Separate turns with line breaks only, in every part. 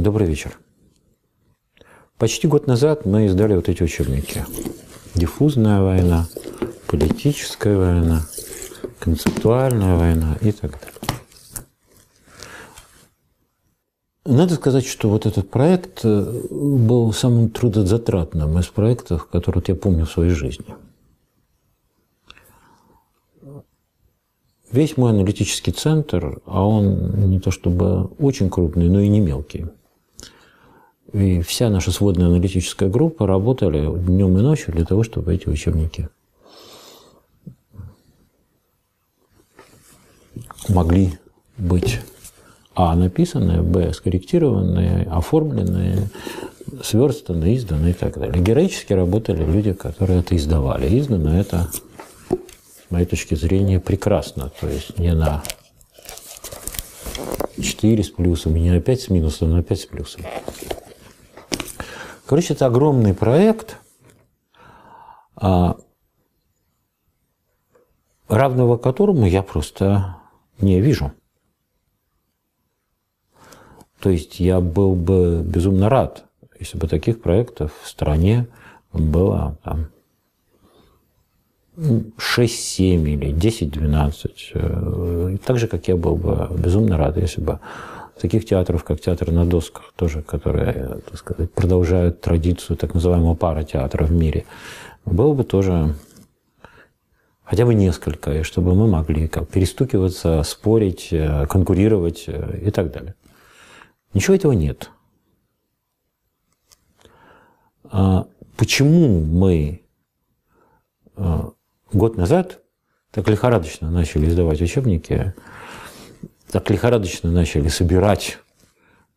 Добрый вечер. Почти год назад мы издали вот эти учебники. Диффузная война, политическая война, концептуальная война и так далее. Надо сказать, что вот этот проект э, был самым трудозатратным из проектов, которые я помню в своей жизни. Весь мой аналитический центр, а он не то чтобы очень крупный, но и не мелкий. И вся наша сводная аналитическая группа работали днем и ночью для того, чтобы эти учебники могли быть а. Написанные, б. Скорректированные, оформленные, сверстанные, изданные и так далее. Героически работали люди, которые это издавали. Издано это, с моей точки зрения, прекрасно. То есть не на 4 с плюсом, не на 5 с минусом, но на 5 с плюсом. Короче, это огромный проект, а, равного которому я просто не вижу. То есть я был бы безумно рад, если бы таких проектов в стране было там, 6-7 или 10-12. Э, так же, как я был бы безумно рад, если бы таких театров, как театр на досках, тоже, которые, так сказать, продолжают традицию так называемого пара театра в мире, было бы тоже хотя бы несколько, и чтобы мы могли как перестукиваться, спорить, э, конкурировать э, и так далее. Ничего этого нет. А почему мы а, год назад так лихорадочно начали издавать учебники, так лихорадочно начали собирать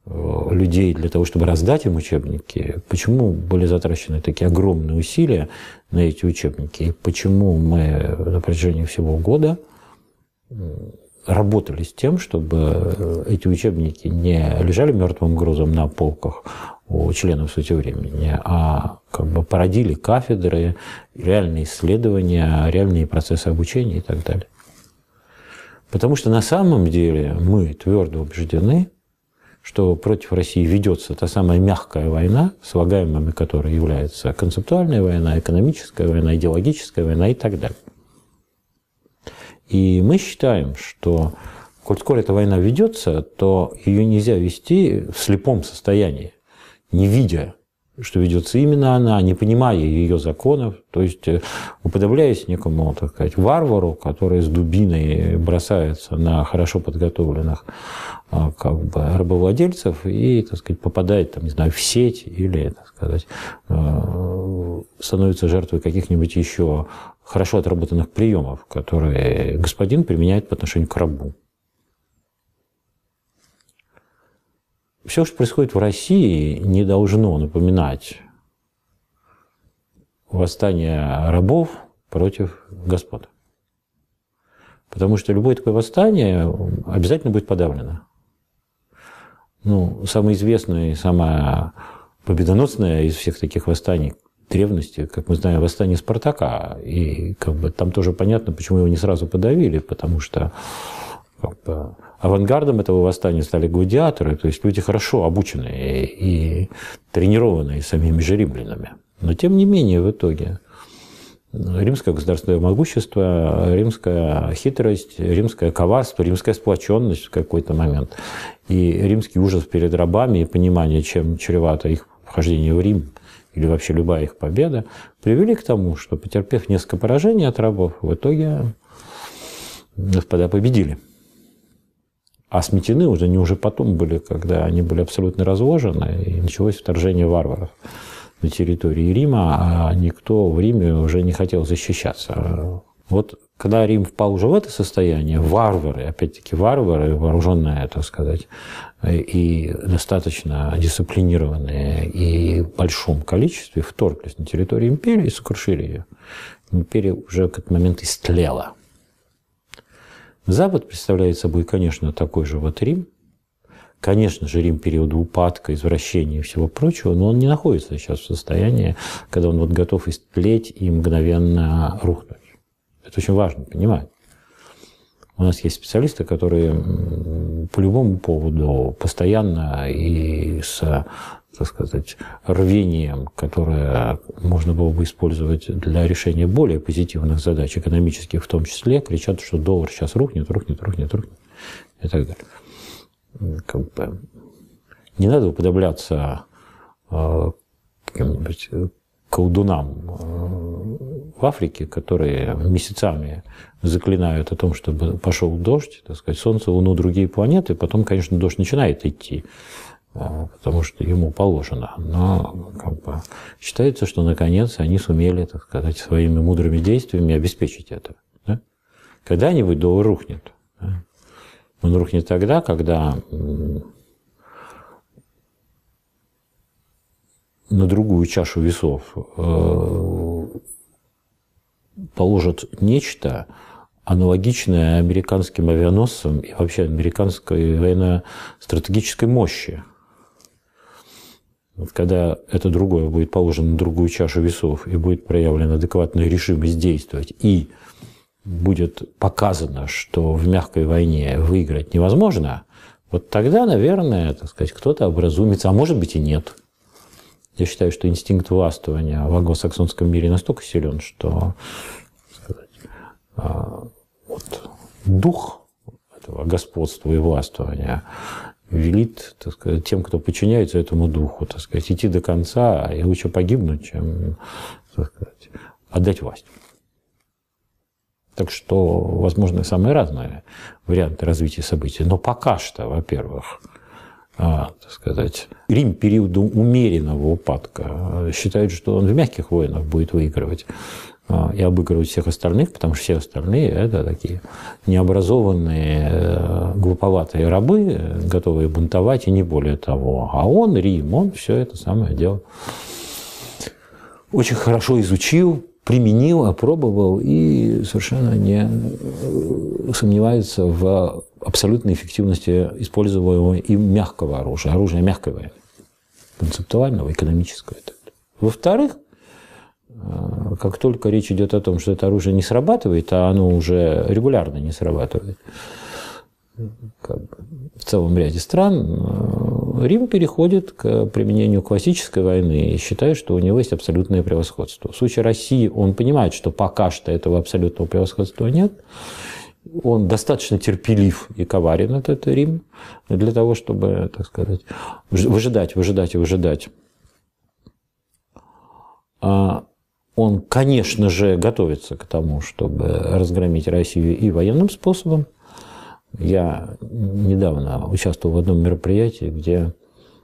а, людей для того, чтобы раздать им учебники, почему были затрачены такие огромные усилия на эти учебники, и почему мы на протяжении всего года работали с тем, чтобы э, эти учебники не лежали мертвым грузом на полках у членов сути времени, а как бы породили кафедры, реальные исследования, реальные процессы обучения и так далее. Потому что на самом деле мы твердо убеждены, что против России ведется та самая мягкая война, слагаемыми которой является концептуальная война, экономическая война, идеологическая война и так далее. И мы считаем, что коль скоро эта война ведется, то ее нельзя вести в слепом состоянии, не видя, что ведется именно она, не понимая ее законов, то есть э, уподобляясь некому, так сказать, варвару, который с дубиной бросается на хорошо подготовленных а, как бы, рабовладельцев и, так сказать, попадает, там, не знаю, в сеть или, так сказать, э, становится жертвой каких-нибудь еще хорошо отработанных приемов, которые господин применяет по отношению к рабу. Все, что происходит в России, не должно напоминать восстание рабов против господ. Потому что любое такое восстание обязательно будет подавлено. Ну, самое известное и самое победоносное из всех таких восстаний, древности, как мы знаем, восстание Спартака. И как бы там тоже понятно, почему его не сразу подавили, потому что как бы, авангардом этого восстания стали гладиаторы, то есть люди хорошо обученные и тренированные самими же римлянами. Но тем не менее, в итоге римское государственное могущество, римская хитрость, римское коварство, римская сплоченность в какой-то момент, и римский ужас перед рабами и понимание, чем чревато их вхождение в Рим – или вообще любая их победа, привели к тому, что, потерпев несколько поражений от рабов, в итоге господа победили. А сметены уже не уже потом были, когда они были абсолютно разложены, и началось вторжение варваров на территории Рима, а никто в Риме уже не хотел защищаться. Вот когда Рим впал уже в это состояние, варвары, опять-таки варвары, вооруженные, так сказать, и достаточно дисциплинированные и в большом количестве вторглись на территорию империи и сокрушили ее. Империя уже в этот момент истлела. Запад представляет собой, конечно, такой же вот Рим. Конечно же, Рим периода упадка, извращения и всего прочего, но он не находится сейчас в состоянии, когда он вот готов истлеть и мгновенно рухнуть. Это очень важно понимать. У нас есть специалисты, которые по любому поводу постоянно и с так сказать, рвением, которое можно было бы использовать для решения более позитивных задач, экономических в том числе, кричат, что доллар сейчас рухнет, рухнет, рухнет, рухнет и так далее. Как бы не надо уподобляться э, каким-нибудь колдунам э, в Африке, которые месяцами заклинают о том, чтобы пошел дождь, так сказать, Солнце, Луну, другие планеты, потом, конечно, дождь начинает идти. А, потому что ему положено. Но как бы, считается, что наконец они сумели, так сказать, своими мудрыми действиями обеспечить это. Да? Когда-нибудь доллар рухнет. Да? Он рухнет тогда, когда на другую чашу весов э, положат нечто, аналогичное американским авианосцам и вообще американской военно-стратегической мощи. Вот когда это другое будет положено на другую чашу весов и будет проявлена адекватная решимость действовать, и будет показано, что в мягкой войне выиграть невозможно, вот тогда, наверное, так сказать, кто-то образумится, а может быть и нет. Я считаю, что инстинкт властвования в англосаксонском мире настолько силен, что сказать, а, вот, дух этого господства и властвования велит так сказать, тем, кто подчиняется этому духу, так сказать, идти до конца и лучше погибнуть, чем так сказать, отдать власть. Так что возможны самые разные варианты развития событий. Но пока что, во-первых, а, так сказать, Рим периода умеренного упадка считает, что он в мягких войнах будет выигрывать. А, и обыгрывать всех остальных, потому что все остальные – это такие необразованные, э, глуповатые рабы, готовые бунтовать, и не более того. А он, Рим, он все это самое дело очень хорошо изучил, применил, опробовал и совершенно не э, сомневается в абсолютной эффективности используемого им мягкого оружия, оружия мягкой войны, концептуального, экономического. Во-вторых, как только речь идет о том, что это оружие не срабатывает, а оно уже регулярно не срабатывает, как бы, в целом ряде стран, э, Рим переходит к применению классической войны и считает, что у него есть абсолютное превосходство. В случае России он понимает, что пока что этого абсолютного превосходства нет. Он достаточно терпелив и коварен, этот Рим, для того, чтобы, так сказать, выжидать, выжидать и выжидать а он, конечно же, готовится к тому, чтобы разгромить Россию и военным способом. Я недавно участвовал в одном мероприятии, где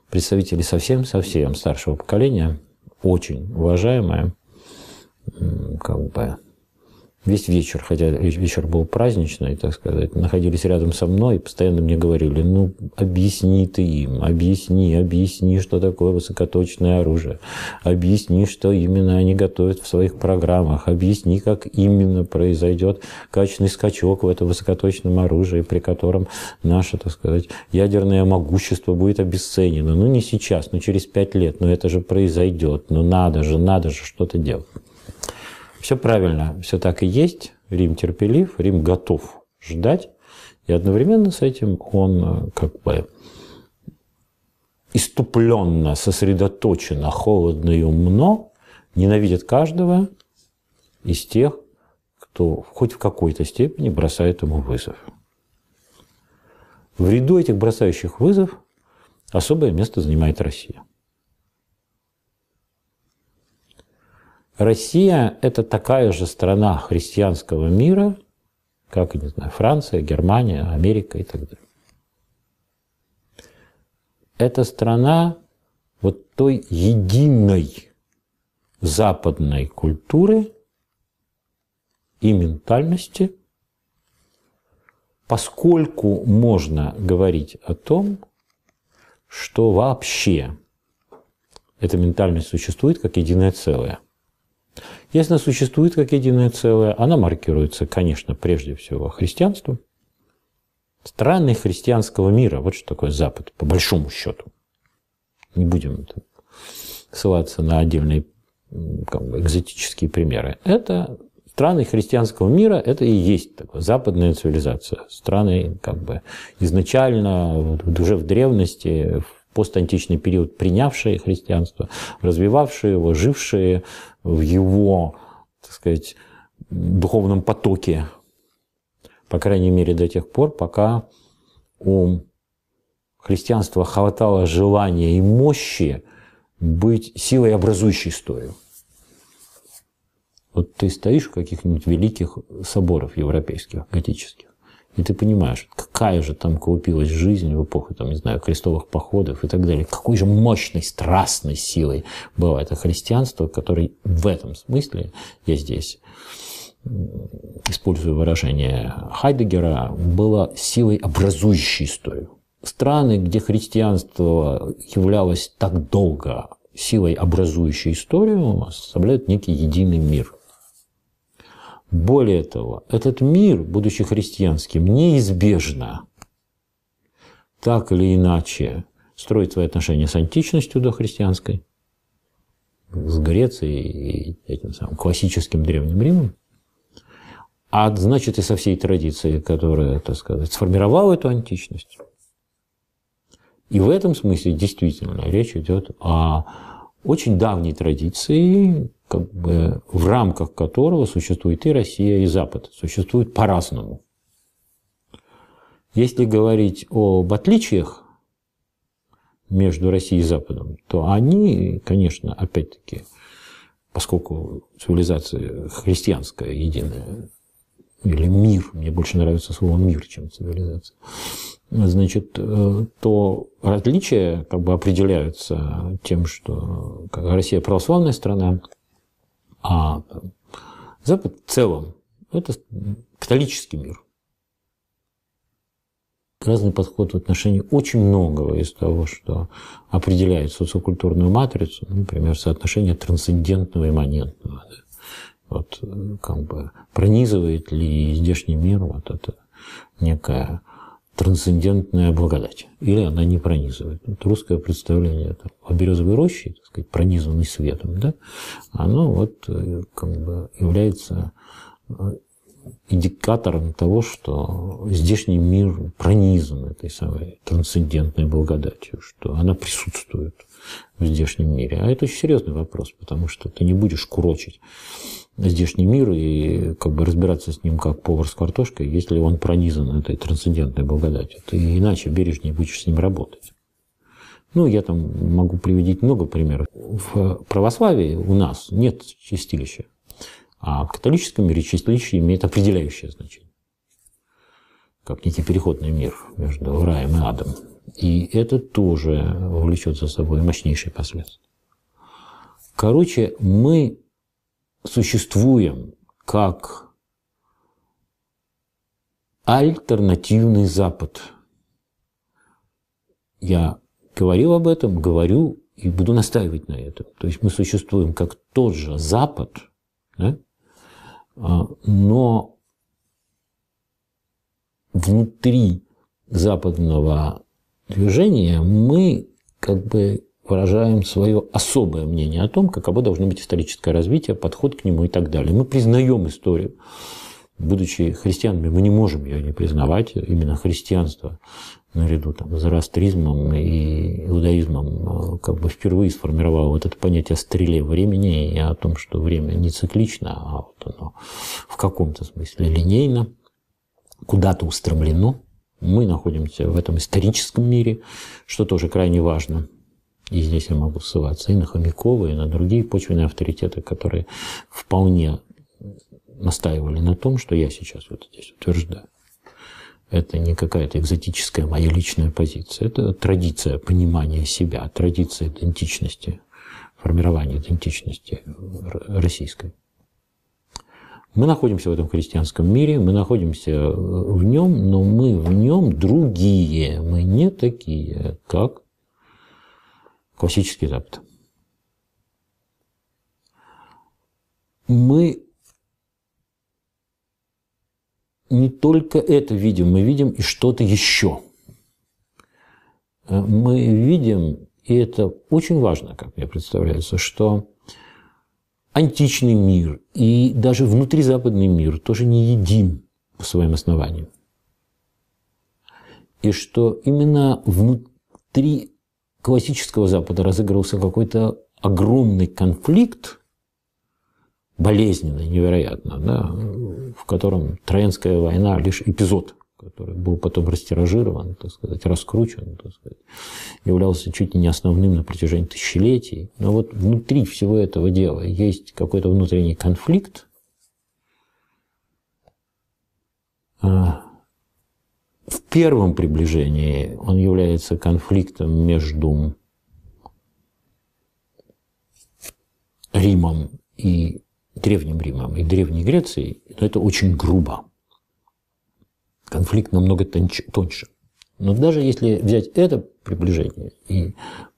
представители совсем-совсем старшего поколения, очень уважаемые, как бы весь вечер, хотя вечер был праздничный, так сказать, находились рядом со мной и постоянно мне говорили, ну, объясни ты им, объясни, объясни, что такое высокоточное оружие, объясни, что именно они готовят в своих программах, объясни, как именно произойдет качественный скачок в этом высокоточном оружии, при котором наше, так сказать, ядерное могущество будет обесценено. Ну, не сейчас, но через пять лет, но это же произойдет, ну, надо же, надо же что-то делать. Все правильно, все так и есть. Рим терпелив, Рим готов ждать. И одновременно с этим он э, как бы иступленно, сосредоточенно, холодно и умно ненавидит каждого из тех, кто хоть в какой-то степени бросает ему вызов. В ряду этих бросающих вызов особое место занимает Россия. Россия – это такая же страна христианского мира, как, не знаю, Франция, Германия, Америка и так далее. Это страна вот той единой западной культуры и ментальности, поскольку можно говорить о том, что вообще эта ментальность существует как единое целое – если она существует как единое целое, она маркируется, конечно, прежде всего христианством. Страны христианского мира, вот что такое Запад, по большому счету. Не будем ссылаться на отдельные как экзотические примеры. Это страны христианского мира – это и есть такая западная цивилизация. Страны как бы изначально, уже в древности, в постантичный период принявшие христианство, развивавшие его, жившие в его, так сказать, духовном потоке, по крайней мере до тех пор, пока у христианства хватало желания и мощи быть силой, образующей историю. Вот ты стоишь в каких-нибудь великих соборах европейских, готических, и ты понимаешь, какая же там купилась жизнь в эпоху, там, не знаю, крестовых походов и так далее. Какой же мощной, страстной силой было это христианство, которое в этом смысле, я здесь использую выражение Хайдегера, было силой, образующей историю. Страны, где христианство являлось так долго силой, образующей историю, составляют некий единый мир – более того, этот мир, будучи христианским, неизбежно так или иначе строит свои отношения с античностью дохристианской, с Грецией и этим самым классическим Древним Римом, а значит и со всей традицией, которая, так сказать, сформировала эту античность. И в этом смысле действительно речь идет о очень давней традиции, как бы, в рамках которого существует и Россия, и Запад. Существуют по-разному. Если говорить об отличиях между Россией и Западом, то они, конечно, опять-таки, поскольку цивилизация христианская единая, или мир, мне больше нравится слово мир, чем цивилизация, значит, то различия как бы определяются тем, что Россия православная страна, а Запад в целом – это католический мир. Разный подход в отношении очень многого из того, что определяет социокультурную матрицу, например, соотношение трансцендентного и имманентного. Да. Вот как бы пронизывает ли здешний мир вот это некая трансцендентная благодать, или она не пронизывает. Вот русское представление там, о березовой роще, так сказать, пронизанной светом, да, оно вот э, как бы является э, индикатором того, что здешний мир пронизан этой самой трансцендентной благодатью, что она присутствует в здешнем мире. А это очень серьезный вопрос, потому что ты не будешь курочить здешний мир и как бы разбираться с ним как повар с картошкой, если он пронизан этой трансцендентной благодатью. Ты иначе бережнее будешь с ним работать. Ну, я там могу приводить много примеров. В православии у нас нет чистилища, а в католическом мире чистилище имеет определяющее значение. Как некий переходный мир между раем и адом. И это тоже влечет за собой мощнейшие последствия. Короче, мы существуем как альтернативный Запад. Я говорил об этом, говорю и буду настаивать на этом. То есть мы существуем как тот же Запад, да? А, но внутри западного движения мы как бы выражаем свое особое мнение о том, каково должно быть историческое развитие, подход к нему и так далее. Мы признаем историю. Будучи христианами, мы не можем ее не признавать. Именно христианство наряду там, с зороастризмом и иудаизмом как бы впервые сформировало вот это понятие о стреле времени и о том, что время не циклично, а вот оно в каком-то смысле линейно, куда-то устремлено. Мы находимся в этом историческом мире, что тоже крайне важно – и здесь я могу ссылаться и на Хомякова, и на другие почвенные авторитеты, которые вполне настаивали на том, что я сейчас вот здесь утверждаю. Это не какая-то экзотическая моя личная позиция. Это традиция понимания себя, традиция идентичности, формирования идентичности российской. Мы находимся в этом христианском мире, мы находимся в нем, но мы в нем другие, мы не такие, как классический Запад. Мы не только это видим, мы видим и что-то еще. Мы видим, и это очень важно, как мне представляется, что античный мир и даже внутризападный мир тоже не един по своим основаниям. И что именно внутри классического Запада разыгрывался какой-то огромный конфликт, болезненный, невероятно, да, в котором Троянская война лишь эпизод, который был потом растиражирован, так сказать, раскручен, так сказать, являлся чуть не основным на протяжении тысячелетий. Но вот внутри всего этого дела есть какой-то внутренний конфликт, а, в первом приближении он является конфликтом между Римом и Древним Римом и Древней Грецией, но это очень грубо. Конфликт намного тоньше, тоньше. Но даже если взять это приближение и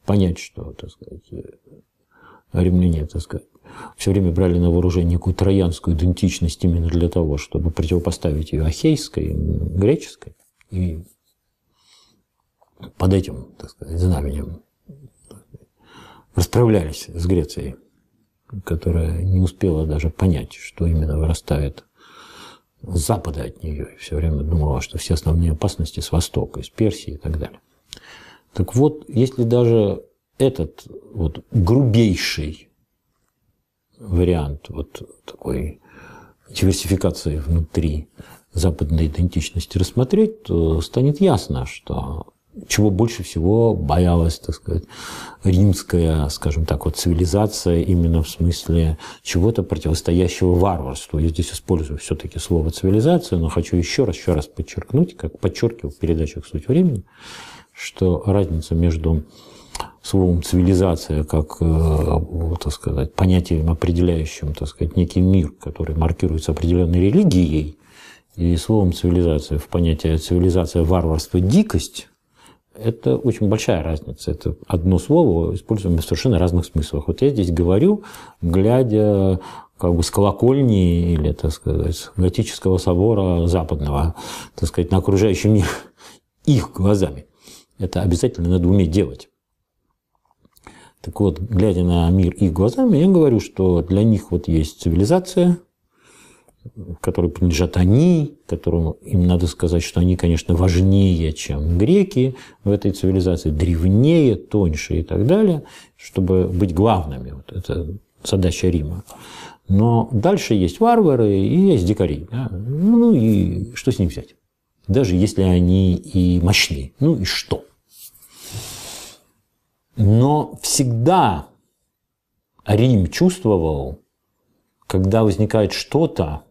понять, что, так сказать, римляне, так сказать, все время брали на вооружение некую троянскую идентичность именно для того, чтобы противопоставить ее ахейской, греческой, и под этим, так сказать, знаменем расправлялись с Грецией которая не успела даже понять, что именно вырастает с запада от нее, и все время думала, что все основные опасности с востока, из Персии и так далее. Так вот, если даже этот вот грубейший вариант вот такой диверсификации внутри западной идентичности рассмотреть, то станет ясно, что чего больше всего боялась, так сказать, римская, скажем так, вот цивилизация именно в смысле чего-то противостоящего варварству. Я здесь использую все-таки слово цивилизация, но хочу еще раз, еще раз подчеркнуть, как подчеркивал в передачах «Суть времени», что разница между словом цивилизация как, э, так сказать, понятием, определяющим, так сказать, некий мир, который маркируется определенной религией, и словом цивилизация в понятие цивилизация, варварство, дикость, это очень большая разница. Это одно слово, используемое в совершенно разных смыслах. Вот я здесь говорю, глядя как бы с колокольни или, так сказать, готического собора западного, так сказать, на окружающий мир их глазами. Это обязательно надо уметь делать. Так вот, глядя на мир их глазами, я говорю, что для них вот есть цивилизация – которой принадлежат они, которым им надо сказать, что они, конечно, важнее, чем греки в этой цивилизации, древнее, тоньше и так далее, чтобы быть главными. Вот это задача Рима. Но дальше есть варвары и есть дикари. Да? Ну и что с них взять? Даже если они и мощны. Ну и что? Но всегда Рим чувствовал, когда возникает что-то,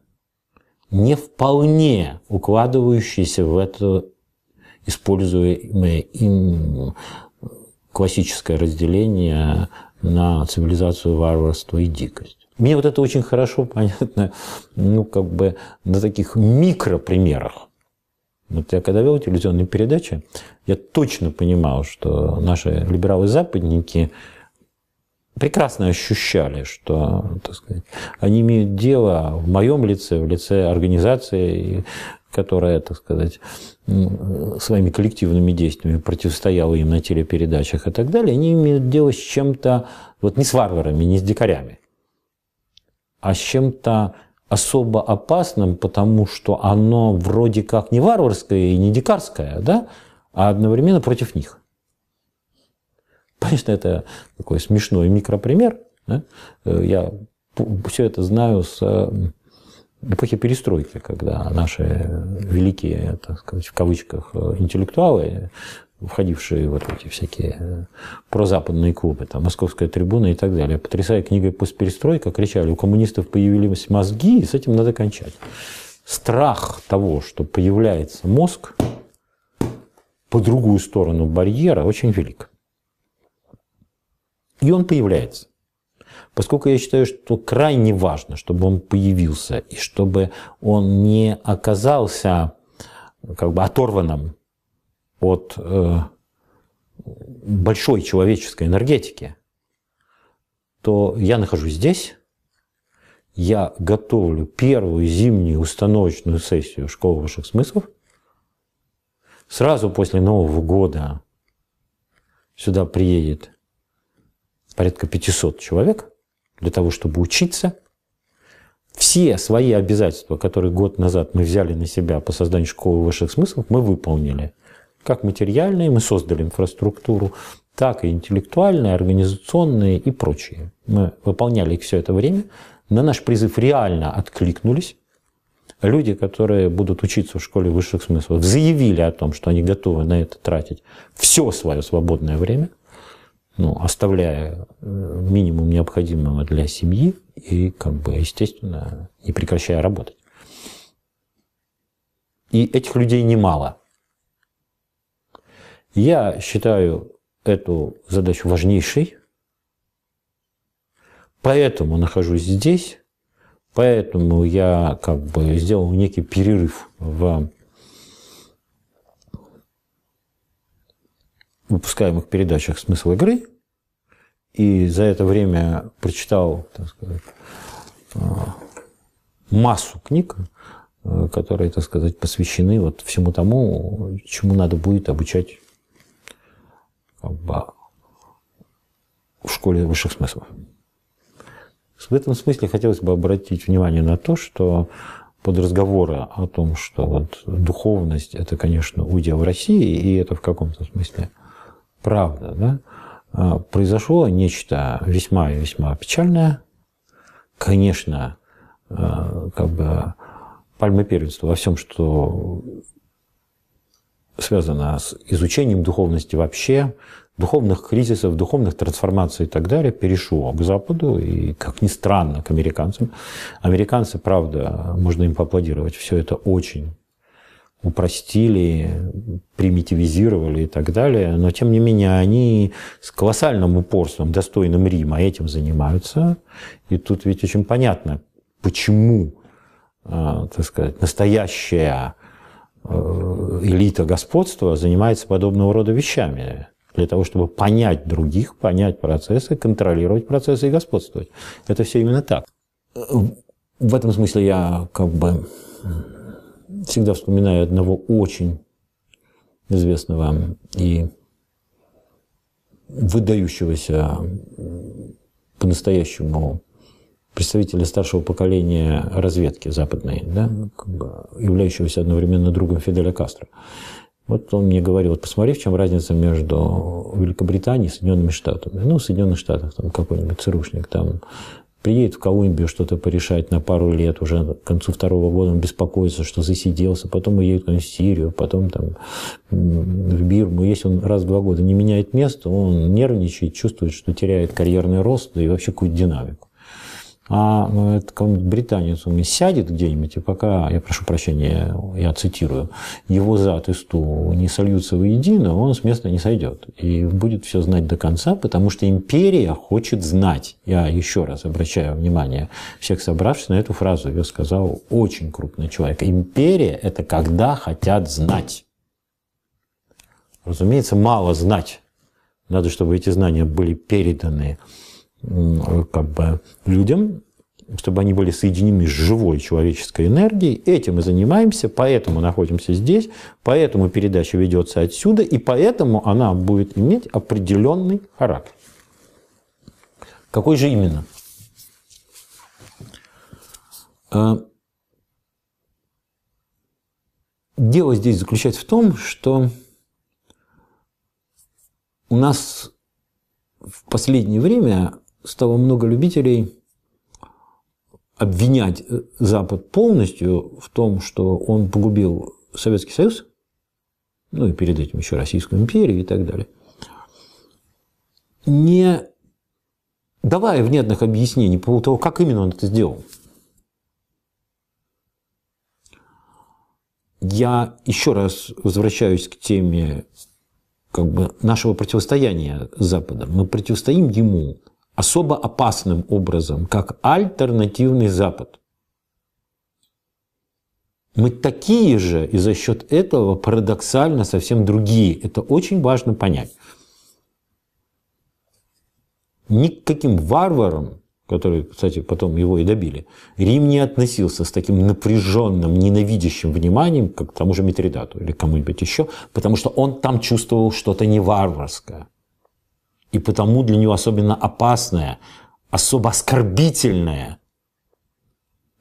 не вполне укладывающиеся в это используемое им классическое разделение на цивилизацию, варварство и дикость. Мне вот это очень хорошо понятно, ну, как бы на таких микропримерах. Вот я когда вел телевизионные передачи, я точно понимал, что наши либералы-западники прекрасно ощущали, что так сказать, они имеют дело в моем лице, в лице организации, которая, так сказать, своими коллективными действиями противостояла им на телепередачах и так далее, они имеют дело с чем-то, вот не с варварами, не с дикарями, а с чем-то особо опасным, потому что оно вроде как не варварское и не дикарское, да, а одновременно против них. Конечно, это такой смешной микропример. Да? Э, я все это знаю с э, эпохи перестройки, когда наши великие, так сказать, в кавычках, э, интеллектуалы, входившие вот эти всякие прозападные клубы, там, Московская трибуна и так далее, потрясая книгой «Постперестройка», кричали, у коммунистов появились мозги, и с этим надо кончать. Страх того, что появляется мозг по другую сторону барьера, очень велик. И он появляется. Поскольку я считаю, что крайне важно, чтобы он появился, и чтобы он не оказался как бы оторванным от э, большой человеческой энергетики, то я нахожусь здесь, я готовлю первую зимнюю установочную сессию школы высших смыслов. Сразу после Нового года сюда приедет порядка 500 человек, для того, чтобы учиться. Все свои обязательства, которые год назад мы взяли на себя по созданию школы высших смыслов, мы выполнили. Как материальные, мы создали инфраструктуру, так и интеллектуальные, организационные и прочие. Мы выполняли их все это время. На наш призыв реально откликнулись. Люди, которые будут учиться в школе высших смыслов, заявили о том, что они готовы на это тратить все свое свободное время, ну, оставляя э, минимум необходимого для семьи и, как бы, естественно, не прекращая работать. И этих людей немало. Я считаю эту задачу важнейшей, поэтому нахожусь здесь, поэтому я как бы сделал некий перерыв в выпускаемых передачах «Смысл игры», и за это время прочитал, так сказать, массу книг, которые, так сказать, посвящены вот всему тому, чему надо будет обучать как бы, в школе высших смыслов. В этом смысле хотелось бы обратить внимание на то, что под разговоры о том, что вот духовность – это, конечно, удел России, и это в каком-то смысле правда, да, а, произошло нечто весьма и весьма печальное. Конечно, а, как бы пальма первенства во всем, что связано с изучением духовности вообще, духовных кризисов, духовных трансформаций и так далее, перешло к Западу и, как ни странно, к американцам. Американцы, правда, можно им поаплодировать, все это очень упростили, примитивизировали и так далее, но тем не менее они с колоссальным упорством, достойным Рима, этим занимаются. И тут ведь очень понятно, почему, а, так сказать, настоящая Э, элита господства занимается подобного рода вещами для того, чтобы понять других, понять процессы, контролировать процессы и господствовать. Это все именно так. В этом смысле я как бы всегда вспоминаю одного очень известного и выдающегося по-настоящему представителя старшего поколения разведки западной, да, как бы являющегося одновременно другом Фиделя Кастро. Вот он мне говорил, вот посмотри, в чем разница между Великобританией и Соединенными Штатами. Ну, в Соединенных Штатах там какой-нибудь ЦРУшник там приедет в Колумбию что-то порешать на пару лет, уже к концу второго года он беспокоится, что засиделся, потом уедет в Сирию, потом там в Бирму. Если он раз в два года не меняет место, он нервничает, чувствует, что теряет карьерный рост и вообще какую-то динамику. А ну, какой-нибудь британец он сядет где-нибудь, и пока, я прошу прощения, я цитирую, его зад и стул не сольются воедино, он с места не сойдет. И будет все знать до конца, потому что империя хочет знать. Я еще раз обращаю внимание всех собравшихся на эту фразу. Ее сказал очень крупный человек. Империя – это когда хотят знать. Разумеется, мало знать. Надо, чтобы эти знания были переданы как бы людям, чтобы они были соединены с живой человеческой энергией. Этим мы занимаемся, поэтому находимся здесь, поэтому передача ведется отсюда, и поэтому она будет иметь определенный характер. Какой же именно? А, дело здесь заключается в том, что у нас в последнее время стало много любителей обвинять Запад полностью в том, что он погубил Советский Союз, ну и перед этим еще Российскую империю и так далее, не давая внятных объяснений по поводу того, как именно он это сделал. Я еще раз возвращаюсь к теме как бы, нашего противостояния с Западом. Мы противостоим ему особо опасным образом, как альтернативный Запад. Мы такие же, и за счет этого парадоксально совсем другие. Это очень важно понять. Ни к каким варварам, которые, кстати, потом его и добили, Рим не относился с таким напряженным, ненавидящим вниманием, как к тому же Митридату или кому-нибудь еще, потому что он там чувствовал что-то не варварское и потому для него особенно опасное особо оскорбительное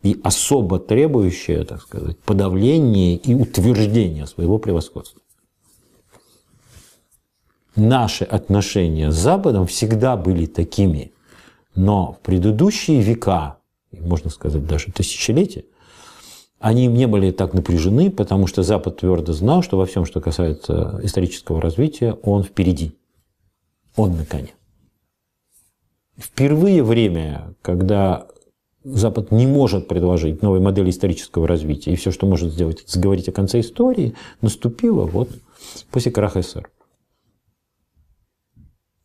и особо требующее, так сказать, подавления и утверждения своего превосходства. Наши отношения с Западом всегда были такими, но в предыдущие века, можно сказать даже тысячелетия, они не были так напряжены, потому что Запад твердо знал, что во всем, что касается исторического развития, он впереди, он на коне. Впервые время, когда Запад не может предложить новой модели исторического развития, и все, что может сделать, это заговорить о конце истории, наступило вот после краха СССР.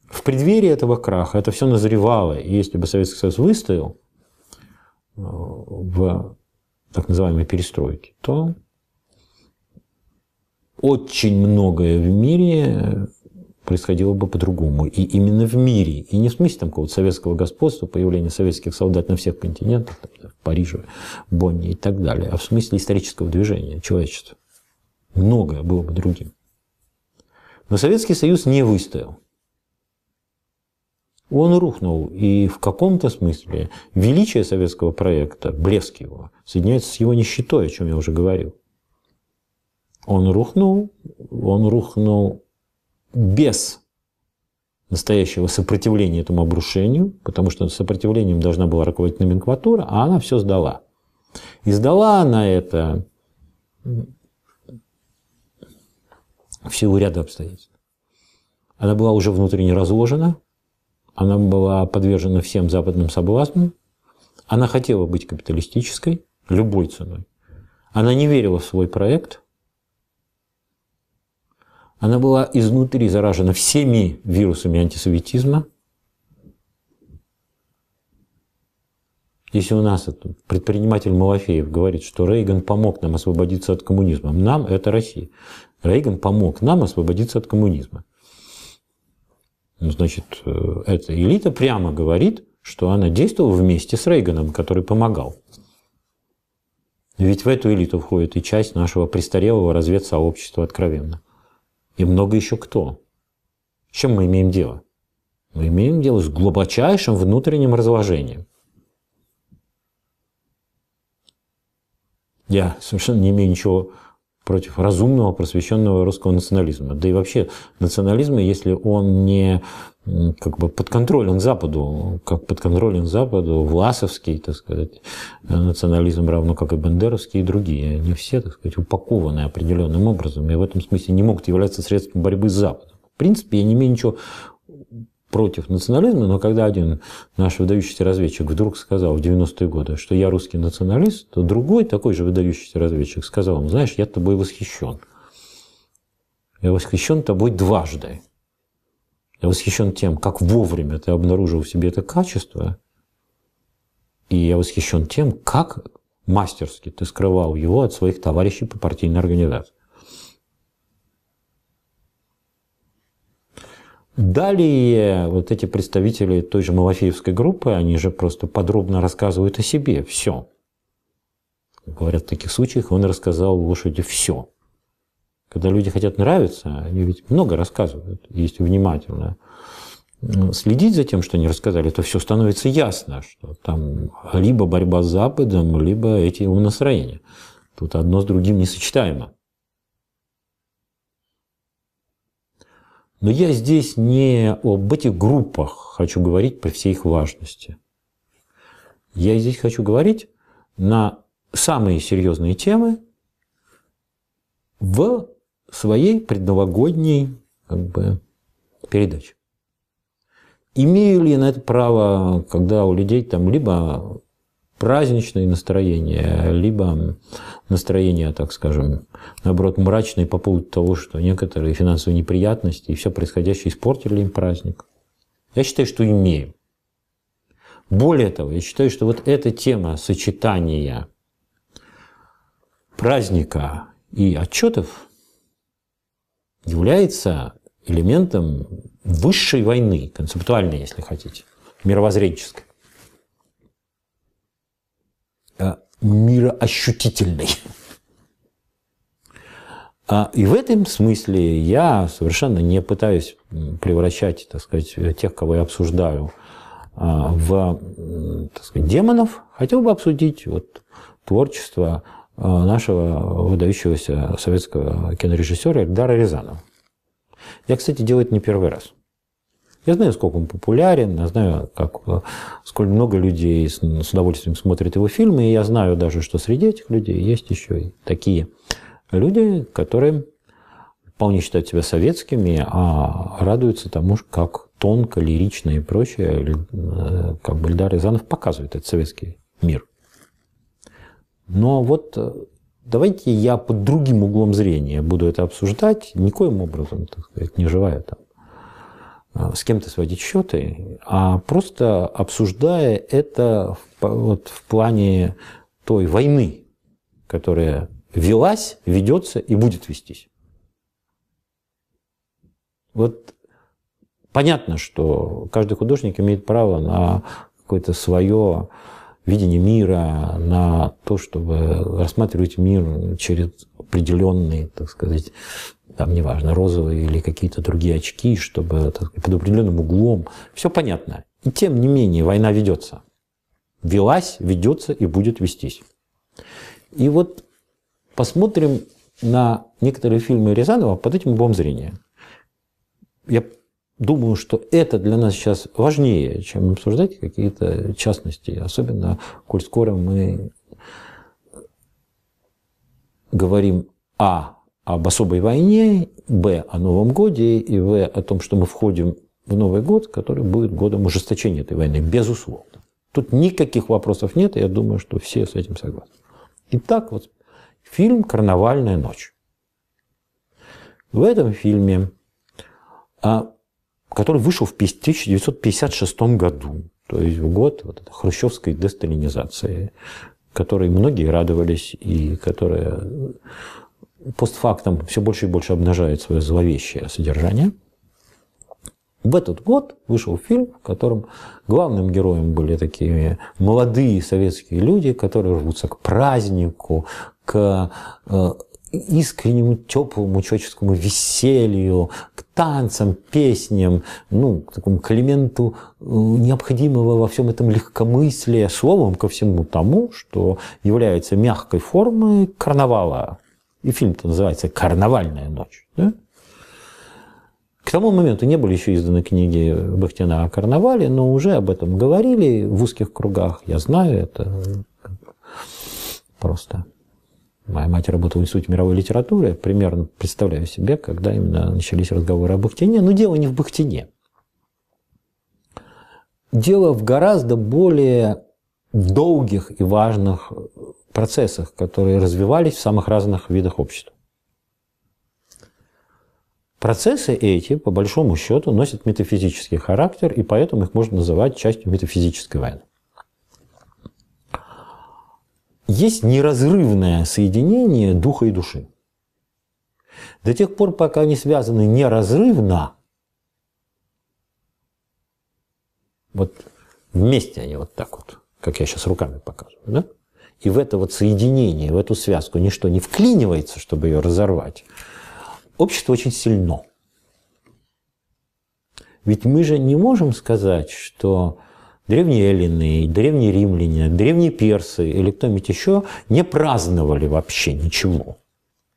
В преддверии этого краха это все назревало, и если бы Советский Союз выстоял э, в так называемой перестройке, то очень многое в мире происходило бы по-другому. И именно в мире. И не в смысле там какого-то советского господства, появления советских солдат на всех континентах, там, в Париже, Бонне и так далее, а в смысле исторического движения человечества. Многое было бы другим. Но Советский Союз не выстоял. Он рухнул, и в каком-то смысле величие советского проекта, блеск его, соединяется с его нищетой, о чем я уже говорил. Он рухнул, он рухнул без настоящего сопротивления этому обрушению, потому что сопротивлением должна была руководить номенклатура, а она все сдала. И сдала она это в силу ряда обстоятельств. Она была уже внутренне разложена, она была подвержена всем западным соблазнам, она хотела быть капиталистической любой ценой. Она не верила в свой проект – она была изнутри заражена всеми вирусами антисоветизма. Если у нас предприниматель Малафеев говорит, что Рейган помог нам освободиться от коммунизма, нам это Россия. Рейган помог нам освободиться от коммунизма. Ну, значит, э, эта элита прямо говорит, что она действовала вместе с Рейганом, который помогал. Ведь в эту элиту входит и часть нашего престарелого разведсообщества откровенно и много еще кто. С чем мы имеем дело? Мы имеем дело с глубочайшим внутренним разложением. Я совершенно не имею ничего против разумного, просвещенного русского национализма. Да и вообще национализма, если он не как бы подконтролен Западу, как подконтролен Западу Власовский, так сказать, национализм, равно как и Бендеровский и другие. Они все, так сказать, упакованы определенным образом и в этом смысле не могут являться средством борьбы с Западом. В принципе, я не имею ничего против национализма, но когда один наш выдающийся разведчик вдруг сказал в 90-е годы, что я русский националист, то другой такой же выдающийся разведчик сказал ему, знаешь, я тобой восхищен. Я восхищен тобой дважды. Я восхищен тем, как вовремя ты обнаружил в себе это качество, и я восхищен тем, как мастерски ты скрывал его от своих товарищей по партийной организации. Далее вот эти представители той же Малафеевской группы, они же просто подробно рассказывают о себе все. Говорят, в таких случаях он рассказал лошади все. Когда люди хотят нравиться, они ведь много рассказывают, если внимательно следить за тем, что они рассказали, то все становится ясно, что там либо борьба с Западом, либо эти умонастроения. Тут одно с другим несочетаемо. Но я здесь не об этих группах хочу говорить при всей их важности. Я здесь хочу говорить на самые серьезные темы в своей предновогодней как бы, передаче. Имею ли я на это право, когда у людей там либо праздничное настроение, либо настроение, так скажем, наоборот, мрачное по поводу того, что некоторые финансовые неприятности и все происходящее испортили им праздник. Я считаю, что имею. Более того, я считаю, что вот эта тема сочетания праздника и отчетов является элементом высшей войны, концептуальной, если хотите, мировоззренческой, а, мироощутительной. А, и в этом смысле я совершенно не пытаюсь превращать, так сказать, тех, кого я обсуждаю, в так сказать, демонов, хотел бы обсудить вот, творчество нашего выдающегося советского кинорежиссера Эльдара Рязанова. Я, кстати, делаю это не первый раз. Я знаю, сколько он популярен, я знаю, как, сколько много людей с, с удовольствием смотрят его фильмы, и я знаю даже, что среди этих людей есть еще и такие люди, которые вполне считают себя советскими, а радуются тому, как тонко, лирично и прочее, э, как бы Эльдар Рязанов показывает этот советский мир. Но вот э, давайте я под другим углом зрения буду это обсуждать, никоим образом, так сказать, не желая там э, с кем-то сводить счеты, а просто обсуждая это в, вот, в плане той войны, которая велась, ведется и будет вестись. Вот понятно, что каждый художник имеет право на какое-то свое видение мира, на то, чтобы рассматривать мир через определенные, так сказать, там, неважно, розовые или какие-то другие очки, чтобы так под определенным углом. Все понятно. И тем не менее война ведется. Велась, ведется и будет вестись. И вот посмотрим на некоторые фильмы Рязанова под этим углом зрения. Я думаю, что это для нас сейчас важнее, чем обсуждать какие-то частности, особенно, коль скоро мы говорим а об особой войне, б о Новом годе и в о том, что мы входим в Новый год, который будет годом ужесточения этой войны, безусловно. Тут никаких вопросов нет, и я думаю, что все с этим согласны. Итак, вот фильм «Карнавальная ночь». В этом фильме а который вышел в 1956 году, то есть в год вот хрущевской десталинизации, которой многие радовались и которая постфактом все больше и больше обнажает свое зловещее содержание. В этот год вышел фильм, в котором главным героем были такие молодые советские люди, которые рвутся к празднику, к э, искреннему, теплому человеческому веселью, к танцам, песням, ну, к такому элементу э, необходимого во всем этом легкомыслия, словом, ко всему тому, что является мягкой формой карнавала. И фильм-то называется «Карнавальная ночь». Да? К тому моменту не были еще изданы книги Бахтина о карнавале, но уже об этом говорили в узких кругах. Я знаю это просто Моя мать работала в Институте мировой литературы. Примерно представляю себе, когда именно начались разговоры о Бахтине. Но дело не в Бахтине. Дело в гораздо более долгих и важных процессах, которые развивались в самых разных видах общества. Процессы эти, по большому счету, носят метафизический характер, и поэтому их можно называть частью метафизической войны есть неразрывное соединение духа и души. До тех пор, пока они связаны неразрывно, вот вместе они вот так вот, как я сейчас руками показываю, да? и в это вот соединение, в эту связку ничто не вклинивается, чтобы ее разорвать, общество очень сильно. Ведь мы же не можем сказать, что древние эллины, древние римляне, древние персы или кто-нибудь еще не праздновали вообще ничего.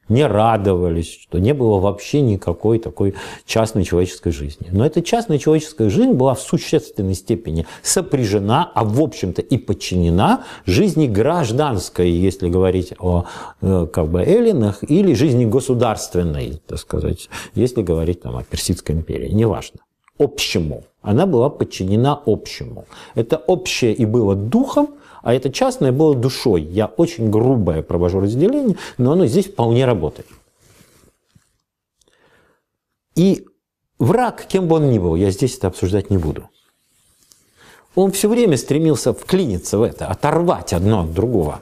Не радовались, что не было вообще никакой такой частной человеческой жизни. Но эта частная человеческая жизнь была в существенной степени сопряжена, а в общем-то и подчинена жизни гражданской, если говорить о э, как бы эллинах, или жизни государственной, так сказать, если говорить там, о Персидской империи, неважно общему. Она была подчинена общему. Это общее и было духом, а это частное было душой. Я очень грубое провожу разделение, но оно здесь вполне работает. И враг, кем бы он ни был, я здесь это обсуждать не буду. Он все время стремился вклиниться в это, оторвать одно от другого.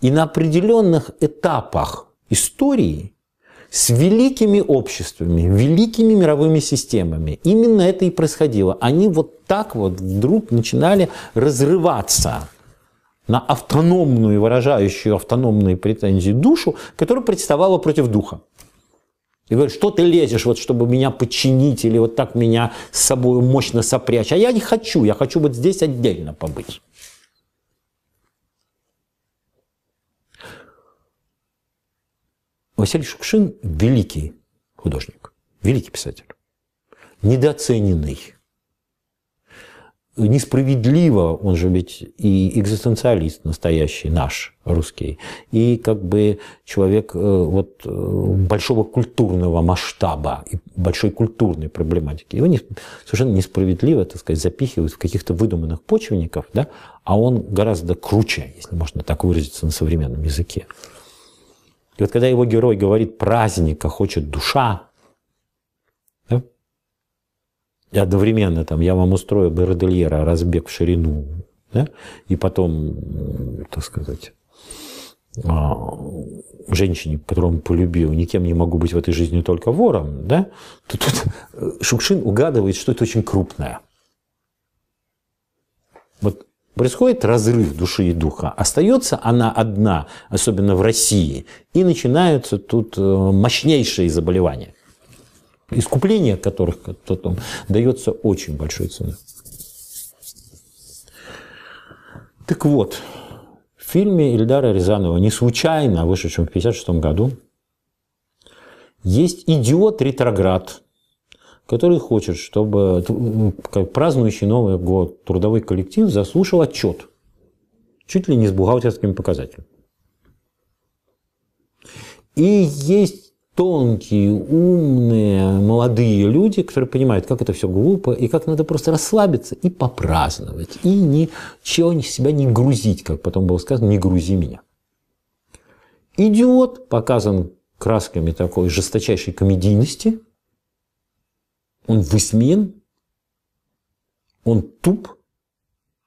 И на определенных этапах истории с великими обществами, великими мировыми системами. Именно это и происходило. Они вот так вот вдруг начинали разрываться на автономную, выражающую автономные претензии душу, которая представала против духа. И говорит, что ты лезешь, вот, чтобы меня подчинить или вот так меня с собой мощно сопрячь. А я не хочу, я хочу вот здесь отдельно побыть. Василий Шукшин – великий художник, великий писатель, недооцененный, несправедливо, он же ведь и экзистенциалист настоящий, наш, русский, и как бы человек э, вот э, большого культурного масштаба и большой культурной проблематики. Его не, совершенно несправедливо, так сказать, запихивают в каких-то выдуманных почвенников, да, а он гораздо круче, если можно так выразиться на современном языке. И вот когда его герой говорит «праздника хочет душа», и одновременно там я вам устрою Бердельера разбег в ширину, да? и потом, так сказать, а, женщине, которую он полюбил, никем не могу быть в этой жизни только вором, да, то тут Шукшин угадывает, что это очень крупное. Вот происходит разрыв души и духа. Остается она одна, особенно в России, и начинаются тут э, мощнейшие заболевания искупление которых потом дается очень большой ценой. Так вот, в фильме Ильдара Рязанова, не случайно вышедшем в 1956 году, есть идиот-ретроград, который хочет, чтобы как празднующий Новый год трудовой коллектив заслушал отчет, чуть ли не с бухгалтерскими показателями. И есть тонкие, умные, молодые люди, которые понимают, как это все глупо, и как надо просто расслабиться и попраздновать, и ничего себя не грузить, как потом было сказано, не грузи меня. Идиот показан красками такой жесточайшей комедийности, он высмеян, он туп,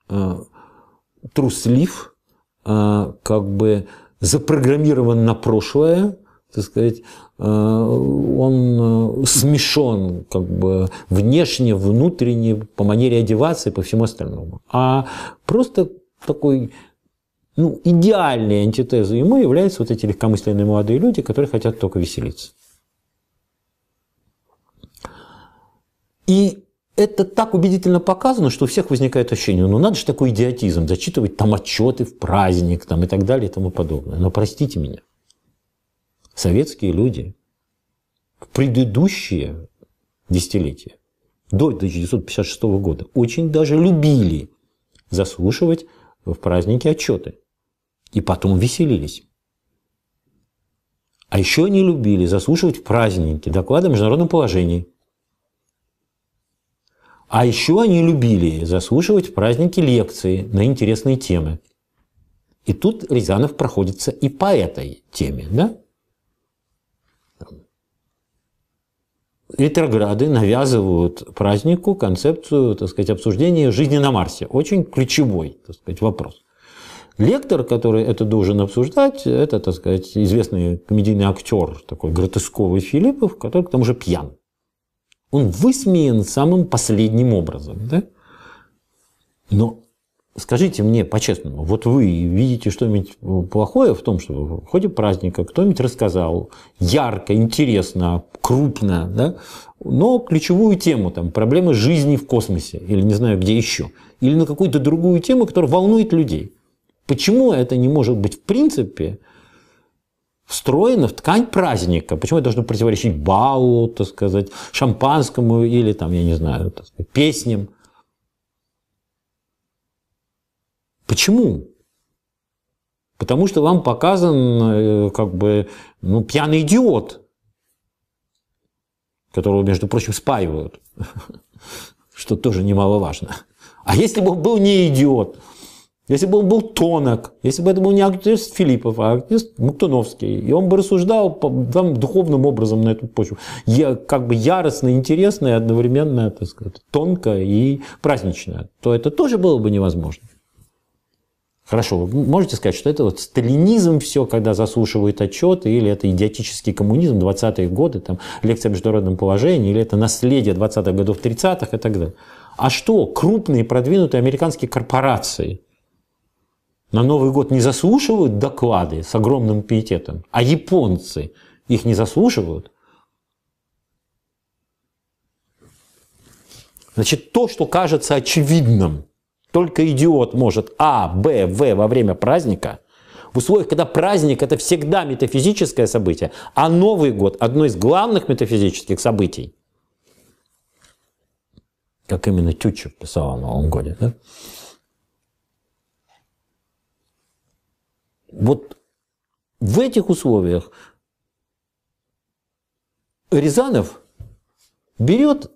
э, труслив, э, как бы запрограммирован на прошлое, так сказать, э, он смешон как бы внешне, внутренне, по манере одеваться и по всему остальному. А просто такой ну, идеальной антитезой ему являются вот эти легкомысленные молодые люди, которые хотят только веселиться. И это так убедительно показано, что у всех возникает ощущение, ну надо же такой идиотизм, зачитывать там отчеты в праздник там, и так далее и тому подобное. Но простите меня – советские люди в предыдущие десятилетия, до 1956 года, очень даже любили заслушивать в праздники отчеты. И потом веселились. А еще они любили заслушивать в праздники доклады о международном положении. А еще они любили заслушивать в праздники лекции на интересные темы. И тут Рязанов проходится и по этой теме, да? ретрограды навязывают празднику концепцию, так сказать, обсуждения жизни на Марсе. Очень ключевой, так сказать, вопрос. Лектор, который это должен обсуждать, это, так сказать, известный комедийный актер, такой гротесковый Филиппов, который к тому же пьян. Он высмеян самым последним образом. Да? Но Скажите мне по-честному, вот вы видите что-нибудь плохое в том, что в ходе праздника кто-нибудь рассказал ярко, интересно, крупно, да, но ключевую тему, там, проблемы жизни в космосе, или не знаю где еще, или на какую-то другую тему, которая волнует людей. Почему это не может быть в принципе встроено в ткань праздника? Почему это должно противоречить балу, так сказать, шампанскому или там, я не знаю, так сказать, песням? Почему? Потому что вам показан э, как бы ну, пьяный идиот, которого, между прочим, спаивают, что тоже немаловажно. А если бы он был не идиот, если бы он был тонок, если бы это был не артист Филиппов, а артист Муктуновский, и он бы рассуждал там, духовным образом на эту почву, я, как бы яростно, интересно и одновременно так сказать, тонко и празднично, то это тоже было бы невозможно. Хорошо, вы можете сказать, что это вот сталинизм все, когда заслушивают отчеты, или это идиотический коммунизм 20-е годы, там, лекция о международном положении, или это наследие 20-х годов 30-х и так далее. А что, крупные продвинутые американские корпорации на Новый год не заслушивают доклады с огромным пиететом, а японцы их не заслушивают. Значит, то, что кажется очевидным, только идиот может А, Б, В во время праздника, в условиях, когда праздник – это всегда метафизическое событие, а Новый год – одно из главных метафизических событий, как именно Тютчев писал о Новом годе, да? Вот в этих условиях Рязанов берет,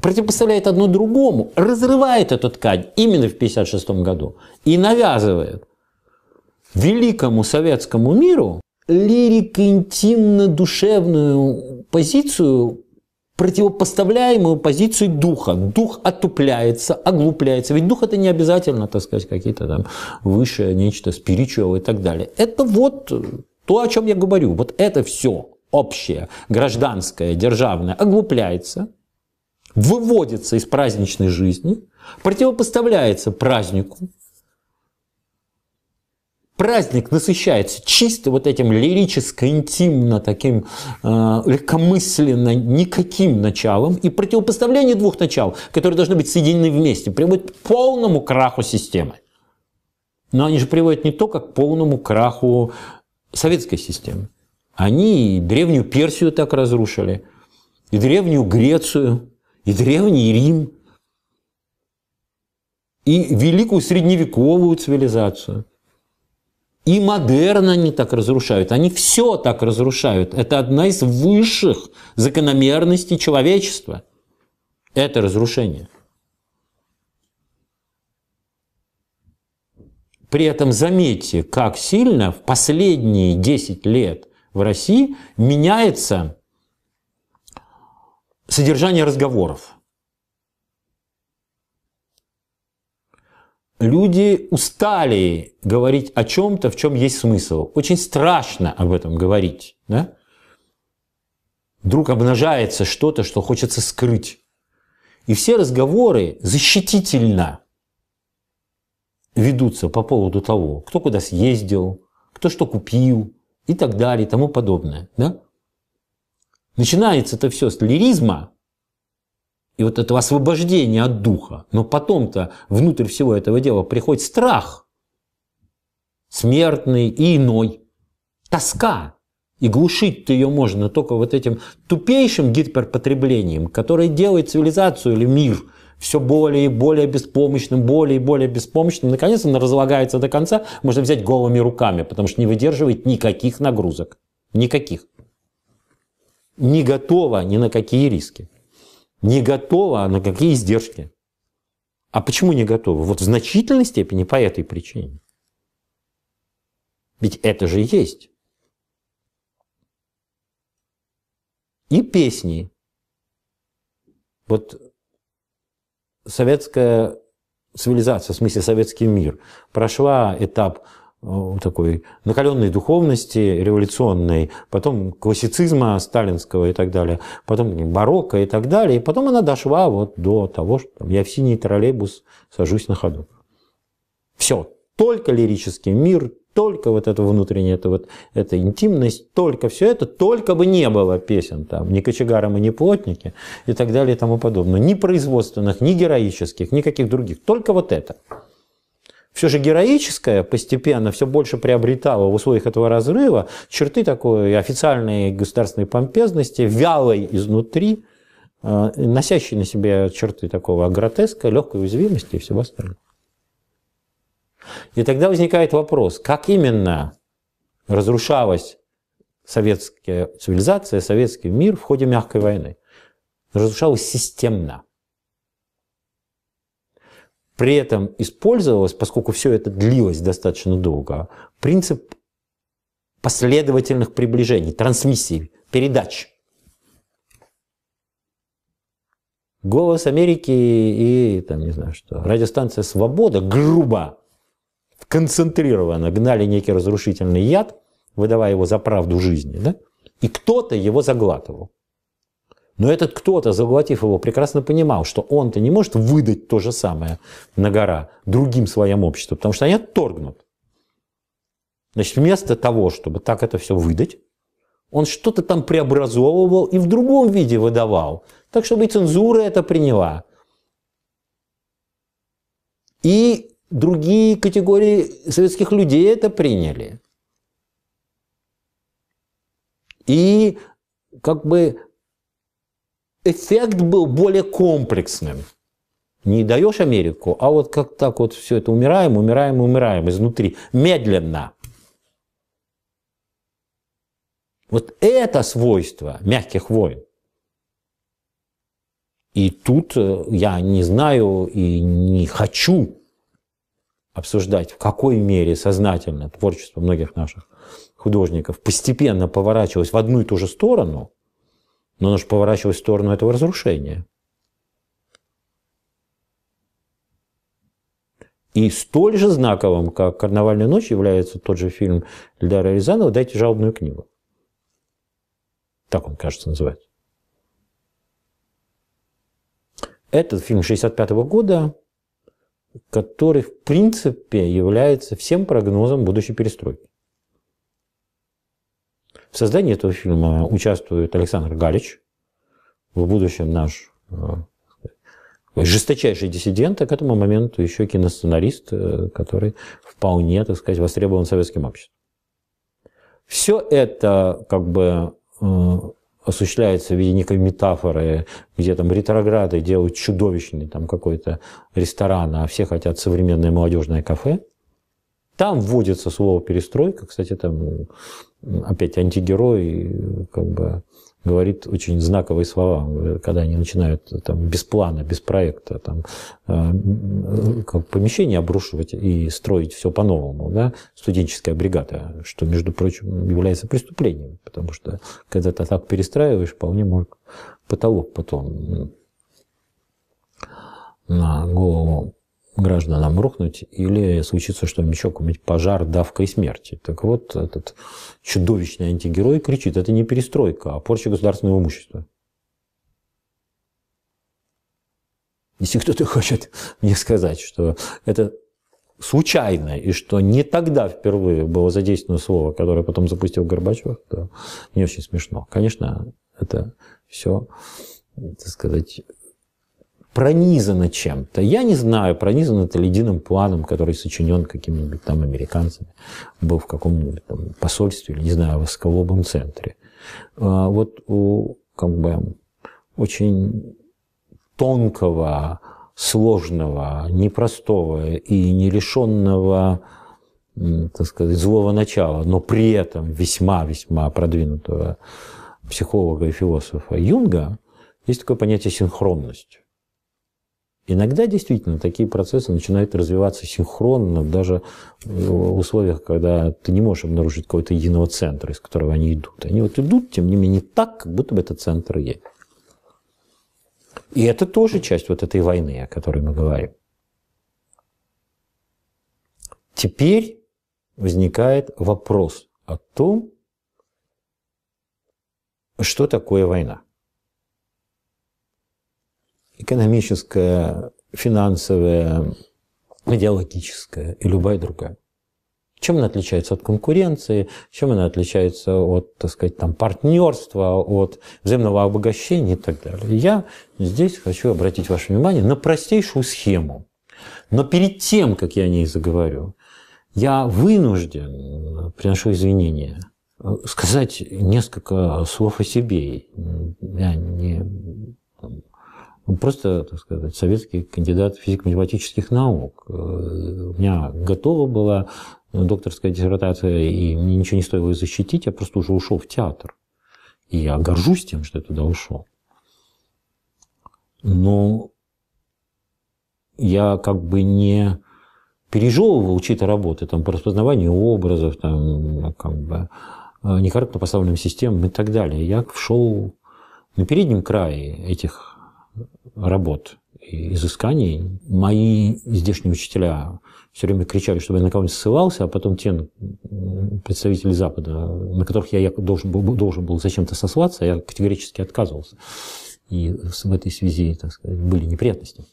противопоставляет одно другому, разрывает эту ткань именно в 1956 году и навязывает великому советскому миру лирико-интимно-душевную позицию, противопоставляемую позиции духа. Дух отупляется, оглупляется. Ведь дух это не обязательно, так сказать, какие-то там высшее нечто, спиричуал и так далее. Это вот то, о чем я говорю. Вот это все общее, гражданское, державное оглупляется, выводится из праздничной жизни, противопоставляется празднику, праздник насыщается чисто вот этим лирическо, интимно, таким э, легкомысленно, никаким началом, и противопоставление двух начал, которые должны быть соединены вместе, приводит к полному краху системы. Но они же приводят не только к полному краху советской системы. Они и древнюю Персию так разрушили, и древнюю Грецию, и древний Рим, и великую средневековую цивилизацию – и модерн они так разрушают. Они все так разрушают. Это одна из высших закономерностей человечества. Это разрушение. При этом заметьте, как сильно в последние 10 лет в России меняется содержание разговоров. Люди устали говорить о чем-то, в чем есть смысл. Очень страшно об этом говорить. Да? Вдруг обнажается что-то, что хочется скрыть. И все разговоры защитительно ведутся по поводу того, кто куда съездил, кто что купил и так далее и тому подобное. Да? Начинается это все с лиризма, и вот этого освобождения от духа. Но потом-то внутрь всего этого дела приходит страх, смертный и иной, тоска. И глушить-то ее можно только вот этим тупейшим гиперпотреблением, которое делает цивилизацию или мир все более и более беспомощным, более и более беспомощным. Наконец он разлагается до конца, можно взять голыми руками, потому что не выдерживает никаких нагрузок. Никаких. Не готова ни на какие риски не готова на какие издержки. А почему не готова? Вот в значительной степени по этой причине. Ведь это же есть. И песни. Вот советская цивилизация, в смысле советский мир, прошла этап такой накаленной духовности, революционной, потом классицизма сталинского и так далее, потом барокко и так далее, и потом она дошла вот до того, что я в синий троллейбус сажусь на ходу. Все, только лирический мир, только вот это внутреннее, это вот эта интимность, только все это, только бы не было песен там, ни кочегары мы, ни плотники и так далее и тому подобное, ни производственных, ни героических, никаких других, только вот это все же героическое постепенно все больше приобретало в условиях этого разрыва черты такой официальной государственной помпезности, вялой изнутри, э, носящей на себе черты такого гротеска, легкой уязвимости и всего остального. И тогда возникает вопрос, как именно разрушалась советская цивилизация, советский мир в ходе мягкой войны? Разрушалась системно. При этом использовалось, поскольку все это длилось достаточно долго, принцип последовательных приближений, трансмиссий, передач. Голос Америки и, там, не знаю что, радиостанция «Свобода» грубо, концентрированно гнали некий разрушительный яд, выдавая его за правду жизни, да? и кто-то его заглатывал. Но этот кто-то, заглотив его, прекрасно понимал, что он-то не может выдать то же самое на гора другим своим обществу, потому что они отторгнут. Значит, вместо того, чтобы так это все выдать, он что-то там преобразовывал и в другом виде выдавал. Так, чтобы и цензура это приняла. И другие категории советских людей это приняли. И как бы эффект был более комплексным. Не даешь Америку, а вот как так вот все это умираем, умираем, умираем изнутри, медленно. Вот это свойство мягких войн. И тут э, я не знаю и не хочу обсуждать, в какой мере сознательно творчество многих наших художников постепенно поворачивалось в одну и ту же сторону, но оно же поворачивалось в сторону этого разрушения. И столь же знаковым, как «Карнавальная ночь» является тот же фильм Эльдара Рязанова «Дайте жалобную книгу». Так он, кажется, называется. Этот фильм 65 года, который, в принципе, является всем прогнозом будущей перестройки. В создании этого фильма участвует Александр Галич, в будущем наш э, жесточайший диссидент, а к этому моменту еще киносценарист, э, который вполне, так сказать, востребован советским обществом. Все это как бы э, осуществляется в виде некой метафоры, где там ретрограды делают чудовищный там какой-то ресторан, а все хотят современное молодежное кафе. Там вводится слово перестройка, кстати, там опять антигерой как бы говорит очень знаковые слова, когда они начинают там, без плана, без проекта там, э, как помещение обрушивать и строить все по-новому. Да? Студенческая бригада, что, между прочим, является преступлением, потому что когда ты так перестраиваешь, вполне может потолок потом на голову гражданам рухнуть или случится что-нибудь еще, какой-нибудь пожар, давка и смерти. Так вот, этот чудовищный антигерой кричит, это не перестройка, а порча государственного имущества. Если кто-то хочет мне сказать, что это случайно, и что не тогда впервые было задействовано слово, которое потом запустил Горбачев, то не очень смешно. Конечно, это все, так сказать, пронизано чем-то. Я не знаю, пронизано это единым планом, который сочинен какими-нибудь там американцами, был в каком-нибудь там посольстве, или, не знаю, в Осколобом центре. А вот у как бы очень тонкого, сложного, непростого и не лишенного так сказать, злого начала, но при этом весьма-весьма продвинутого психолога и философа Юнга, есть такое понятие синхронность. Иногда действительно такие процессы начинают развиваться синхронно, даже в условиях, когда ты не можешь обнаружить какого-то единого центра, из которого они идут. Они вот идут, тем не менее, так, как будто бы этот центр есть. И это тоже часть вот этой войны, о которой мы говорим. Теперь возникает вопрос о том, что такое война экономическая, финансовая, идеологическая и любая другая. Чем она отличается от конкуренции, чем она отличается от, так сказать, там, партнерства, от взаимного обогащения и так далее. Я здесь хочу обратить ваше внимание на простейшую схему. Но перед тем, как я о ней заговорю, я вынужден, приношу извинения, сказать несколько слов о себе. Я не он просто, так сказать, советский кандидат физико-математических наук. Э, у меня готова была докторская диссертация, и мне ничего не стоило защитить, я просто уже ушел в театр. И я горжусь тем, что я туда ушел. Но я как бы не пережевывал чьи-то работы там, по распознаванию образов, там, как бы, э, некорректно поставленным системам и так далее. Я шел на переднем крае этих работ и изысканий. Мои здешние учителя все время кричали, чтобы я на кого-нибудь ссылался, а потом те представители Запада, на которых я должен был, должен был зачем-то сослаться, я категорически отказывался. И в этой связи, так сказать, были неприятности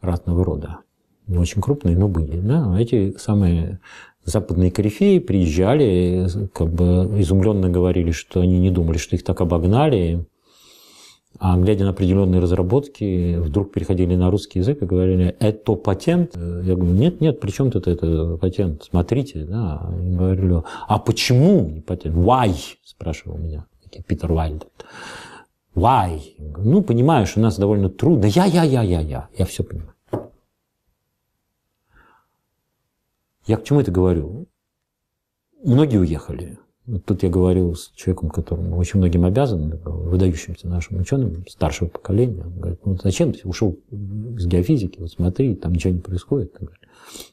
разного рода. Не очень крупные, но были. Да? Эти самые западные корифеи приезжали, как бы изумленно говорили, что они не думали, что их так обогнали, а глядя на определенные разработки, вдруг переходили на русский язык и говорили, это патент? Я говорю, нет, нет, при чем тут это патент? Смотрите, да. Они говорили, а почему не патент? Why? Спрашивал меня Питер Вайльд. Why? Ну, понимаешь, у нас довольно трудно. Я, я, я, я, я. Я все понимаю. Я к чему это говорю? Многие уехали. Вот тут я говорил с человеком, которому очень многим обязан, выдающимся нашим ученым старшего поколения. Он говорит, ну зачем ты ушел из геофизики, вот смотри, там ничего не происходит.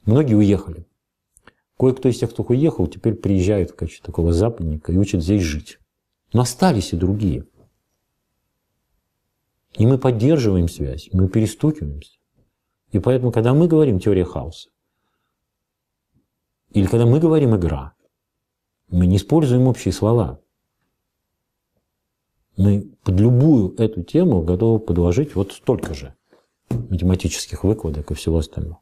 Многие уехали. Кое-кто из тех, кто уехал, теперь приезжает в качестве такого западника и учат здесь жить. Но остались и другие. И мы поддерживаем связь, мы перестукиваемся. И поэтому, когда мы говорим теория хаоса, или когда мы говорим игра, мы не используем общие слова. Мы под любую эту тему готовы подложить вот столько же математических выкладок и всего остального.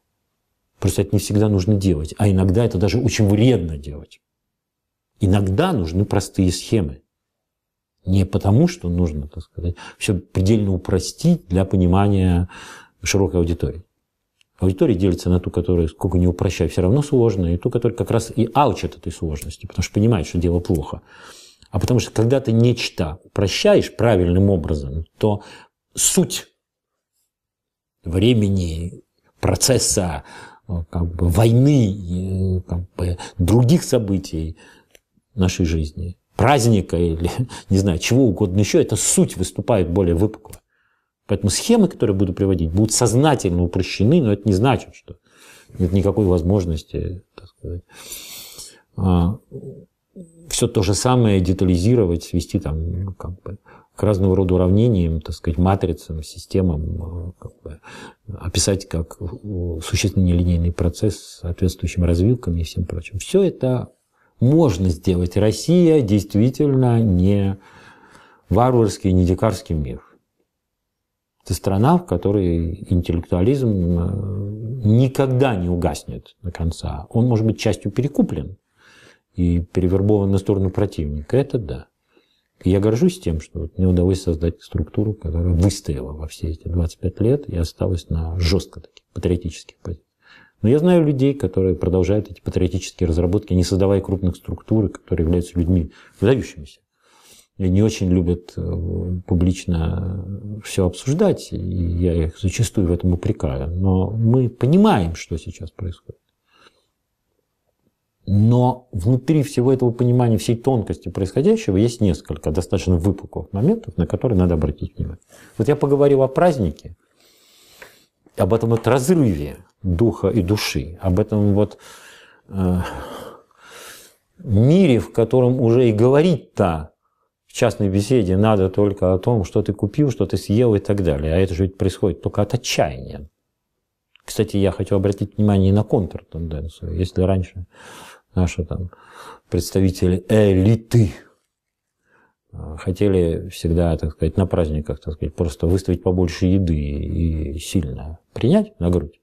Просто это не всегда нужно делать, а иногда это даже очень вредно делать. Иногда нужны простые схемы. Не потому, что нужно, так сказать, все предельно упростить для понимания широкой аудитории. Аудитория делится на ту, которая, сколько не упрощай, все равно сложная, и ту, которая как раз и аучит этой сложности, потому что понимает, что дело плохо. А потому что когда ты нечто упрощаешь правильным образом, то суть времени, процесса как бы, войны, как бы, других событий нашей жизни, праздника или, не знаю, чего угодно еще, эта суть выступает более выпукло. Поэтому схемы, которые буду приводить, будут сознательно упрощены, но это не значит, что нет никакой возможности, так сказать, а, все то же самое детализировать, свести там, ну, как бы, к разного рода уравнениям, так сказать, матрицам, системам, как бы, описать как существенно нелинейный процесс с соответствующими развилками и всем прочим. Все это можно сделать. Россия действительно не варварский, не дикарский мир. Это страна, в которой интеллектуализм э, никогда не угаснет до конца. Он может быть частью перекуплен и перевербован на сторону противника. Это да. И я горжусь тем, что мне удалось создать структуру, которая выстояла во все эти 25 лет и осталась на жестко таких патриотических позициях. Но я знаю людей, которые продолжают эти патриотические разработки, не создавая крупных структур, которые являются людьми выдающимися не очень любят э, публично все обсуждать, и я их зачастую в этом упрекаю. Но мы понимаем, что сейчас происходит. Но внутри всего этого понимания, всей тонкости происходящего есть несколько достаточно выпуклых моментов, на которые надо обратить внимание. Вот я поговорил о празднике, об этом вот разрыве духа и души, об этом вот э, мире, в котором уже и говорить-то частной беседе надо только о том, что ты купил, что ты съел и так далее. А это же ведь происходит только от отчаяния. Кстати, я хочу обратить внимание и на контртенденцию. Если раньше наши там представители элиты а, хотели всегда, так сказать, на праздниках, так сказать, просто выставить побольше еды и сильно принять на грудь,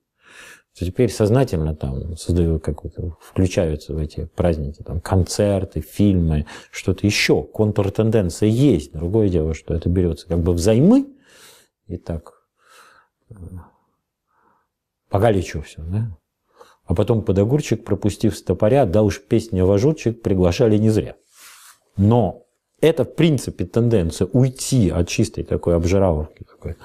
то теперь сознательно там создаю какую-то, включаются в эти праздники, там концерты, фильмы, что-то еще. Контртенденция есть. Другое дело, что это берется как бы взаймы, и так э, погалечу все, да? А потом под огурчик, пропустив стопоря, да уж песня в ажурчик приглашали не зря. Но это, в принципе, тенденция уйти от чистой такой обжираловки, такой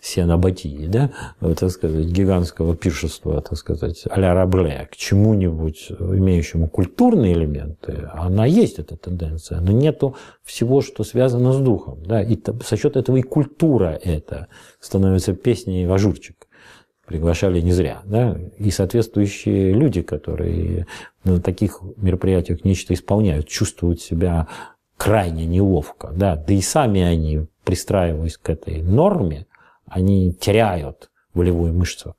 сианабатии, да, так сказать, гигантского пиршества, так сказать, а-ля Рабле, к чему-нибудь, имеющему культурные элементы, она есть, эта тенденция, но нету всего, что связано с духом, да, и со счет этого и культура это становится песней Важурчик приглашали не зря, да, и соответствующие люди, которые на таких мероприятиях нечто исполняют, чувствуют себя крайне неловко, да, да и сами они, пристраиваясь к этой норме, они теряют волевую мышцу,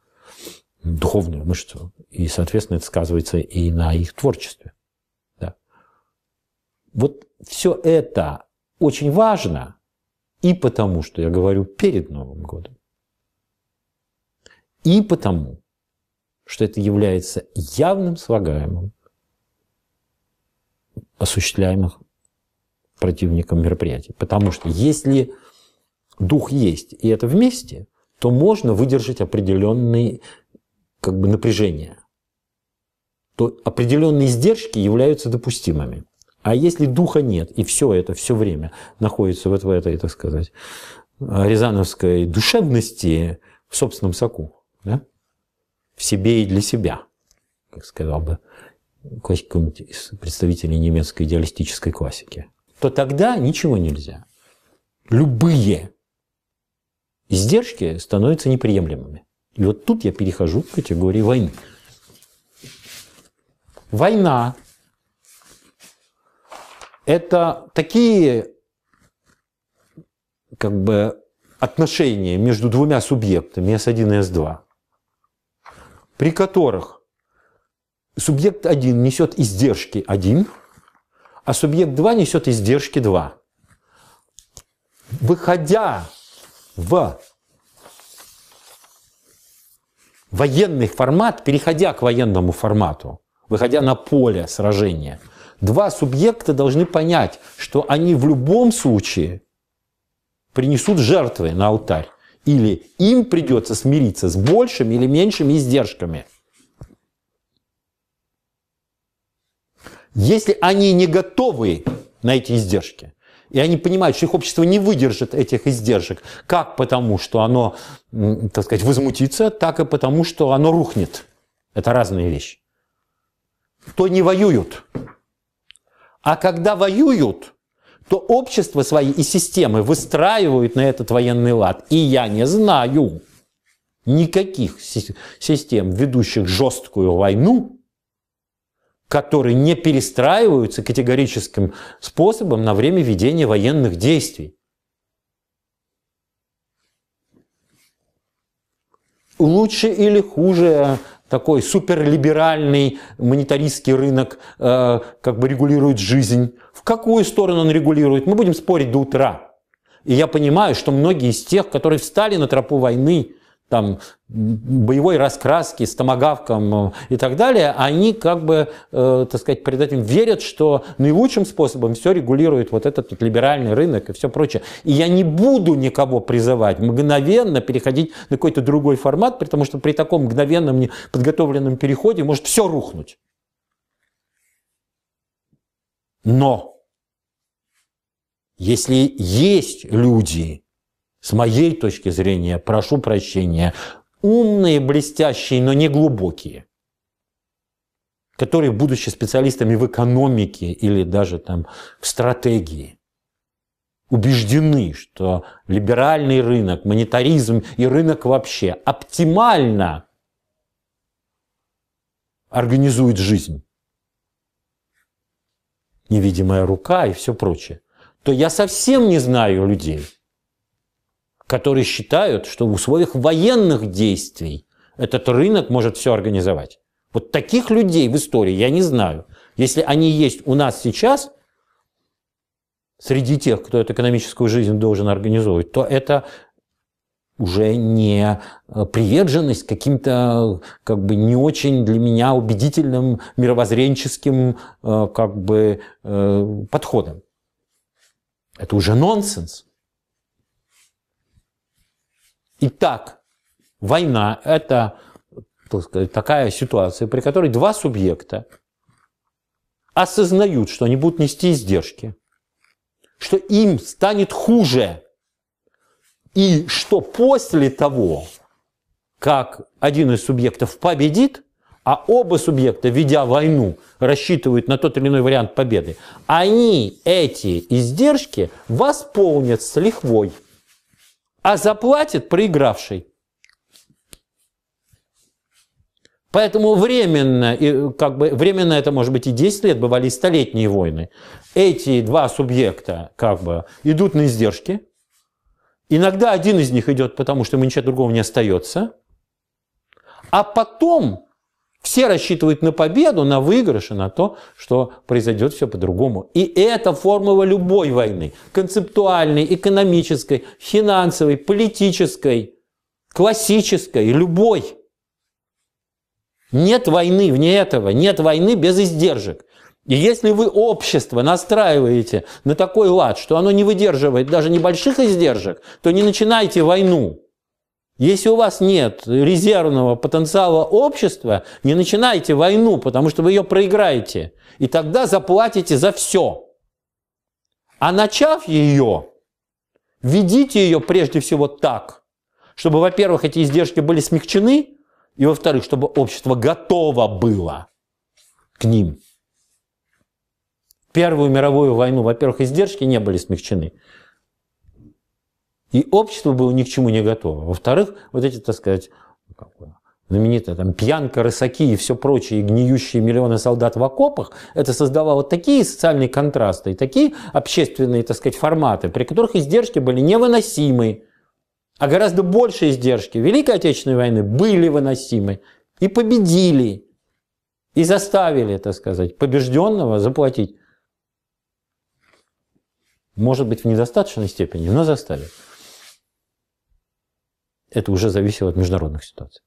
духовную мышцу. И, соответственно, это сказывается и на их творчестве. Да. Вот все это очень важно и потому, что я говорю перед Новым годом, и потому, что это является явным слагаемым осуществляемых противником мероприятий. Потому что если дух есть, и это вместе, то можно выдержать определенные как бы, напряжения. То определенные издержки являются допустимыми. А если духа нет, и все это все время находится вот в этой, так сказать, рязановской душевности в собственном соку, да? в себе и для себя, как сказал бы какой-нибудь из представителей немецкой идеалистической классики, то тогда ничего нельзя. Любые издержки становятся неприемлемыми. И вот тут я перехожу к категории войны. Война – это такие как бы отношения между двумя субъектами S1 и S2, при которых субъект 1 несет издержки 1, а субъект 2 несет издержки 2. Выходя в военный формат, переходя к военному формату, выходя на поле сражения, два субъекта должны понять, что они в любом случае принесут жертвы на алтарь. Или им придется смириться с большими или меньшими издержками. Если они не готовы на эти издержки, и они понимают, что их общество не выдержит этих издержек, как потому, что оно, так сказать, возмутится, так и потому, что оно рухнет. Это разные вещи. То не воюют. А когда воюют, то общество свои и системы выстраивают на этот военный лад. И я не знаю никаких систем, ведущих жесткую войну, которые не перестраиваются категорическим способом на время ведения военных действий. Лучше или хуже такой суперлиберальный монетаристский рынок э, как бы регулирует жизнь. В какую сторону он регулирует? Мы будем спорить до утра. И я понимаю, что многие из тех, которые встали на тропу войны, там, боевой раскраски с томогавком э, и так далее, они как бы, э, так сказать, перед этим верят, что наилучшим способом все регулирует вот этот вот либеральный рынок и все прочее. И я не буду никого призывать мгновенно переходить на какой-то другой формат, потому что при таком мгновенном подготовленном переходе может все рухнуть. Но если есть люди, с моей точки зрения, прошу прощения, умные, блестящие, но не глубокие, которые, будучи специалистами в экономике или даже там в стратегии, убеждены, что либеральный рынок, монетаризм и рынок вообще оптимально организует жизнь. Невидимая рука и все прочее. То я совсем не знаю людей – которые считают, что в условиях военных действий этот рынок может все организовать. Вот таких людей в истории я не знаю. Если они есть у нас сейчас, среди тех, кто эту экономическую жизнь должен организовывать, то это уже не э, приверженность каким-то как бы не очень для меня убедительным мировоззренческим э, как бы э, подходом. Это уже нонсенс. Итак, война – это так сказать, такая ситуация, при которой два субъекта осознают, что они будут нести издержки, что им станет хуже, и что после того, как один из субъектов победит, а оба субъекта, ведя войну, рассчитывают на тот или иной вариант победы, они эти издержки восполнят с лихвой – а заплатит проигравший. Поэтому временно, как бы, временно это может быть и 10 лет, бывали столетние войны. Эти два субъекта как бы идут на издержки. Иногда один из них идет, потому что ему ничего другого не остается. А потом все рассчитывают на победу, на выигрыш и на то, что произойдет все по-другому. И это формула любой войны. Концептуальной, экономической, финансовой, политической, классической, любой. Нет войны вне этого, нет войны без издержек. И если вы общество настраиваете на такой лад, что оно не выдерживает даже небольших издержек, то не начинайте войну. Если у вас нет резервного потенциала общества, не начинайте войну, потому что вы ее проиграете. И тогда заплатите за все. А начав ее, ведите ее прежде всего так, чтобы, во-первых, эти издержки были смягчены, и, во-вторых, чтобы общество готово было к ним. Первую мировую войну, во-первых, издержки не были смягчены. И общество было ни к чему не готово. Во-вторых, вот эти, так сказать, знаменитая там пьянка, рысаки и все прочее, и гниющие миллионы солдат в окопах, это создавало такие социальные контрасты и такие общественные, так сказать, форматы, при которых издержки были невыносимы, а гораздо больше издержки Великой Отечественной войны были выносимы и победили, и заставили, так сказать, побежденного заплатить. Может быть, в недостаточной степени, но заставили. Это уже зависело от международных ситуаций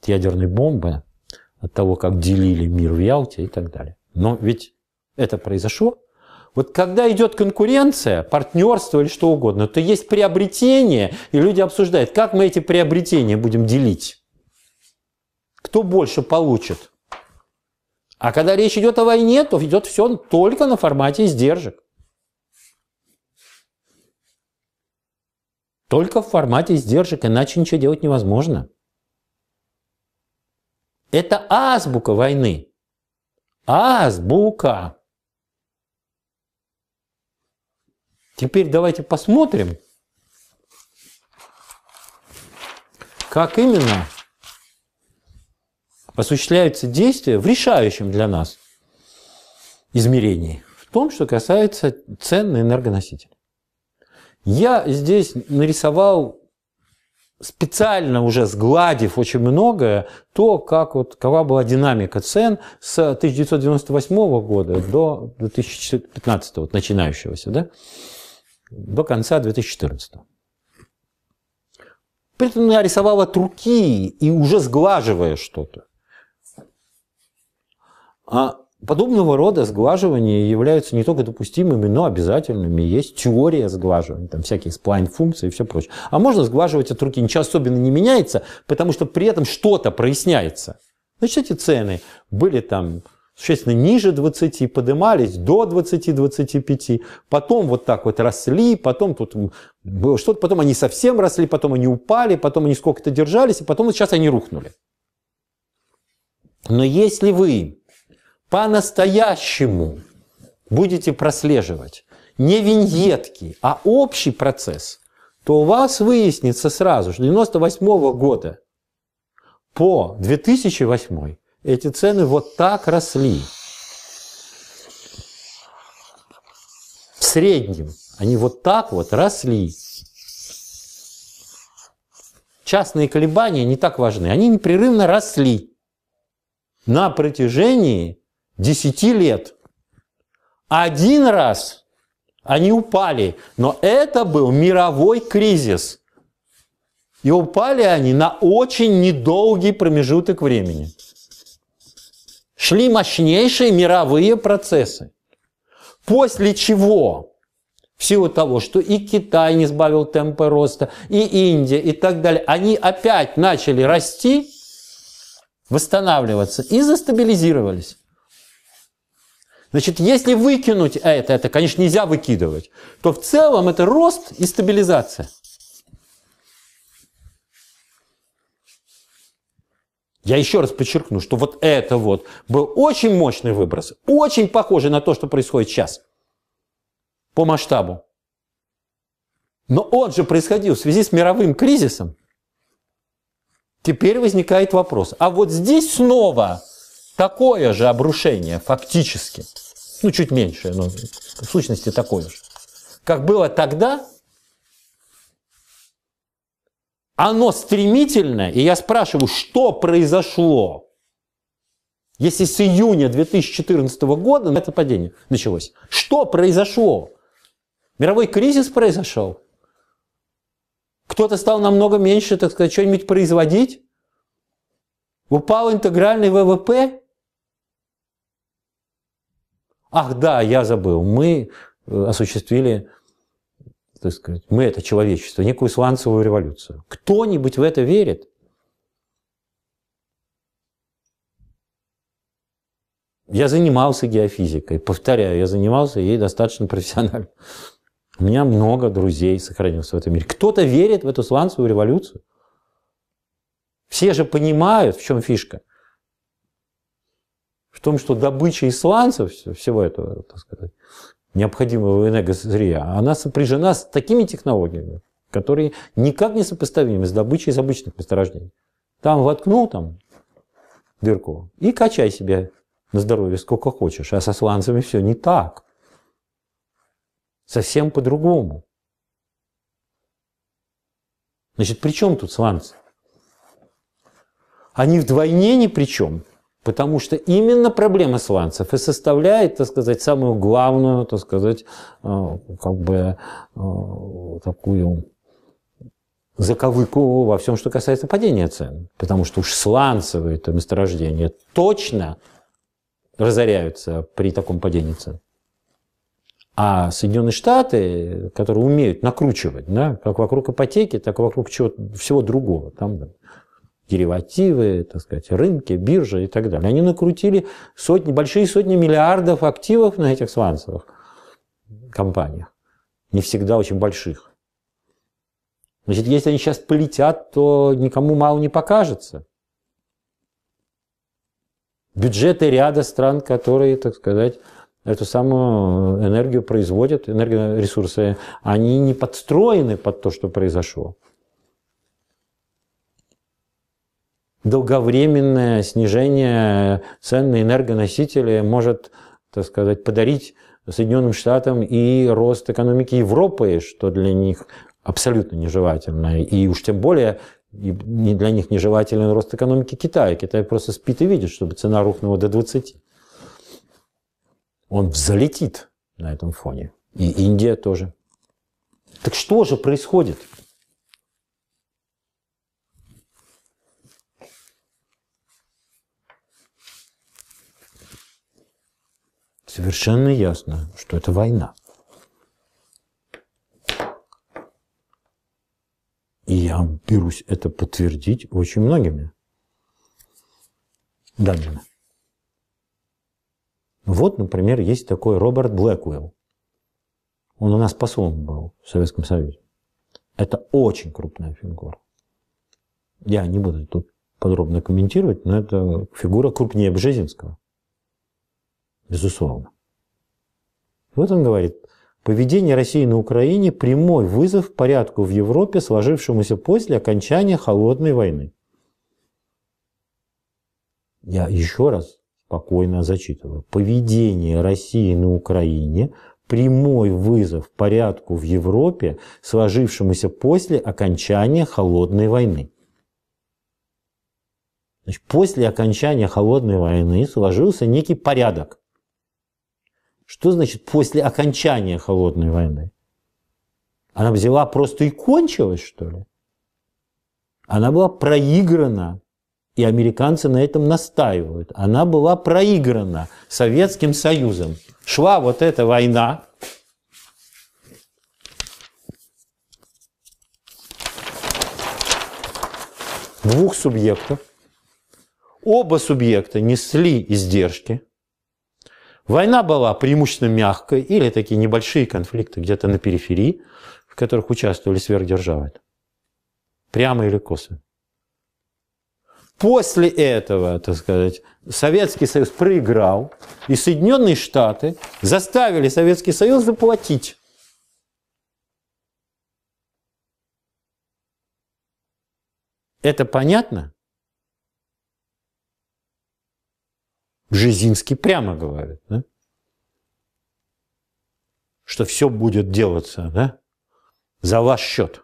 от ядерной бомбы, от того, как делили мир в Ялте и так далее. Но ведь это произошло. Вот когда идет конкуренция, партнерство или что угодно, то есть приобретение, и люди обсуждают, как мы эти приобретения будем делить. Кто больше получит? А когда речь идет о войне, то идет все только на формате издержек. Только в формате издержек, иначе ничего делать невозможно. Это азбука войны. Азбука. Теперь давайте посмотрим, как именно осуществляются действия в решающем для нас измерении, в том, что касается цен на энергоносители. Я здесь нарисовал специально уже сгладив очень многое, то, как вот, какова была динамика цен с 1998 года до 2015, вот, начинающегося, да, до конца 2014. При этом я рисовал от руки и уже сглаживая что-то. А Подобного рода сглаживания являются не только допустимыми, но обязательными. Есть теория сглаживания, там всякие сплайн-функции и все прочее. А можно сглаживать от руки, ничего особенно не меняется, потому что при этом что-то проясняется. Значит, эти цены были там существенно ниже 20, поднимались до 20-25, потом вот так вот росли, потом тут было что-то, потом они совсем росли, потом они упали, потом они сколько-то держались, и потом вот сейчас они рухнули. Но если вы по-настоящему будете прослеживать не виньетки, а общий процесс, то у вас выяснится сразу, что 98 года по 2008 эти цены вот так росли. В среднем они вот так вот росли. Частные колебания не так важны, они непрерывно росли на протяжении 10 лет. Один раз они упали, но это был мировой кризис. И упали они на очень недолгий промежуток времени. Шли мощнейшие мировые процессы. После чего, в силу того, что и Китай не сбавил темпы роста, и Индия, и так далее, они опять начали расти, восстанавливаться и застабилизировались. Значит, если выкинуть это, это, конечно, нельзя выкидывать, то в целом это рост и стабилизация. Я еще раз подчеркну, что вот это вот был очень мощный выброс, очень похожий на то, что происходит сейчас по масштабу. Но он же происходил в связи с мировым кризисом. Теперь возникает вопрос, а вот здесь снова такое же обрушение фактически, ну чуть меньше, но в сущности такое же, как было тогда, оно стремительное, и я спрашиваю, что произошло, если с июня 2014 года это падение началось? Что произошло? Мировой кризис произошел? Кто-то стал намного меньше, так сказать, что-нибудь производить? Упал интегральный ВВП? Ах да, я забыл, мы э, осуществили, так сказать, мы это человечество, некую сланцевую революцию. Кто-нибудь в это верит? Я занимался геофизикой, повторяю, я занимался ей достаточно профессионально. У меня много друзей сохранилось в этом мире. Кто-то верит в эту сланцевую революцию. Все же понимают, в чем фишка. В том, что добыча из сланцев, всего этого, так сказать, необходимого энергосырья, она сопряжена с такими технологиями, которые никак не сопоставимы с добычей из обычных месторождений. Там воткнул там дырку и качай себе на здоровье сколько хочешь. А со сланцами все не так. Совсем по-другому. Значит, при чем тут сланцы? Они вдвойне ни при чем, потому что именно проблема сланцев и составляет, так сказать, самую главную, так сказать, э, как бы э, такую заковыку во всем, что касается падения цен. Потому что уж сланцевые это месторождения точно разоряются при таком падении цен. А Соединенные Штаты, которые умеют накручивать, да, как вокруг ипотеки, так и вокруг чего всего другого, там деривативы, так сказать, рынки, биржи и так далее, они накрутили сотни, большие сотни миллиардов активов на этих сланцевых компаниях. Не всегда очень больших. Значит, если они сейчас полетят, то никому мало не покажется бюджеты ряда стран, которые, так сказать, эту самую энергию производят, энергоресурсы, они не подстроены под то, что произошло. Долговременное снижение цен на энергоносители может, так сказать, подарить Соединенным Штатам и рост экономики Европы, что для них абсолютно нежелательно. И уж тем более и для них нежелателен рост экономики Китая. Китай просто спит и видит, чтобы цена рухнула до 20. Он взлетит на этом фоне. И Индия тоже. Так что же происходит? Совершенно ясно, что это война. И я берусь это подтвердить очень многими данными. Вот, например, есть такой Роберт Блэквелл. Он у нас послом был в Советском Союзе. Это очень крупная фигура. Я не буду тут подробно комментировать, но это фигура крупнее Бжезинского. Безусловно. Вот он говорит, Поведение России на Украине – прямой вызов порядку в Европе, сложившемуся после окончания холодной войны. Я еще раз спокойно зачитываю. Поведение России на Украине – прямой вызов порядку в Европе, сложившемуся после окончания холодной войны. Значит, после окончания холодной войны сложился некий порядок – что значит после окончания холодной войны? Она взяла просто и кончилась, что ли? Она была проиграна, и американцы на этом настаивают. Она была проиграна Советским Союзом. Шла вот эта война, двух субъектов. Оба субъекта несли издержки. Война была преимущественно мягкой или такие небольшие конфликты где-то на периферии, в которых участвовали сверхдержавы. Прямо или косвенно. После этого, так сказать, Советский Союз проиграл, и Соединенные Штаты заставили Советский Союз заплатить. Это понятно? Бжезинский прямо говорит, да? что все будет делаться да? за ваш счет.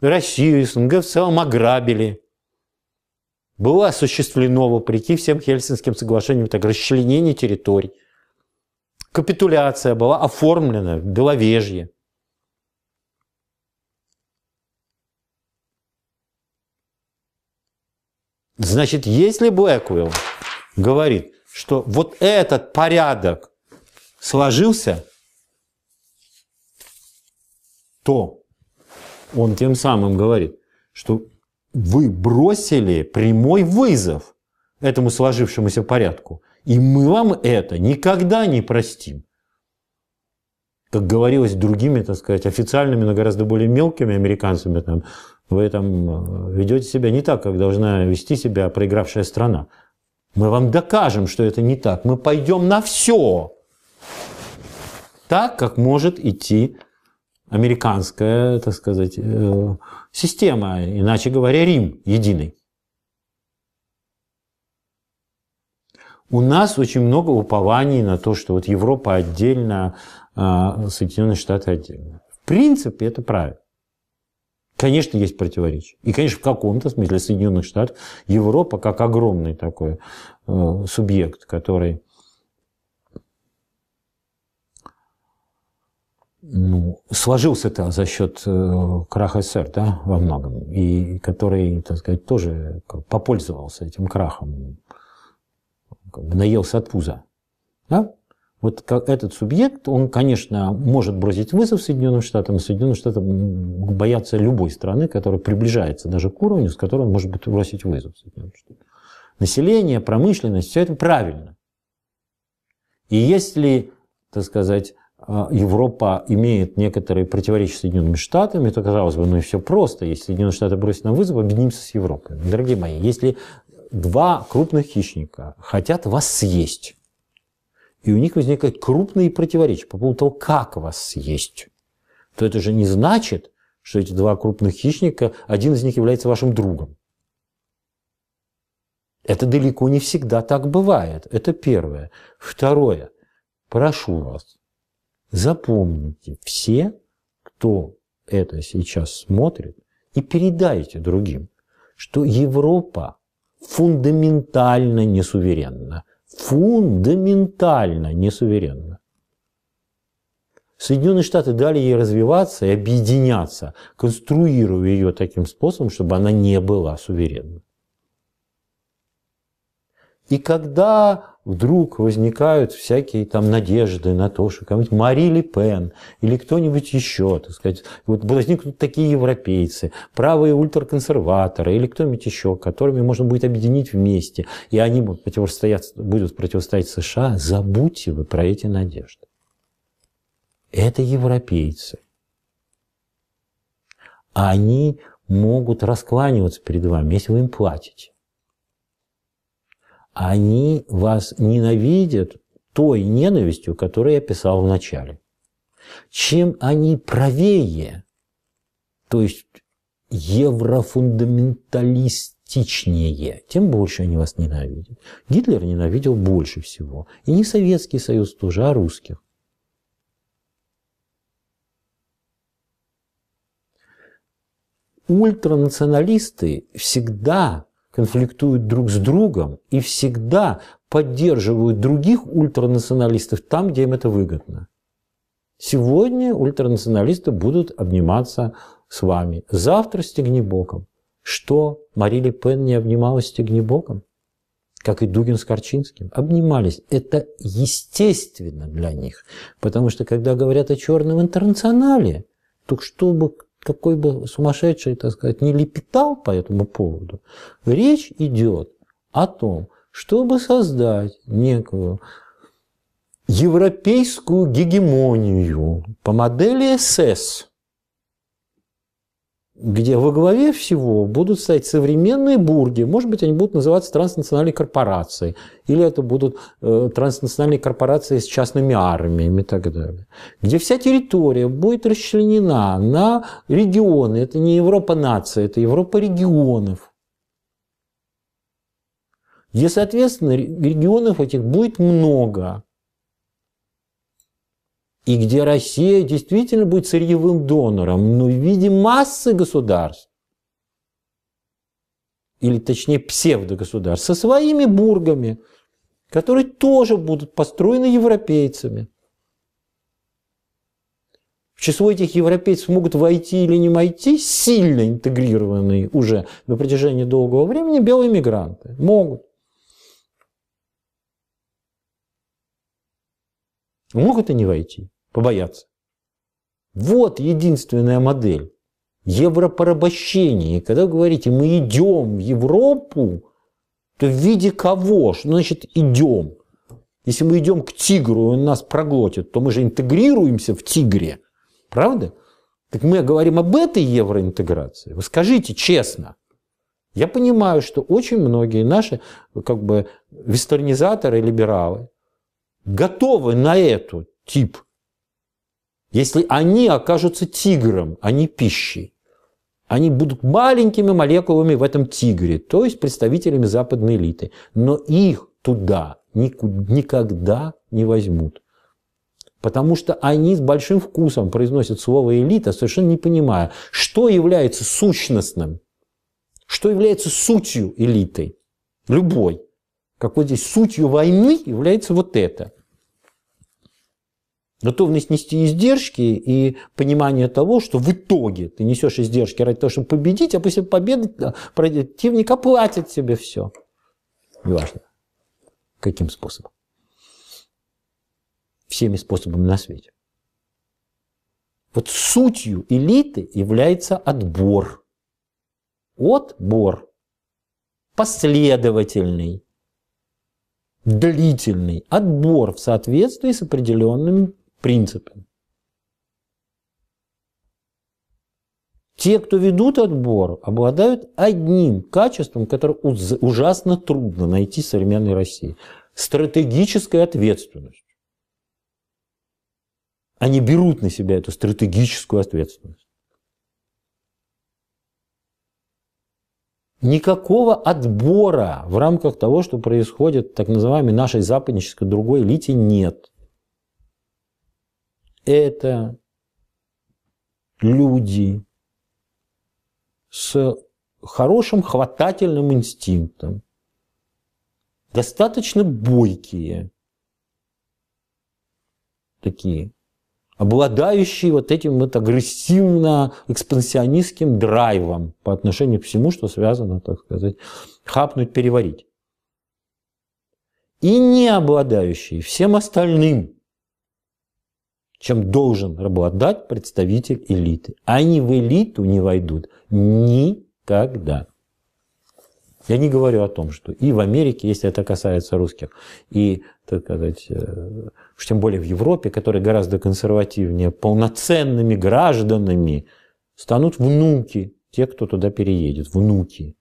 Россию, СНГ в целом ограбили. Было осуществлено, вопреки всем Хельсинским соглашениям, так расчленение территорий. Капитуляция была оформлена в Беловежье. Значит, если Блэквилл говорит, что вот этот порядок сложился, то он тем самым говорит, что вы бросили прямой вызов этому сложившемуся порядку. И мы вам это никогда не простим. Как говорилось другими, так сказать, официальными, но гораздо более мелкими американцами, там, вы там э, ведете себя не так, как должна вести себя проигравшая страна. Мы вам докажем, что это не так. Мы пойдем на все. Так, как может идти американская, так сказать, э, система, иначе говоря, Рим единый. У нас очень много упований на то, что вот Европа отдельно, а Соединенные Штаты отдельно. В принципе, это правильно. Конечно, есть противоречия. И, конечно, в каком-то смысле Соединенных Штатов Европа как огромный такой э, субъект, который ну, сложился-то за счет э, краха СССР, да, во многом, и который, так сказать, тоже попользовался этим крахом, как бы наелся от пуза. Да? Вот как этот субъект, он, конечно, может бросить вызов Соединенным Штатам, и Соединенным Штатам боятся любой страны, которая приближается даже к уровню, с которым он может быть бросить вызов Соединенным Штатам. Население, промышленность, все это правильно. И если, так сказать, а, Европа имеет некоторые противоречия с Соединенными Штатами, то казалось бы, ну и все просто. Если Соединенные Штаты бросят на вызов, объединимся с Европой. Дорогие мои, если два крупных хищника хотят вас съесть, и у них возникают крупные противоречия по поводу того, как вас съесть, то это же не значит, что эти два крупных хищника, один из них является вашим другом. Это далеко не всегда так бывает. Это первое. Второе. Прошу вас, Запомните все, кто это сейчас смотрит, и передайте другим, что Европа фундаментально несуверенна. Фундаментально несуверенна. Соединенные Штаты дали ей развиваться и объединяться, конструируя ее таким способом, чтобы она не была суверенна. И когда вдруг возникают всякие там надежды на то, что кому-нибудь Мари Ли Пен или кто-нибудь еще, так сказать, вот возникнут такие европейцы, правые ультраконсерваторы или кто-нибудь еще, которыми можно будет объединить вместе, и они будут противостоять, будут противостоять США, забудьте вы про эти надежды. Это европейцы. Они могут раскланиваться перед вами, если вы им платите они вас ненавидят той ненавистью, которую я писал в начале. Чем они правее, то есть еврофундаменталистичнее, тем больше они вас ненавидят. Гитлер ненавидел больше всего. И не Советский Союз тоже, а русских. Ультранационалисты всегда конфликтуют друг с другом и всегда поддерживают других ультранационалистов там, где им это выгодно. Сегодня ультранационалисты будут обниматься с вами. Завтра с Тегнебоком. Что, Марили Пен не обнималась с Тегнебоком? Как и Дугин с Корчинским. Обнимались. Это естественно для них. Потому что, когда говорят о черном интернационале, то чтобы какой бы сумасшедший, так сказать, не лепетал по этому поводу, речь идет о том, чтобы создать некую европейскую гегемонию по модели СС, где во главе всего будут стоять современные бурги. Может быть, они будут называться транснациональной корпорацией, или это будут э, транснациональные корпорации с частными армиями и так далее. Где вся территория будет расчленена на регионы. Это не Европа нации, это Европа регионов. Где, соответственно, регионов этих будет много и где Россия действительно будет сырьевым донором, но в виде массы государств, или точнее псевдогосударств, со своими бургами, которые тоже будут построены европейцами. В число этих европейцев могут войти или не войти сильно интегрированные уже на протяжении долгого времени белые мигранты. Могут. Могут они войти, побояться. Вот единственная модель. Европорабощение. Когда вы говорите, мы идем в Европу, то в виде кого? Что значит идем? Если мы идем к тигру, он нас проглотит, то мы же интегрируемся в тигре. Правда? Так мы говорим об этой евроинтеграции. Вы скажите честно. Я понимаю, что очень многие наши как бы вестернизаторы, либералы готовы на эту тип, если они окажутся тигром, а не пищей. Они будут маленькими молекулами в этом тигре, то есть представителями западной элиты. Но их туда никогда не возьмут. Потому что они с большим вкусом произносят слово элита, совершенно не понимая, что является сущностным, что является сутью элитой. Любой. Как вот здесь сутью войны является вот это. Готовность нести издержки и понимание того, что в итоге ты несешь издержки ради того, чтобы победить, а после победы противник оплатит тебе все. Неважно. Каким способом? Всеми способами на свете. Вот сутью элиты является отбор. Отбор. Последовательный, длительный отбор в соответствии с определенными принципами. Те, кто ведут отбор, обладают одним качеством, которое ужасно трудно найти в современной России – стратегической ответственностью. Они берут на себя эту стратегическую ответственность. Никакого отбора в рамках того, что происходит так называемой нашей западнической другой элите, нет. Это люди, с хорошим хватательным инстинктом, достаточно бойкие, такие, обладающие вот этим вот агрессивно-экспансионистским драйвом по отношению к всему, что связано, так сказать, хапнуть, переварить. И не обладающие всем остальным, чем должен обладать представитель элиты. Они в элиту не войдут никогда. Я не говорю о том, что и в Америке, если это касается русских, и, так сказать, э, тем более в Европе, которые гораздо консервативнее, полноценными гражданами станут внуки, те, кто туда переедет, внуки.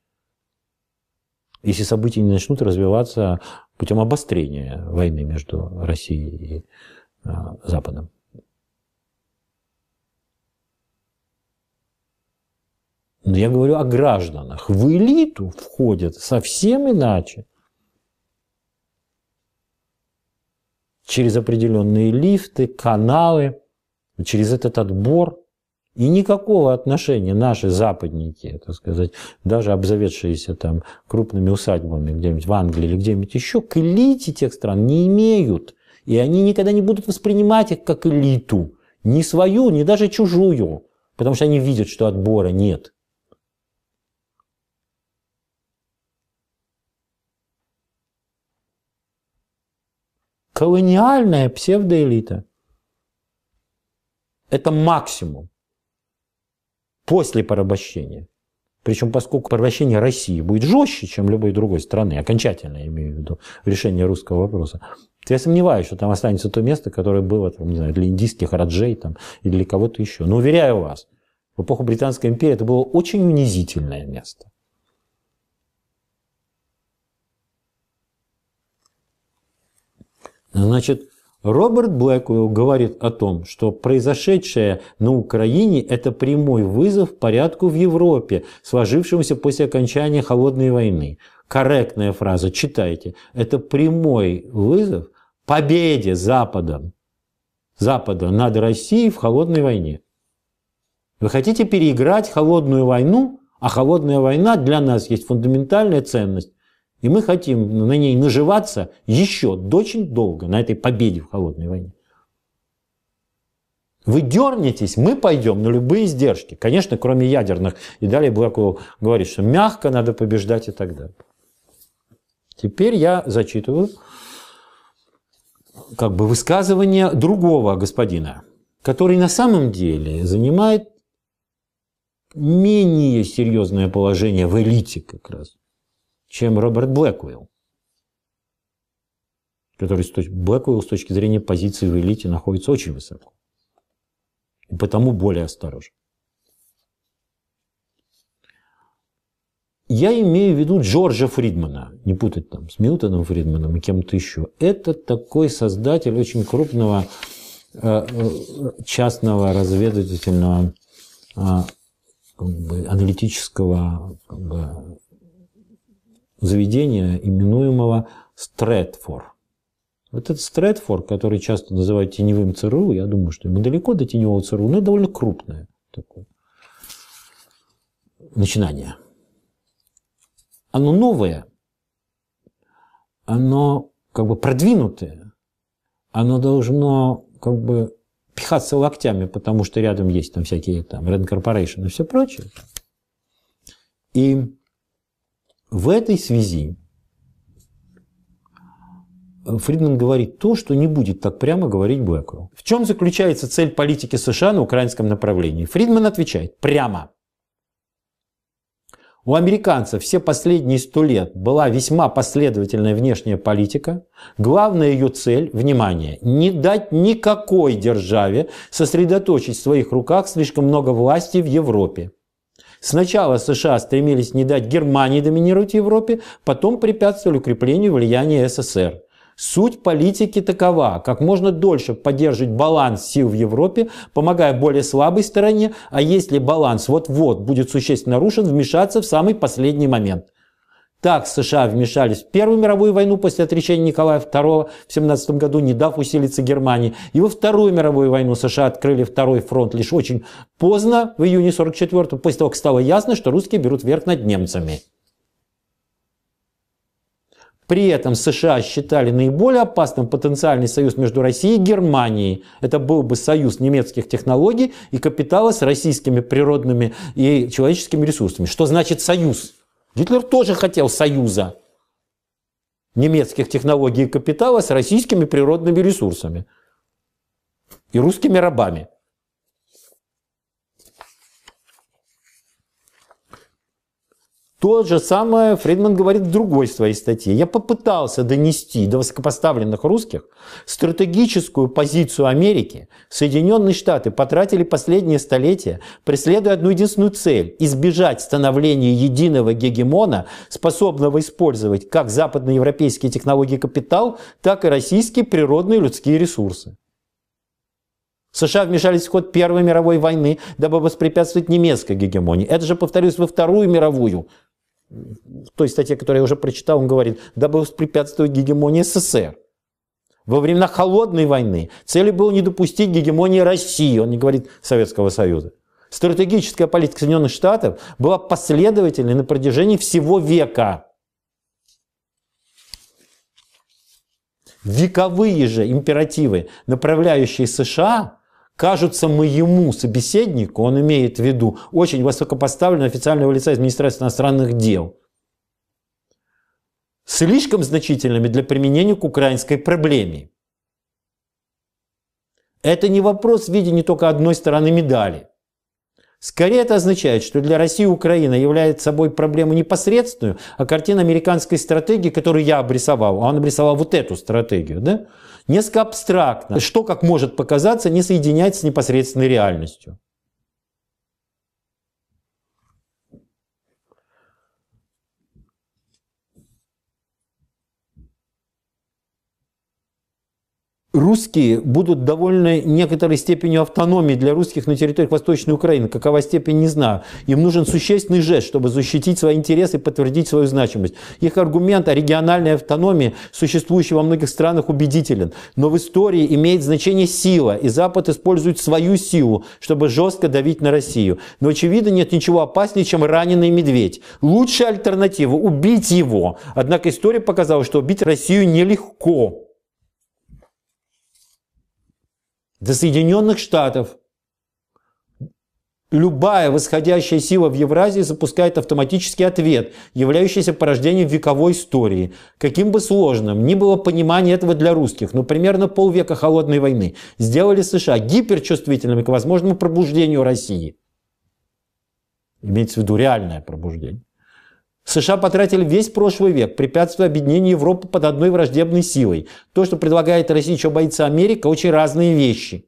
Если события не начнут развиваться путем обострения войны между Россией и э, Западом. Но я говорю о гражданах. В элиту входят совсем иначе. Через определенные лифты, каналы, через этот отбор. И никакого отношения наши западники, так сказать, даже обзаведшиеся там крупными усадьбами где-нибудь в Англии или где-нибудь еще, к элите тех стран не имеют. И они никогда не будут воспринимать их как элиту. Ни свою, ни даже чужую. Потому что они видят, что отбора нет. Колониальная псевдоэлита. Это максимум после порабощения. Причем поскольку порабощение России будет жестче, чем любой другой страны, окончательно я имею в виду решение русского вопроса, то я сомневаюсь, что там останется то место, которое было там, не знаю, для индийских раджей там, или для кого-то еще. Но уверяю вас, в эпоху Британской империи это было очень унизительное место. Значит, Роберт Блэквелл говорит о том, что произошедшее на Украине – это прямой вызов порядку в Европе, сложившемуся после окончания Холодной войны. Корректная фраза, читайте. Это прямой вызов победе Запада, Запада над Россией в Холодной войне. Вы хотите переиграть Холодную войну, а Холодная война для нас есть фундаментальная ценность. И мы хотим на ней наживаться еще очень долго, на этой победе в холодной войне. Вы дернетесь, мы пойдем на любые издержки. Конечно, кроме ядерных. И далее Блэквелл говорит, что мягко надо побеждать и так далее. Теперь я зачитываю как бы высказывание другого господина, который на самом деле занимает менее серьезное положение в элите как раз, чем Роберт Блэквилл, который Блэквилл с точки зрения позиции в элите находится очень высоко. И потому более осторожен. Я имею в виду Джорджа Фридмана, не путать там с Милтоном Фридманом и кем-то еще. Это такой создатель очень крупного э, э, частного разведывательного э, аналитического как бы, заведения, именуемого Стрэдфор. Вот этот Стрэдфор, который часто называют теневым ЦРУ, я думаю, что ему далеко до теневого ЦРУ, но довольно крупное такое начинание. Оно новое, оно как бы продвинутое, оно должно как бы пихаться локтями, потому что рядом есть там всякие там Red Corporation и все прочее. И в этой связи Фридман говорит то, что не будет так прямо говорить Блэквелл. В чем заключается цель политики США на украинском направлении? Фридман отвечает прямо. У американцев все последние сто лет была весьма последовательная внешняя политика. Главная ее цель, внимание, не дать никакой державе сосредоточить в своих руках слишком много власти в Европе. Сначала США стремились не дать Германии доминировать в Европе, потом препятствовали укреплению влияния СССР. Суть политики такова, как можно дольше поддерживать баланс сил в Европе, помогая более слабой стороне, а если баланс вот-вот будет существенно нарушен, вмешаться в самый последний момент. Так США вмешались в Первую мировую войну после отречения Николая II в 17 году, не дав усилиться Германии. И во Вторую мировую войну США открыли второй фронт лишь очень поздно, в июне 44 после того, как стало ясно, что русские берут верх над немцами. При этом США считали наиболее опасным потенциальный союз между Россией и Германией. Это был бы союз немецких технологий и капитала с российскими природными и человеческими ресурсами. Что значит союз? Гитлер тоже хотел союза немецких технологий и капитала с российскими природными ресурсами и русскими рабами. То же самое Фридман говорит в другой своей статье. Я попытался донести до высокопоставленных русских стратегическую позицию Америки. Соединенные Штаты потратили последние столетия, преследуя одну единственную цель – избежать становления единого гегемона, способного использовать как западноевропейские технологии капитал, так и российские природные людские ресурсы. США вмешались в ход Первой мировой войны, дабы воспрепятствовать немецкой гегемонии. Это же повторюсь во Вторую мировую в той статье, которую я уже прочитал, он говорит, дабы воспрепятствовать гегемонии СССР. Во времена Холодной войны целью было не допустить гегемонии России, он не говорит Советского Союза. Стратегическая политика Соединенных Штатов была последовательной на протяжении всего века. Вековые же императивы, направляющие США, кажутся моему собеседнику, он имеет в виду очень высокопоставленного официального лица из Министерства иностранных дел, слишком значительными для применения к украинской проблеме. Это не вопрос в виде не только одной стороны медали. Скорее это означает, что для России Украина является собой проблему непосредственную, а картина американской стратегии, которую я обрисовал, а он обрисовал вот эту стратегию, да, несколько абстрактно. Что, как может показаться, не соединяется с непосредственной реальностью. Русские будут довольны некоторой степенью автономии для русских на территории Восточной Украины. Какова степень, не знаю. Им нужен существенный жест, чтобы защитить свои интересы и подтвердить свою значимость. Их аргумент о региональной автономии, существующей во многих странах, убедителен. Но в истории имеет значение сила, и Запад использует свою силу, чтобы жестко давить на Россию. Но, очевидно, нет ничего опаснее, чем раненый медведь. Лучшая альтернатива – убить его. Однако история показала, что убить Россию нелегко. До Соединенных Штатов Любая восходящая сила в Евразии запускает автоматический ответ, являющийся порождением вековой истории. Каким бы сложным ни было понимание этого для русских, но примерно полвека холодной войны сделали США гиперчувствительными к возможному пробуждению России. Имеется в виду реальное пробуждение. США потратили весь прошлый век, препятствуя объединению Европы под одной враждебной силой. То, что предлагает Россия, что боится Америка, очень разные вещи.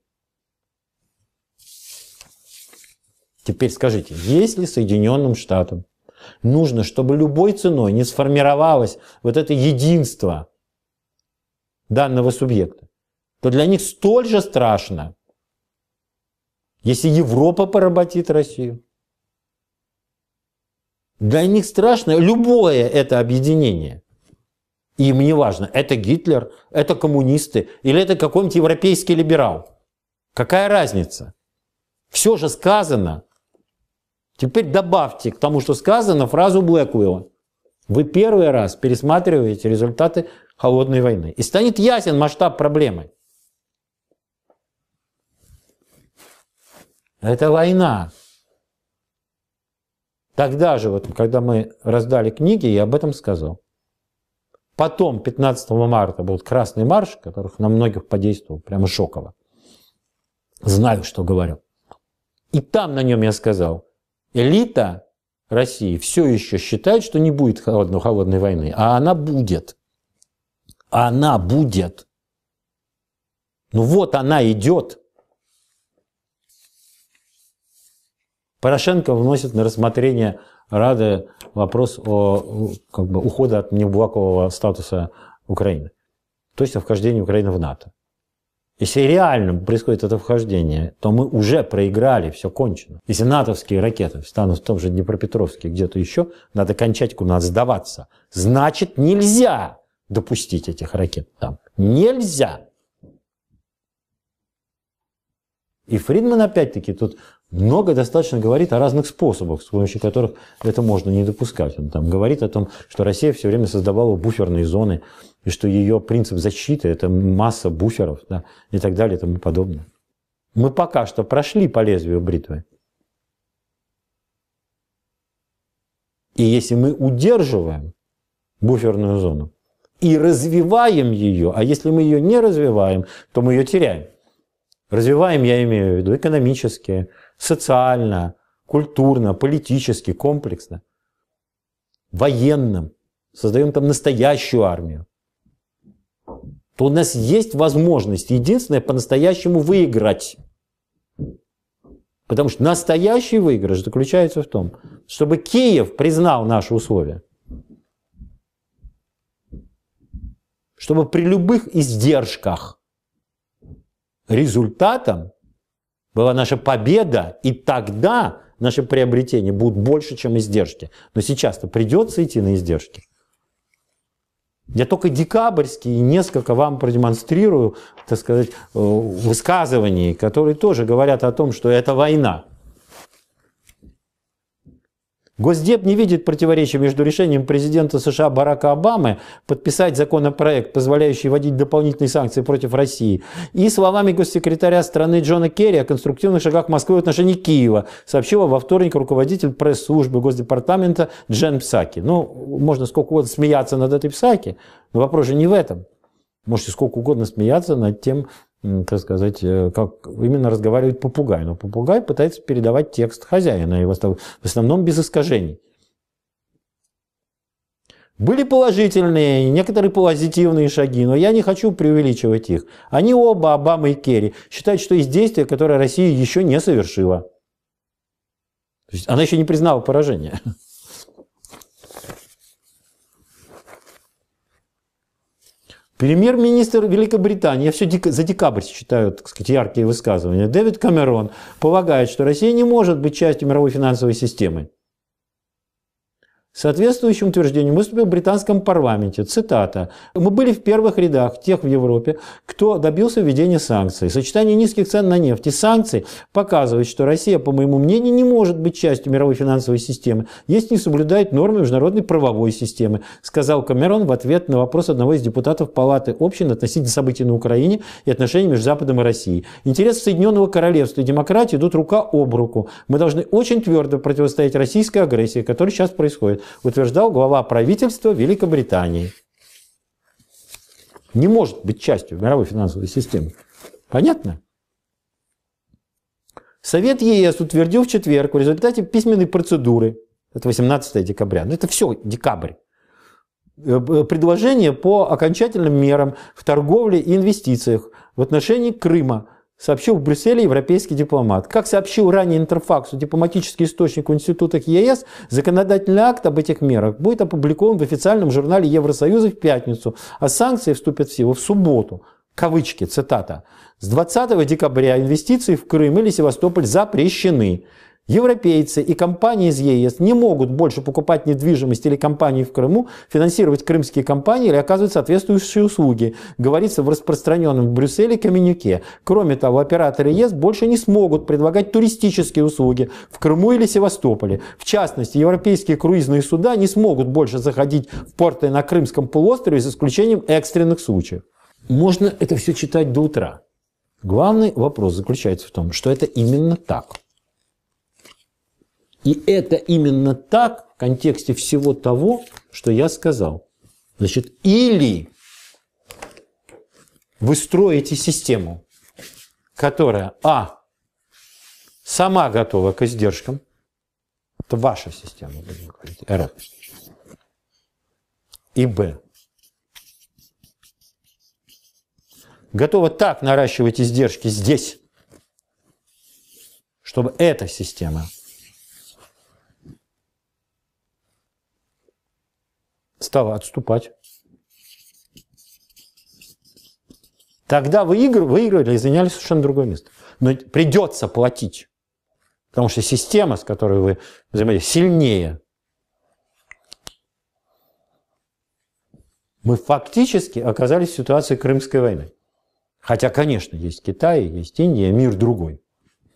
Теперь скажите, если Соединенным Штатам нужно, чтобы любой ценой не сформировалось вот это единство данного субъекта, то для них столь же страшно, если Европа поработит Россию. Для них страшно любое это объединение. им не важно, это Гитлер, это коммунисты или это какой-нибудь европейский либерал. Какая разница? Все же сказано. Теперь добавьте к тому, что сказано, фразу Блэквилла. Вы первый раз пересматриваете результаты холодной войны. И станет ясен масштаб проблемы. Это война. Тогда же, вот, когда мы раздали книги, я об этом сказал. Потом, 15 марта, был Красный марш, которых на многих подействовал прямо шоково. Знаю, что говорю. И там на нем я сказал, элита России все еще считает, что не будет холодной, холодной войны, а она будет. Она будет. Ну вот она идет. Порошенко вносит на рассмотрение Рады вопрос о как бы, уходе от неблокового статуса Украины, то есть о вхождении Украины в НАТО. Если реально происходит это вхождение, то мы уже проиграли, все кончено. Если натовские ракеты станут в том же Днепропетровске, где-то еще, надо кончать, надо сдаваться. Значит, нельзя допустить этих ракет там. Нельзя. И Фридман опять-таки тут много достаточно говорит о разных способах, с помощью которых это можно не допускать. Он там говорит о том, что Россия все время создавала буферные зоны, и что ее принцип защиты – это масса буферов да, и так далее и тому подобное. Мы пока что прошли по лезвию бритвы. И если мы удерживаем буферную зону и развиваем ее, а если мы ее не развиваем, то мы ее теряем. Развиваем, я имею в виду, экономически, социально, культурно, политически, комплексно, военным, создаем там настоящую армию, то у нас есть возможность, единственное, по-настоящему выиграть. Потому что настоящий выигрыш заключается в том, чтобы Киев признал наши условия. Чтобы при любых издержках результатом была наша победа, и тогда наши приобретения будут больше, чем издержки. Но сейчас-то придется идти на издержки. Я только декабрьский и несколько вам продемонстрирую, так сказать, э, высказываний, которые тоже говорят о том, что это война. Госдеп не видит противоречия между решением президента США Барака Обамы подписать законопроект, позволяющий вводить дополнительные санкции против России, и словами госсекретаря страны Джона Керри о конструктивных шагах Москвы в отношении Киева, сообщила во вторник руководитель пресс-службы Госдепартамента Джен Псаки. Ну, можно сколько угодно смеяться над этой Псаки, но вопрос же не в этом. Можете сколько угодно смеяться над тем, так сказать, э, как именно разговаривает попугай. Но попугай пытается передавать текст хозяина, и в основном без искажений. Были положительные, некоторые позитивные шаги, но я не хочу преувеличивать их. Они оба, Обама и Керри, считают, что есть действия, которые Россия еще не совершила. Она еще не признала поражение. Премьер-министр Великобритании, я все за декабрь читаю, так сказать, яркие высказывания, Дэвид Камерон полагает, что Россия не может быть частью мировой финансовой системы. Соответствующим утверждением выступил в британском парламенте. Цитата. «Мы были в первых рядах тех в Европе, кто добился введения санкций. Сочетание низких цен на нефть и санкций показывает, что Россия, по моему мнению, не может быть частью мировой финансовой системы, если не соблюдает нормы международной правовой системы», сказал Камерон в ответ на вопрос одного из депутатов Палаты общин относительно событий на Украине и отношений между Западом и Россией. Интересы Соединенного Королевства и демократии идут рука об руку. Мы должны очень твердо противостоять российской агрессии, которая сейчас происходит утверждал глава правительства Великобритании. Не может быть частью мировой финансовой системы. Понятно? Совет ЕС утвердил в четверг в результате письменной процедуры, это 18 декабря, ну это все декабрь, э, предложение по окончательным мерам в торговле и инвестициях в отношении Крыма – сообщил в Брюсселе европейский дипломат. Как сообщил ранее Интерфаксу дипломатический источник в институтах ЕС, законодательный акт об этих мерах будет опубликован в официальном журнале Евросоюза в пятницу, а санкции вступят в силу в субботу. Кавычки, цитата. С 20 декабря инвестиции в Крым или Севастополь запрещены. Европейцы и компании из ЕС не могут больше покупать недвижимость или компании в Крыму, финансировать крымские компании или оказывать соответствующие услуги, говорится в распространенном в Брюсселе коммюнике. Кроме того, операторы ЕС больше не смогут предлагать туристические услуги в Крыму или Севастополе. В частности, европейские круизные суда не смогут больше заходить в порты на Крымском полуострове, за исключением экстренных случаев. Можно это все читать до утра. Главный вопрос заключается в том, что это именно так. И это именно так в контексте всего того, что я сказал. Значит, или вы строите систему, которая, а, сама готова к издержкам, это ваша система, будем говорить, РФ, и б, готова так наращивать издержки здесь, чтобы эта система стала отступать. Тогда вы выиграли и заняли совершенно другое место. Но придется платить. Потому что система, с которой вы взаимодействуете, сильнее. Мы фактически оказались в ситуации Крымской войны. Хотя, конечно, есть Китай, есть Индия, мир другой.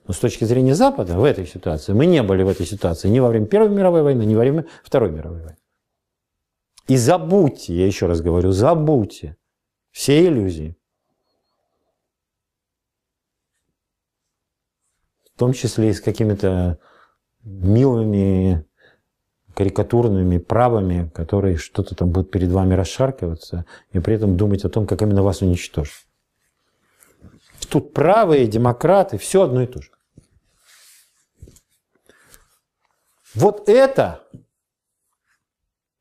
Но с точки зрения Запада в этой ситуации, мы не были в этой ситуации ни во время Первой мировой войны, ни во время Второй мировой войны. И забудьте, я еще раз говорю, забудьте все иллюзии. В том числе и с какими-то милыми карикатурными правами, которые что-то там будут перед вами расшаркиваться, и при этом думать о том, как именно вас уничтожить. Тут правые, демократы, все одно и то же. Вот это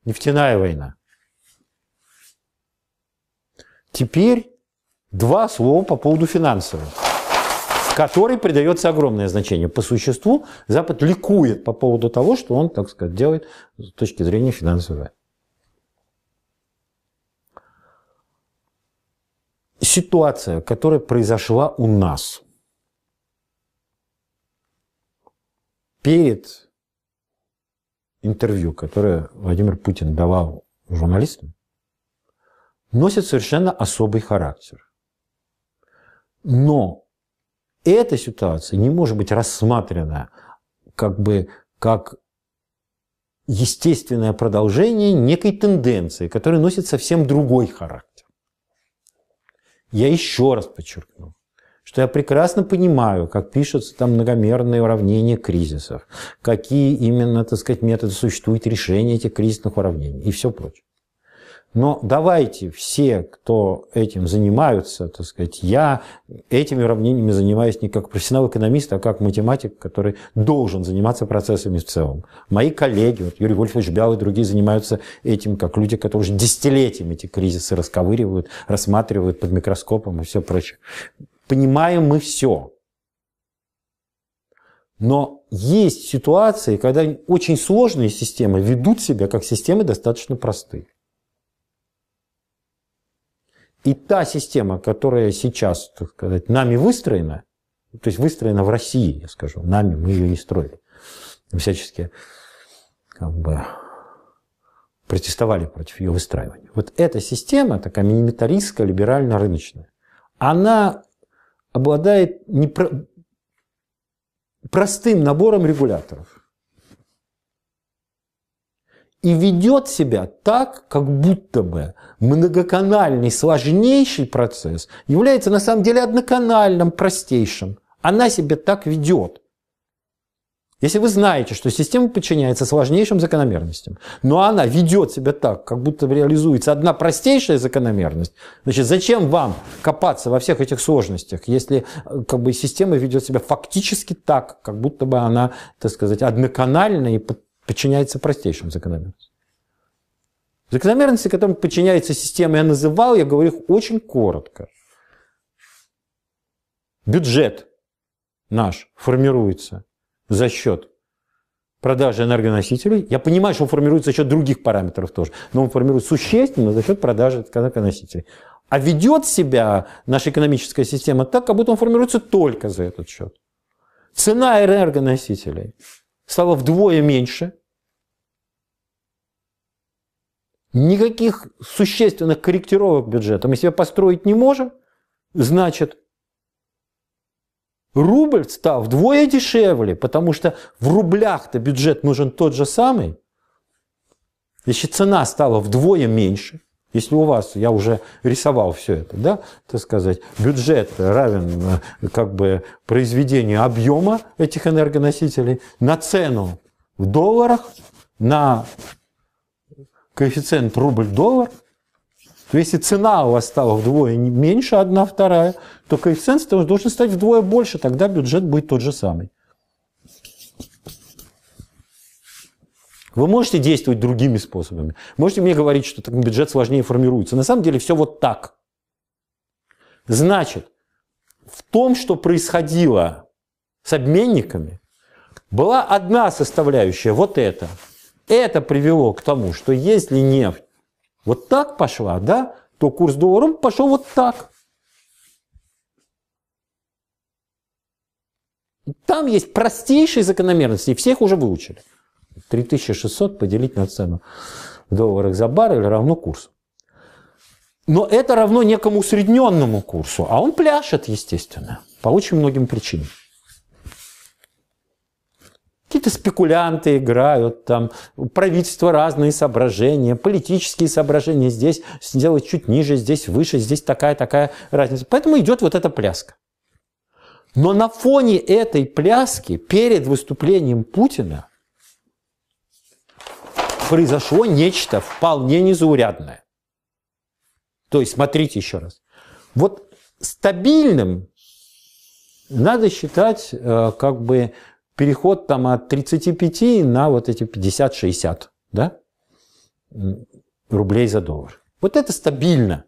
Нефтяная война. Теперь два слова по поводу финансовой, которой придается огромное значение. По существу Запад ликует по поводу того, что он, так сказать, делает с точки зрения финансовой. Ситуация, которая произошла у нас перед интервью, которое Владимир Путин давал журналистам, носит совершенно особый характер. Но эта ситуация не может быть рассматривана как бы как естественное продолжение некой тенденции, которая носит совсем другой характер. Я еще раз подчеркну, что я прекрасно понимаю, как пишутся там многомерные уравнения кризисов, какие именно, так сказать, методы существуют решения этих кризисных уравнений и все прочее. Но давайте все, кто этим занимаются, так сказать, я этими уравнениями занимаюсь не как профессионал-экономист, а как математик, который должен заниматься процессами в целом. Мои коллеги, вот Юрий Вольфович Бял и другие занимаются этим, как люди, которые уже десятилетиями эти кризисы расковыривают, рассматривают под микроскопом и все прочее понимаем мы все. Но есть ситуации, когда очень сложные системы ведут себя как системы достаточно простые. И та система, которая сейчас, так сказать, нами выстроена, то есть выстроена в России, я скажу, нами, мы ее не строили, всячески как бы протестовали против ее выстраивания. Вот эта система, такая минималистская, либерально-рыночная, она обладает непро... простым набором регуляторов. И ведет себя так, как будто бы многоканальный, сложнейший процесс является на самом деле одноканальным, простейшим. Она себя так ведет. Если вы знаете, что система подчиняется сложнейшим закономерностям, но она ведет себя так, как будто реализуется одна простейшая закономерность, значит, зачем вам копаться во всех этих сложностях, если э, как бы, система ведет себя фактически так, как будто бы она, так сказать, одноканальна и подчиняется простейшим закономерностям. Закономерности, которым подчиняется система, я называл, я говорю их очень коротко. Бюджет наш формируется за счет продажи энергоносителей. Я понимаю, что он формируется за счет других параметров тоже, но он формируется существенно за счет продажи энергоносителей. А ведет себя наша экономическая система так, как будто он формируется только за этот счет. Цена энергоносителей стала вдвое меньше. Никаких существенных корректировок бюджета мы себе построить не можем. Значит, Рубль стал вдвое дешевле, потому что в рублях-то бюджет нужен тот же самый. Если цена стала вдвое меньше, если у вас, я уже рисовал все это, да, так сказать, бюджет равен э, как бы произведению объема этих энергоносителей на цену в долларах, на коэффициент рубль-доллар – то если цена у вас стала вдвое меньше, одна вторая, то коэффициент должен стать вдвое больше, тогда бюджет будет тот же самый. Вы можете действовать другими способами. Можете мне говорить, что бюджет сложнее формируется. На самом деле все вот так. Значит, в том, что происходило с обменниками, была одна составляющая, вот это. Это привело к тому, что если нефть вот так пошла, да, то курс доллара пошел вот так. Там есть простейшие закономерности, и всех уже выучили. 3600 поделить на цену в долларах за баррель равно курсу. Но это равно некому усредненному курсу, а он пляшет, естественно, по очень многим причинам. Какие-то спекулянты играют, там правительство разные соображения, политические соображения. Здесь сделать чуть ниже, здесь выше, здесь такая-такая разница. Поэтому идет вот эта пляска. Но на фоне этой пляски перед выступлением Путина произошло нечто вполне незаурядное. То есть, смотрите еще раз. Вот стабильным надо считать э, как бы переход там от 35 на вот эти 50-60 да? рублей за доллар. Вот это стабильно.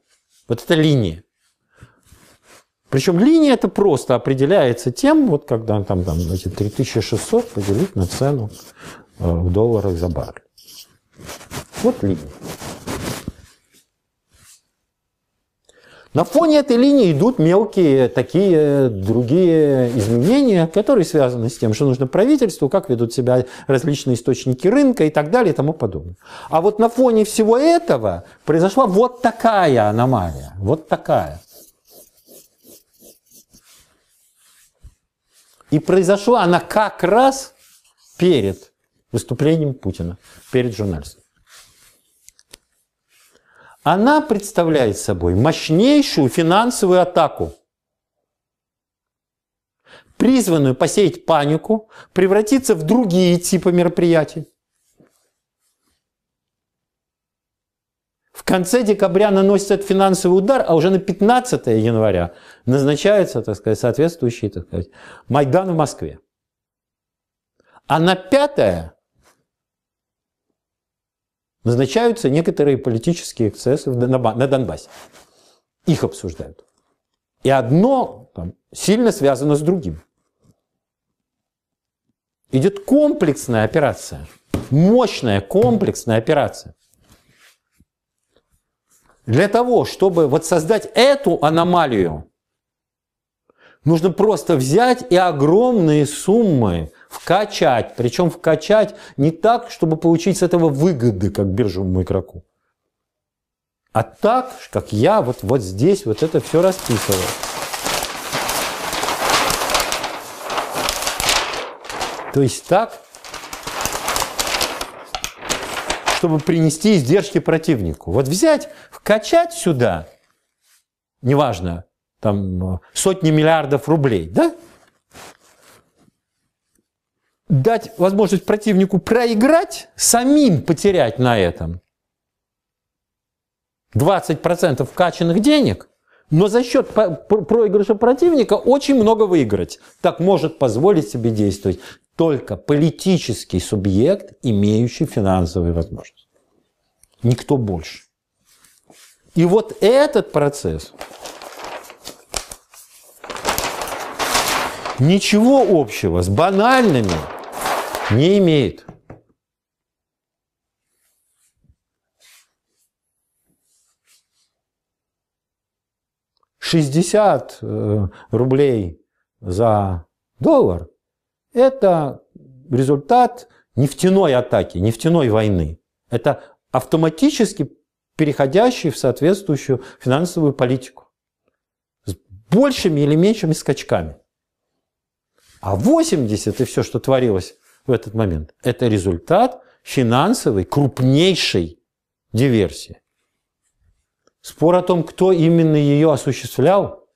Вот это линия. Причем линия это просто определяется тем, вот когда там, там эти 3600 поделить на цену э, в долларах за баррель. Вот линия. На фоне этой линии идут мелкие такие другие изменения, которые связаны с тем, что нужно правительству, как ведут себя различные источники рынка и так далее и тому подобное. А вот на фоне всего этого произошла вот такая аномалия, вот такая. И произошла она как раз перед выступлением Путина, перед журналистами она представляет собой мощнейшую финансовую атаку, призванную посеять панику, превратиться в другие типы мероприятий. В конце декабря наносится этот финансовый удар, а уже на 15 января назначается, так сказать, соответствующий, так сказать, Майдан в Москве. А на 5 назначаются некоторые политические эксцессы на Донбассе. Их обсуждают. И одно там, сильно связано с другим. Идет комплексная операция, мощная комплексная операция. Для того, чтобы вот создать эту аномалию, нужно просто взять и огромные суммы Вкачать. Причем вкачать не так, чтобы получить с этого выгоды, как биржевому игроку. А так, как я вот, вот здесь вот это все расписываю. То есть так, чтобы принести издержки противнику. Вот взять, вкачать сюда, неважно, там сотни миллиардов рублей, да? Дать возможность противнику проиграть, самим потерять на этом 20% вкачанных денег, но за счет проигрыша противника очень много выиграть. Так может позволить себе действовать только политический субъект, имеющий финансовые возможности. Никто больше. И вот этот процесс ничего общего с банальными не имеет. Шестьдесят э, рублей за доллар – это результат нефтяной атаки, нефтяной войны. Это автоматически переходящий в соответствующую финансовую политику. С большими или меньшими скачками. А 80 и все, что творилось в этот момент, это результат финансовой крупнейшей диверсии. Спор о том, кто именно ее осуществлял,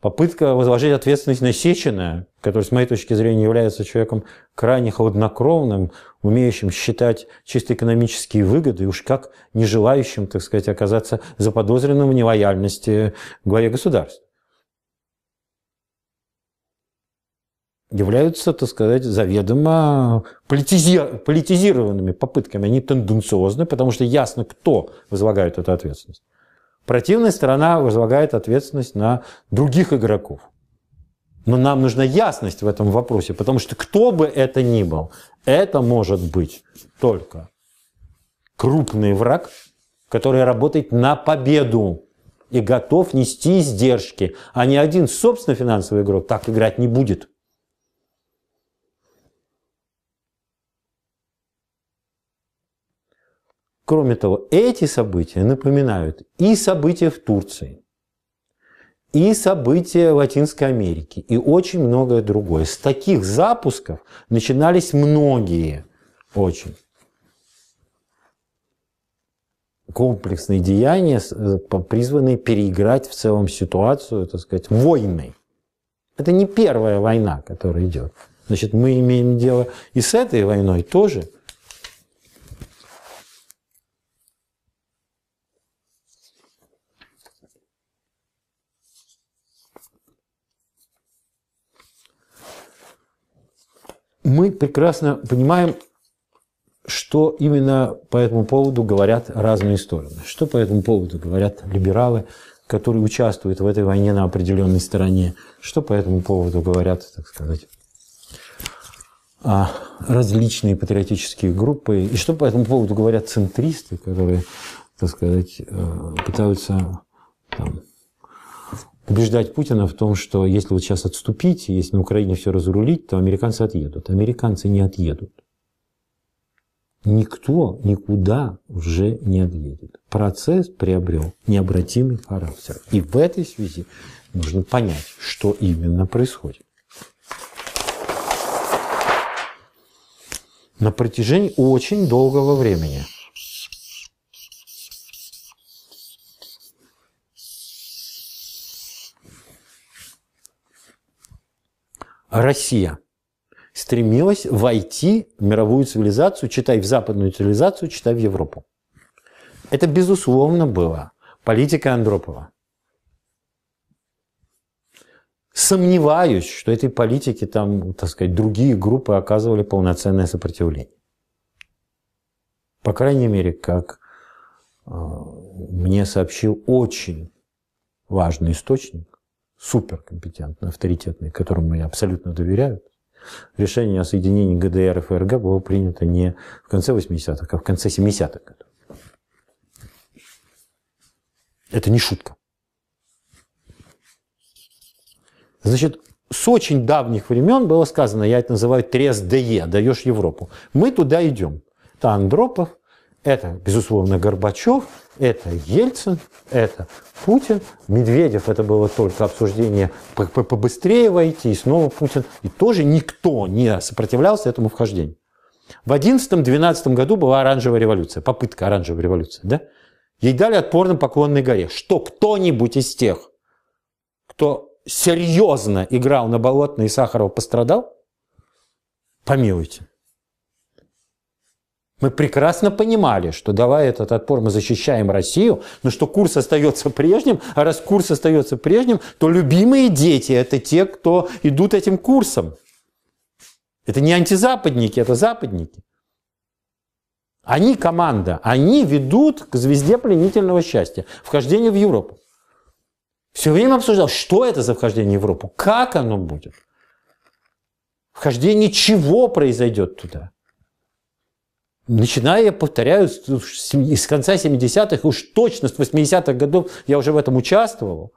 попытка возложить ответственность на Сечина, который, с моей точки зрения, является человеком крайне хладнокровным, умеющим считать чисто экономические выгоды, и уж как не желающим, так сказать, оказаться заподозренным в нелояльности главе государства. Являются, так сказать, заведомо политизи... политизированными попытками. Они тенденциозны, потому что ясно, кто возлагает эту ответственность. Противная сторона возлагает ответственность на других игроков. Но нам нужна ясность в этом вопросе, потому что кто бы это ни был, это может быть только крупный враг, который работает на победу и готов нести издержки, а ни один собственно финансовый игрок так играть не будет. Кроме того, эти события напоминают и события в Турции, и события в Латинской Америке, и очень многое другое. С таких запусков начинались многие очень комплексные деяния, э, призванные переиграть в целом ситуацию, так сказать, войной. Это не первая война, которая идет. Значит, мы имеем дело и с этой войной тоже – мы прекрасно понимаем, что именно по этому поводу говорят разные стороны. Что по этому поводу говорят либералы, которые участвуют в этой войне на определенной стороне. Что по этому поводу говорят, так сказать, а, различные патриотические группы. И что по этому поводу говорят центристы, которые, так сказать, э, пытаются там, убеждать Путина в том, что если вот сейчас отступить, если на Украине все разрулить, то американцы отъедут. Американцы не отъедут. Никто никуда уже не отъедет. Процесс приобрел необратимый характер. И в этой связи нужно понять, что именно происходит. На протяжении очень долгого времени – Россия стремилась войти в мировую цивилизацию, читай в западную цивилизацию, читай в Европу. Это, безусловно, была политика Андропова. Сомневаюсь, что этой политике там, так сказать, другие группы оказывали полноценное сопротивление. По крайней мере, как э, мне сообщил очень важный источник, суперкомпетентный, авторитетный, которому я абсолютно доверяю, решение о соединении ГДР и ФРГ было принято не в конце 80-х, а в конце 70-х годов. Это не шутка. Значит, с очень давних времен было сказано, я это называю трес ДЕ, даешь Европу. Мы туда идем. Это Андропов, это, безусловно, Горбачев, это Ельцин, это Путин. Медведев, это было только обсуждение побыстрее войти, и снова Путин. И тоже никто не сопротивлялся этому вхождению. В 11-12 году была оранжевая революция, попытка оранжевой революции. Да? Ей дали отпор на Поклонной горе. Что кто-нибудь из тех, кто серьезно играл на Болотной и Сахарова, пострадал? Помилуйте. Мы прекрасно понимали, что давая этот отпор, мы защищаем Россию, но что курс остается прежним, а раз курс остается прежним, то любимые дети – это те, кто идут этим курсом. Это не антизападники, это западники. Они команда, они ведут к звезде пленительного счастья, вхождение в Европу. Все время обсуждал, что это за вхождение в Европу, как оно будет. Вхождение чего произойдет туда начиная, повторяю, с конца 70-х, уж точно с 80-х годов я уже в этом участвовал.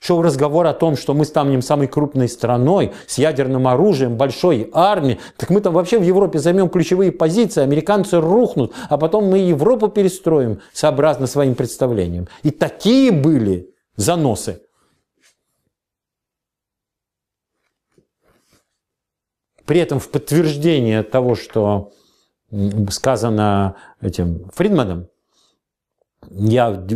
Шел разговор о том, что мы станем самой крупной страной с ядерным оружием, большой армией. Так мы там вообще в Европе займем ключевые позиции, американцы рухнут, а потом мы Европу перестроим сообразно своим представлениям. И такие были заносы. При этом в подтверждение того, что сказано этим Фридманом, я,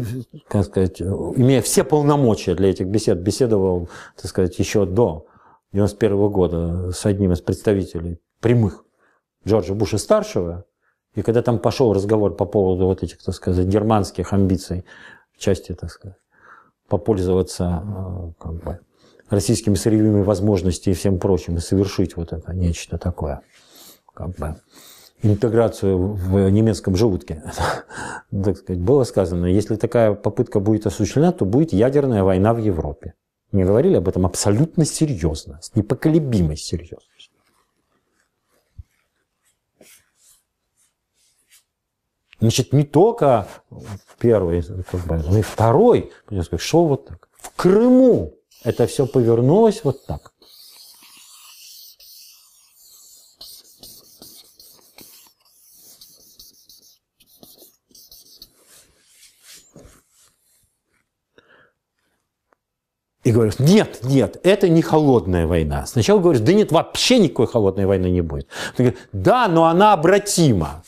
как сказать, имея все полномочия для этих бесед, беседовал, так сказать, еще до 91 года с одним из представителей прямых Джорджа Буша старшего, и когда там пошел разговор по поводу вот этих, так сказать, германских амбиций в части, так сказать, попользоваться э, как бы, российскими сырьевыми возможностями и всем прочим, и совершить вот это нечто такое, как бы, интеграцию в немецком желудке, так сказать, было сказано, если такая попытка будет осуществлена, то будет ядерная война в Европе. Не говорили об этом абсолютно серьезно, с непоколебимой серьезностью. Значит, не только первый, как бы, но и второй, шел вот так. В Крыму это все повернулось вот так. И говорят, нет, нет, это не холодная война. Сначала говорят, да нет, вообще никакой холодной войны не будет. Говорят, да, но она обратима.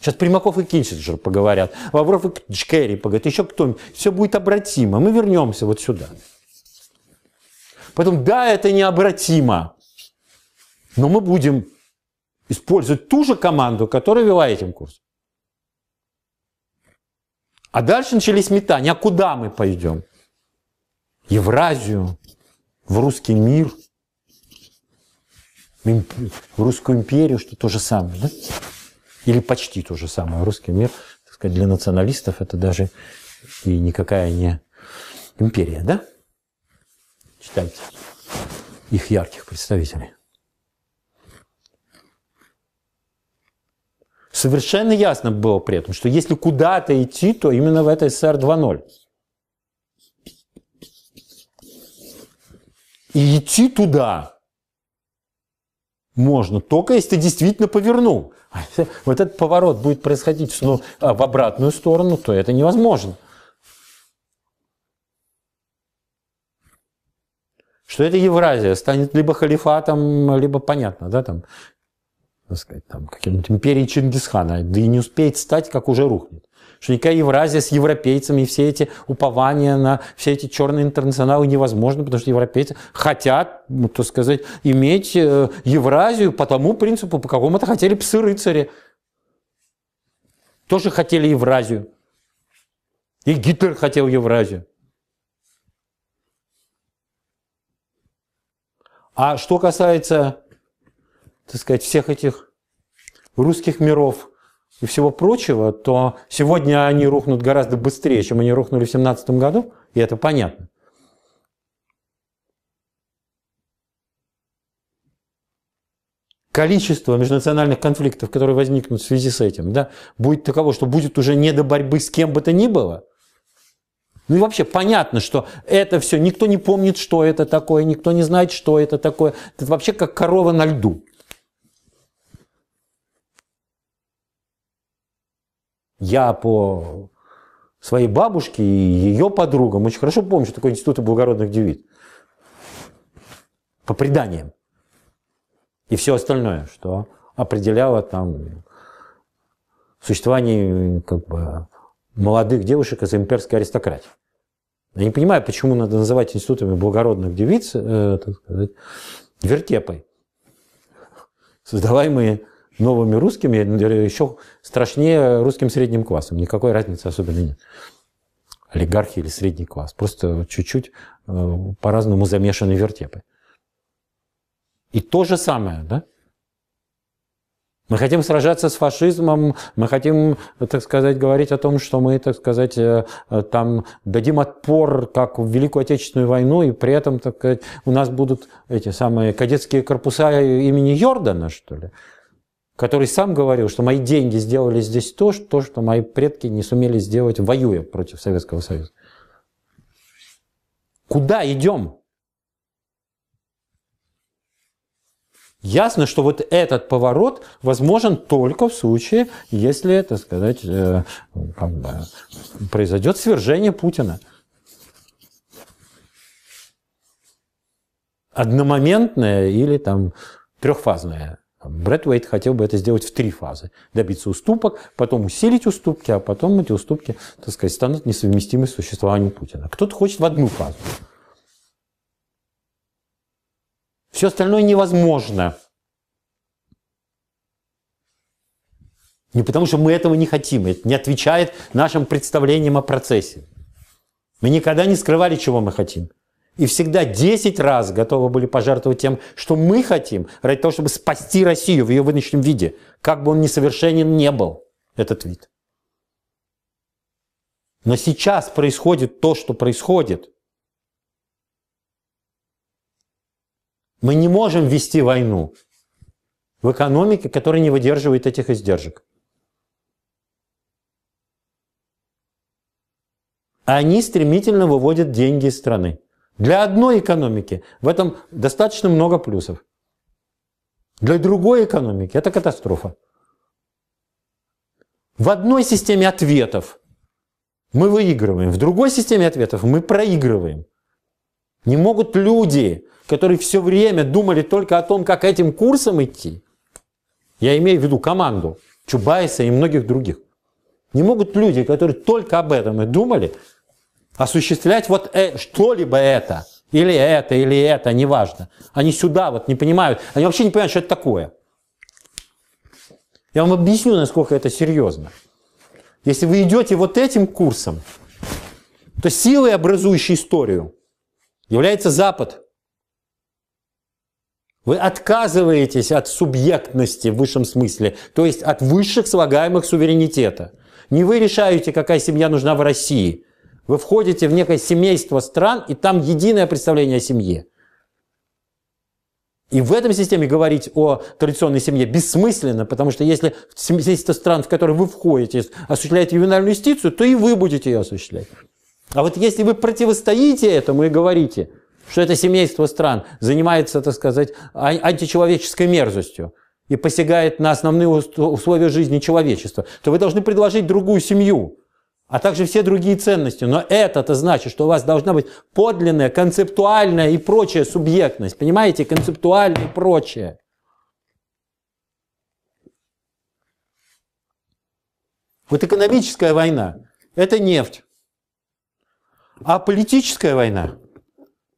Сейчас Примаков и Кинчеджер поговорят, Лавров и Керри поговорят, еще кто-нибудь. Все будет обратимо. Мы вернемся вот сюда. Поэтому, да, это необратимо. Но мы будем использовать ту же команду, которая вела этим курсом. А дальше начались метания. А куда мы пойдем? Евразию, в русский мир, в русскую империю, что то же самое, да? Или почти то же самое. Русский мир, так сказать, для националистов это даже и никакая не империя, да? Читайте их ярких представителей. Совершенно ясно было при этом, что если куда-то идти, то именно в это СССР 2.0. И идти туда можно только если ты действительно повернул. А вот этот поворот будет происходить ну, в обратную сторону, то это невозможно. Что это Евразия? Станет либо халифатом, либо понятно, да, там, так сказать, там, каким-нибудь империей Чингисхана, да и не успеет стать, как уже рухнет что никакая Евразия с европейцами и все эти упования на все эти черные интернационалы невозможно, потому что европейцы хотят, ну, так сказать, иметь э, Евразию по тому принципу, по какому это хотели псы-рыцари. Тоже хотели Евразию. И Гитлер хотел Евразию. А что касается, так сказать, всех этих русских миров, и всего прочего, то сегодня они рухнут гораздо быстрее, чем они рухнули в 2017 году, и это понятно. Количество межнациональных конфликтов, которые возникнут в связи с этим, да, будет таково, что будет уже не до борьбы с кем бы то ни было. Ну и вообще понятно, что это все, никто не помнит, что это такое, никто не знает, что это такое. Это вообще как корова на льду. Я по своей бабушке и ее подругам очень хорошо помню, что такое институт благородных девиц. По преданиям. И все остальное, что определяло там существование как бы, молодых девушек из имперской аристократии. Я не понимаю, почему надо называть институтами благородных девиц, э, так сказать, вертепой, создаваемые новыми русскими, еще страшнее русским средним классом. Никакой разницы особенно нет. Олигархи или средний класс. Просто чуть-чуть э, по-разному замешаны вертепы. И то же самое, да? Мы хотим сражаться с фашизмом, мы хотим, так сказать, говорить о том, что мы, так сказать, э, э, там дадим отпор, как в Великую Отечественную войну, и при этом, так сказать, у нас будут эти самые кадетские корпуса имени Йордана, что ли, который сам говорил, что мои деньги сделали здесь то, что, что мои предки не сумели сделать, воюя против Советского Союза. Куда идем? Ясно, что вот этот поворот возможен только в случае, если, так сказать, э, произойдет свержение Путина. Одномоментное или там трехфазное. Брэд Уэйт хотел бы это сделать в три фазы. Добиться уступок, потом усилить уступки, а потом эти уступки, так сказать, станут несовместимы с существованием Путина. Кто-то хочет в одну фазу. Все остальное невозможно. Не потому, что мы этого не хотим, это не отвечает нашим представлениям о процессе. Мы никогда не скрывали, чего мы хотим. И всегда 10 раз готовы были пожертвовать тем, что мы хотим, ради того, чтобы спасти Россию в ее нынешнем виде, как бы он несовершенен не был, этот вид. Но сейчас происходит то, что происходит. Мы не можем вести войну в экономике, которая не выдерживает этих издержек. Они стремительно выводят деньги из страны. Для одной экономики в этом достаточно много плюсов. Для другой экономики это катастрофа. В одной системе ответов мы выигрываем, в другой системе ответов мы проигрываем. Не могут люди которые все время думали только о том, как этим курсом идти, я имею в виду команду Чубайса и многих других, не могут люди, которые только об этом и думали, осуществлять вот э, что-либо это, или это, или это, неважно. Они сюда вот не понимают, они вообще не понимают, что это такое. Я вам объясню, насколько это серьезно. Если вы идете вот этим курсом, то силой, образующей историю, является Запад. Вы отказываетесь от субъектности в высшем смысле, то есть от высших слагаемых суверенитета. Не вы решаете, какая семья нужна в России. Вы входите в некое семейство стран, и там единое представление о семье. И в этом системе говорить о традиционной семье бессмысленно, потому что если семейство стран, в которые вы входите, осуществляет ювенальную юстицию, то и вы будете ее осуществлять. А вот если вы противостоите этому и говорите, что это семейство стран занимается, так сказать, античеловеческой мерзостью и посягает на основные условия жизни человечества, то вы должны предложить другую семью, а также все другие ценности. Но это-то значит, что у вас должна быть подлинная, концептуальная и прочая субъектность. Понимаете? Концептуальная и прочее. Вот экономическая война – это нефть. А политическая война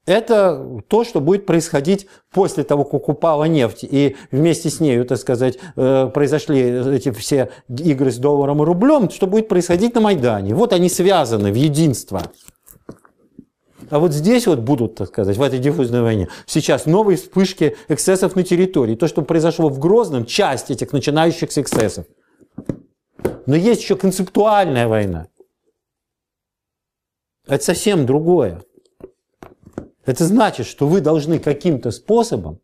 это то, что будет происходить после того, как упала нефть, и вместе с нею, так сказать, э, произошли эти все игры с долларом и рублем, что будет происходить на Майдане. Вот они связаны в единство. А вот здесь вот будут, так сказать, в этой диффузной войне, сейчас новые вспышки эксцессов на территории. То, что произошло в Грозном, часть этих начинающихся эксцессов. Но есть еще концептуальная война. Это совсем другое. Это значит, что вы должны каким-то способом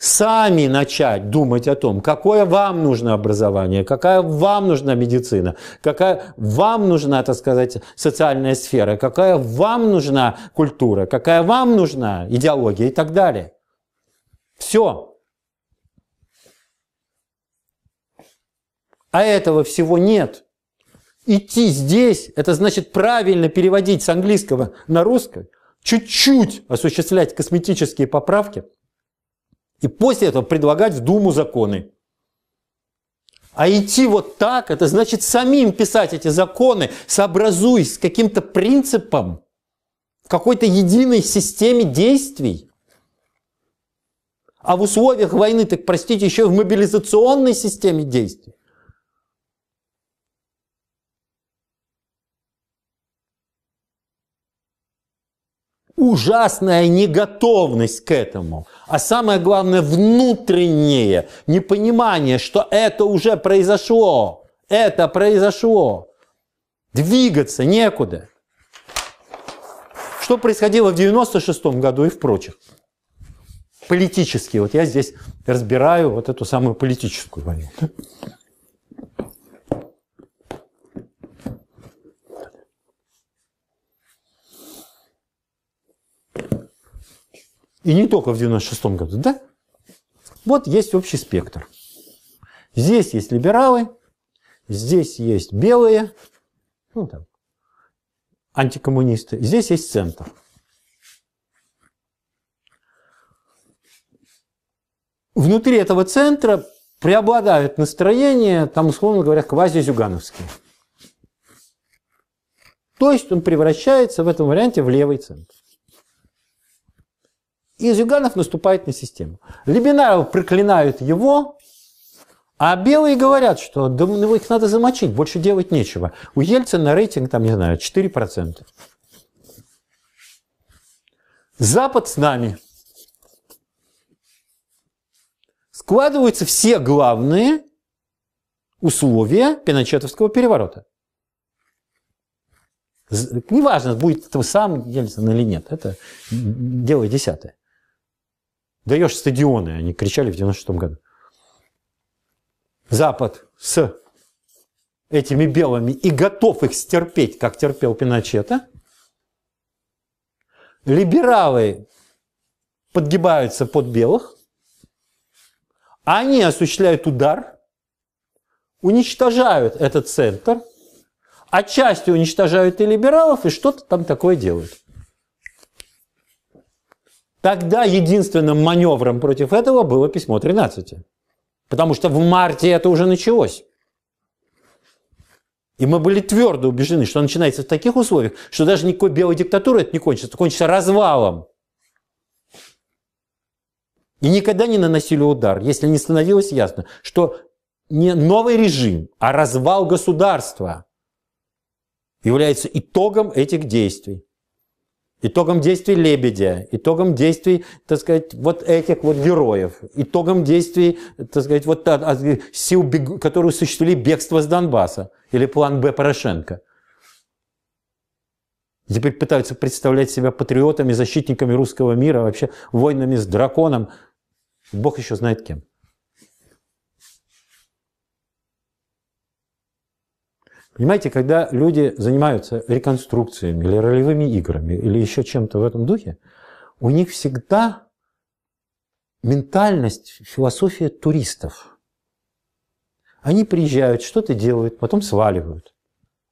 сами начать думать о том, какое вам нужно образование, какая вам нужна медицина, какая вам нужна, так сказать, социальная сфера, какая вам нужна культура, какая вам нужна идеология и так далее. Все. А этого всего нет. Идти здесь, это значит правильно переводить с английского на русский, чуть-чуть осуществлять косметические поправки – и после этого предлагать в Думу законы. А идти вот так, это значит самим писать эти законы, сообразуясь с каким-то принципом, в какой-то единой системе действий. А в условиях войны, так простите, еще в мобилизационной системе действий. Ужасная неготовность к этому, а самое главное внутреннее непонимание, что это уже произошло, это произошло. Двигаться некуда. Что происходило в 96 году и в прочих? Политически. Вот я здесь разбираю вот эту самую политическую войну. И не только в 96 году, да? Вот есть общий спектр. Здесь есть либералы, здесь есть белые, ну, там, антикоммунисты, здесь есть центр. Внутри этого центра преобладают настроения, там, условно говоря, квази-зюгановские. То есть он превращается в этом варианте в левый центр. И Зюганов наступает на систему. Либинаров проклинают его, а белые говорят, что да, ну, их надо замочить, больше делать нечего. У Ельцина рейтинг, там, не знаю, 4%. Запад с нами. Складываются все главные условия пиночетовского переворота. Неважно, будет это сам Ельцин или нет, это дело десятое даешь стадионы, они кричали в 96 году. Запад с этими белыми и готов их стерпеть, как терпел Пиночета. Либералы подгибаются под белых. Они осуществляют удар, уничтожают этот центр, отчасти уничтожают и либералов, и что-то там такое делают. Тогда единственным маневром против этого было письмо 13. Потому что в марте это уже началось. И мы были твердо убеждены, что начинается в таких условиях, что даже никакой белой диктатуры это не кончится, кончится развалом. И никогда не наносили удар, если не становилось ясно, что не новый режим, а развал государства является итогом этих действий итогом действий Лебедя, итогом действий, так сказать, вот этих вот героев, итогом действий, так сказать, вот сил, которые осуществили бегство с Донбасса или план Б Порошенко. Теперь пытаются представлять себя патриотами, защитниками русского мира, вообще войнами с драконом. Бог еще знает кем. Понимаете, когда люди занимаются реконструкциями или ролевыми играми или еще чем-то в этом духе, у них всегда ментальность, философия туристов. Они приезжают, что-то делают, потом сваливают.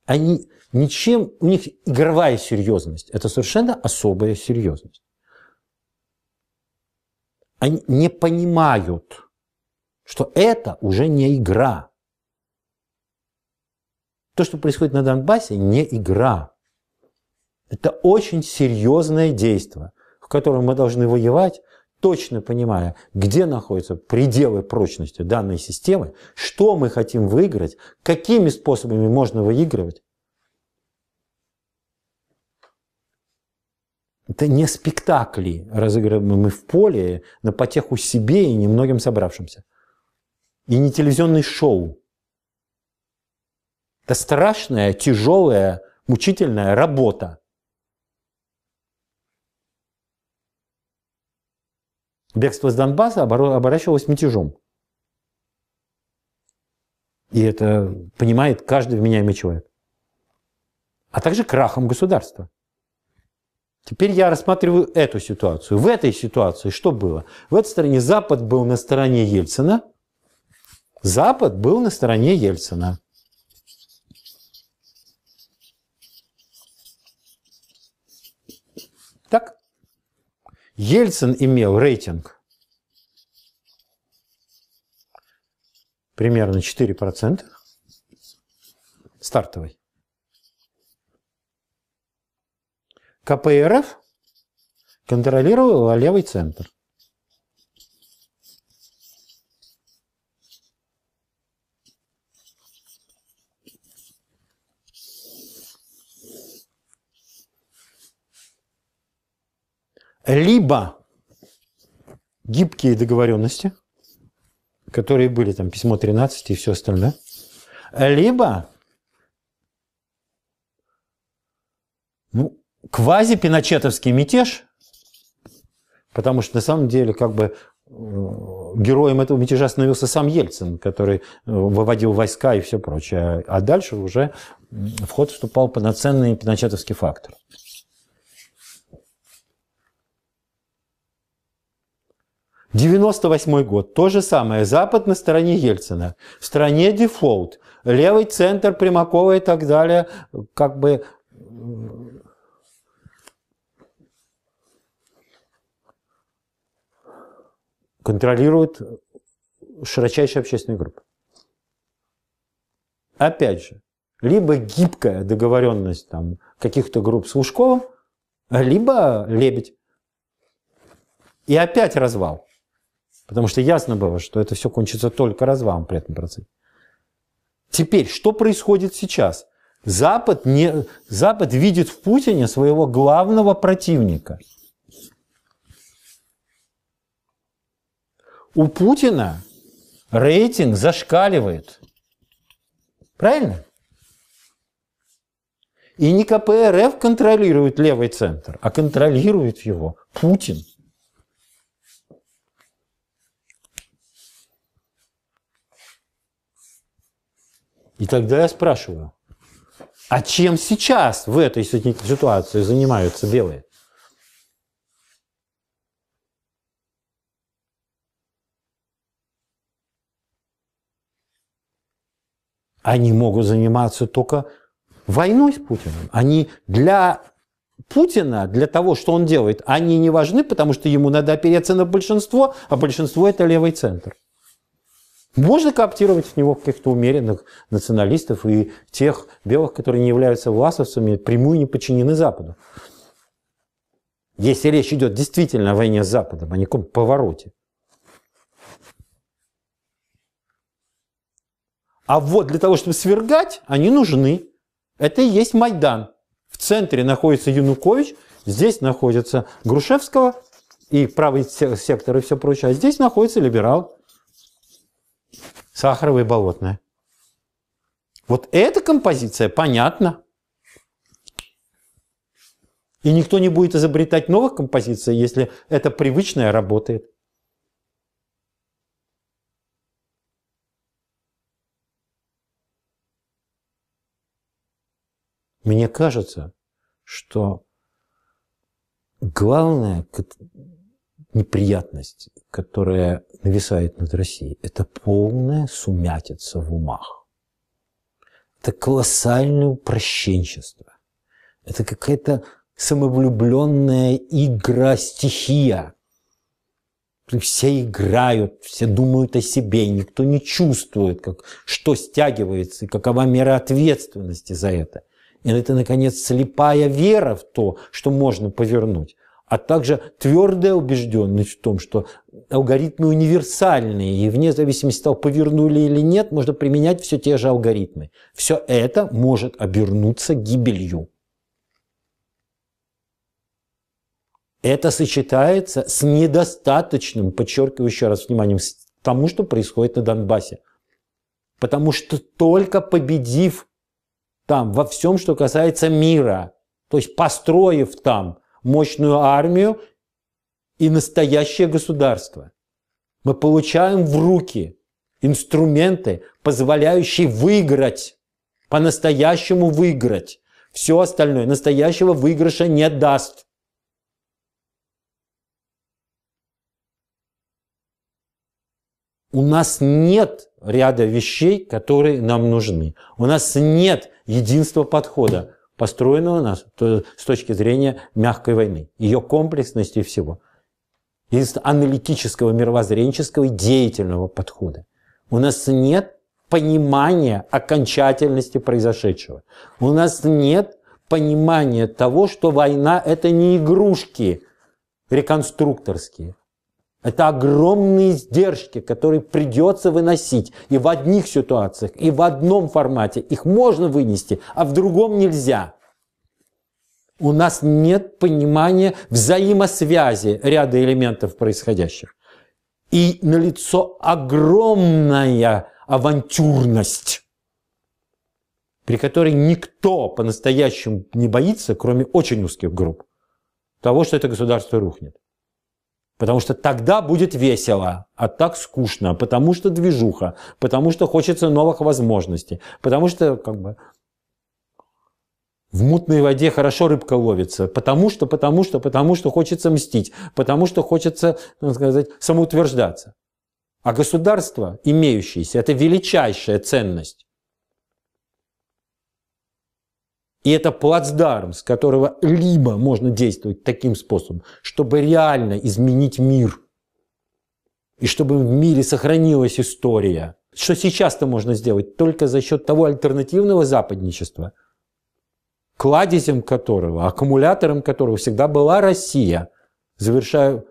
Они ничем, у них игровая серьезность. Это совершенно особая серьезность. Они не понимают, что это уже не игра. То, что происходит на Донбассе, не игра. Это очень серьезное действие, в котором мы должны воевать, точно понимая, где находятся пределы прочности данной системы, что мы хотим выиграть, какими способами можно выигрывать. Это не спектакли, разыгрываемые мы в поле на потеху себе и немногим собравшимся. И не телевизионный шоу. Это страшная, тяжелая, мучительная работа. бегство с Донбасса оборачивалось мятежом. И это понимает каждый вменяемый человек. А также крахом государства. Теперь я рассматриваю эту ситуацию. В этой ситуации что было? В этой стране Запад был на стороне Ельцина. Запад был на стороне Ельцина. Так? Ельцин имел рейтинг примерно 4% стартовый. КПРФ контролировал левый центр. Либо гибкие договоренности, которые были там письмо 13 и все остальное, либо ну, квази-пиночетовский мятеж, потому что на самом деле как бы э, героем этого мятежа становился сам Ельцин, который э, выводил войска и все прочее. А дальше уже в ход вступал полноценный пиночетовский фактор. Девяносто восьмой год. То же самое. Запад на стороне Ельцина. В стране дефолт. Левый центр Примакова и так далее. Как бы контролирует широчайшая общественная группа. Опять же, либо гибкая договоренность там, каких-то групп с Лужковым, либо лебедь. И опять развал. Потому что ясно было, что это все кончится только развалом при этом процессе. Теперь, что происходит сейчас? Запад, не, Запад видит в Путине своего главного противника – у Путина рейтинг зашкаливает. Правильно? И не КПРФ контролирует левый центр, а контролирует его Путин. И тогда я спрашиваю, а чем сейчас в этой ситуации занимаются белые? Они могут заниматься только войной с Путиным. Они для Путина, для того, что он делает, они не важны, потому что ему надо опереться на большинство, а большинство – это левый центр. Можно кооптировать в него каких-то умеренных националистов и тех белых, которые не являются власовцами, прямую не подчинены Западу. Если речь идет действительно о войне с Западом, а не каком повороте. А вот для того, чтобы свергать, они нужны. Это и есть Майдан. В центре находится Янукович, здесь находится Грушевского и правый сектор и все прочее, а здесь находится либерал. Сахарова и Болотная. Вот эта композиция понятна. И никто не будет изобретать новых композиций, если это привычное работает. Мне кажется, что главная неприятность, которая нависает над Россией, это полная сумятица в умах. Это колоссальное упрощенчество. Это какая-то самовлюбленная игра стихия. Все играют, все думают о себе, никто не чувствует, как, что стягивается и какова мера ответственности за это. И это, наконец, слепая вера в то, что можно повернуть, а также твердая убежденность в том, что алгоритмы универсальные, и вне зависимости от того, повернули или нет, можно применять все те же алгоритмы. Все это может обернуться гибелью. Это сочетается с недостаточным, подчеркиваю еще раз вниманием, тому, что происходит на Донбассе. Потому что только победив там во всем, что касается мира. То есть построив там мощную армию и настоящее государство. Мы получаем в руки инструменты, позволяющие выиграть, по-настоящему выиграть. Все остальное настоящего выигрыша не даст. У нас нет ряда вещей, которые нам нужны. У нас нет единства подхода, построенного нас с точки зрения мягкой войны, ее комплексности всего. Единство аналитического, мировоззренческого и деятельного подхода. У нас нет понимания окончательности произошедшего. У нас нет понимания того, что война – это не игрушки реконструкторские. Это огромные издержки, которые придется выносить. И в одних ситуациях, и в одном формате. Их можно вынести, а в другом нельзя. У нас нет понимания взаимосвязи ряда элементов происходящих. И налицо огромная авантюрность, при которой никто по-настоящему не боится, кроме очень узких групп, того, что это государство рухнет. Потому что тогда будет весело, а так скучно, потому что движуха, потому что хочется новых возможностей, потому что как бы, в мутной воде хорошо рыбка ловится, потому что, потому что, потому что хочется мстить, потому что хочется, так сказать, самоутверждаться. А государство, имеющееся, это величайшая ценность. И это плацдарм, с которого либо можно действовать таким способом, чтобы реально изменить мир, и чтобы в мире сохранилась история. Что сейчас-то можно сделать только за счет того альтернативного западничества – кладезем которого, аккумулятором которого всегда была Россия. Завершаю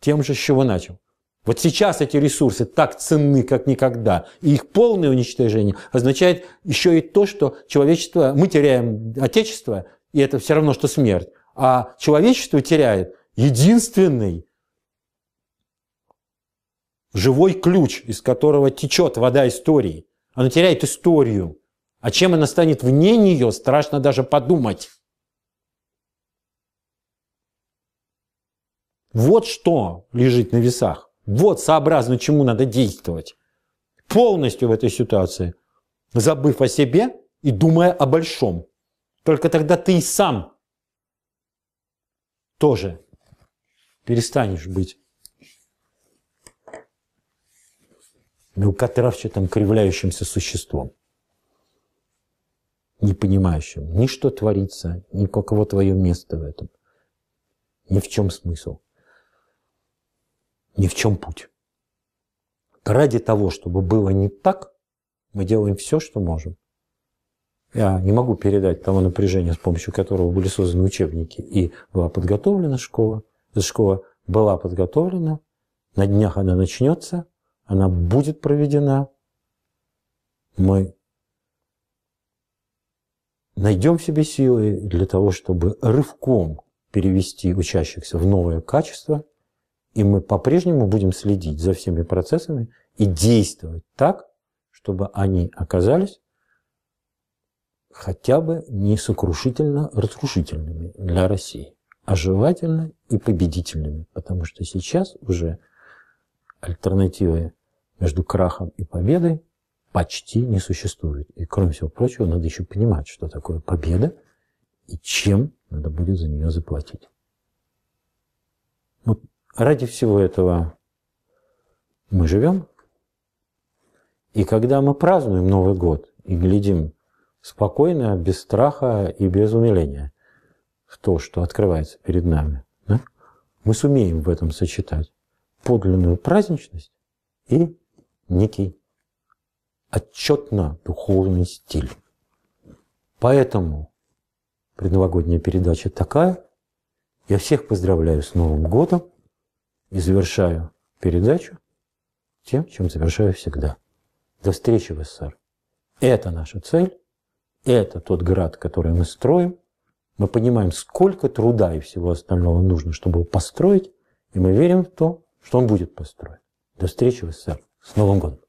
тем же, с чего начал. Вот сейчас эти ресурсы так ценны, как никогда, и их полное уничтожение означает еще и то, что человечество, мы теряем Отечество, и это все равно, что смерть, а человечество теряет единственный живой ключ, из которого течет вода истории. Оно теряет историю. А чем она станет вне нее, страшно даже подумать. Вот что лежит на весах. Вот сообразно чему надо действовать. Полностью в этой ситуации. Забыв о себе и думая о большом. Только тогда ты и сам тоже перестанешь быть мелкотравчатым кривляющимся существом не понимающим ни что творится, ни каково твое место в этом, ни в чем смысл, ни в чем путь. Ради того, чтобы было не так, мы делаем все, что можем. Я не могу передать того напряжения, с помощью которого были созданы учебники, и была подготовлена школа. Эта школа была подготовлена, на днях она начнется, она будет проведена. Мы найдем в себе силы для того, чтобы рывком перевести учащихся в новое качество, и мы по-прежнему будем следить за всеми процессами и действовать так, чтобы они оказались хотя бы не сокрушительно разрушительными для России, а желательно и победительными, потому что сейчас уже альтернативы между крахом и победой почти не существует. И кроме всего прочего, надо еще понимать, что такое победа и чем надо будет за нее заплатить. Вот ради всего этого мы живем. И когда мы празднуем Новый год и глядим спокойно, без страха и без умиления в то, что открывается перед нами, да, мы сумеем в этом сочетать подлинную праздничность и некий отчетно-духовный стиль. Поэтому предновогодняя передача такая. Я всех поздравляю с Новым годом и завершаю передачу тем, чем завершаю всегда. До встречи в СССР. Это наша цель, это тот град, который мы строим. Мы понимаем, сколько труда и всего остального нужно, чтобы его построить, и мы верим в то, что он будет построен. До встречи в СССР. С Новым годом!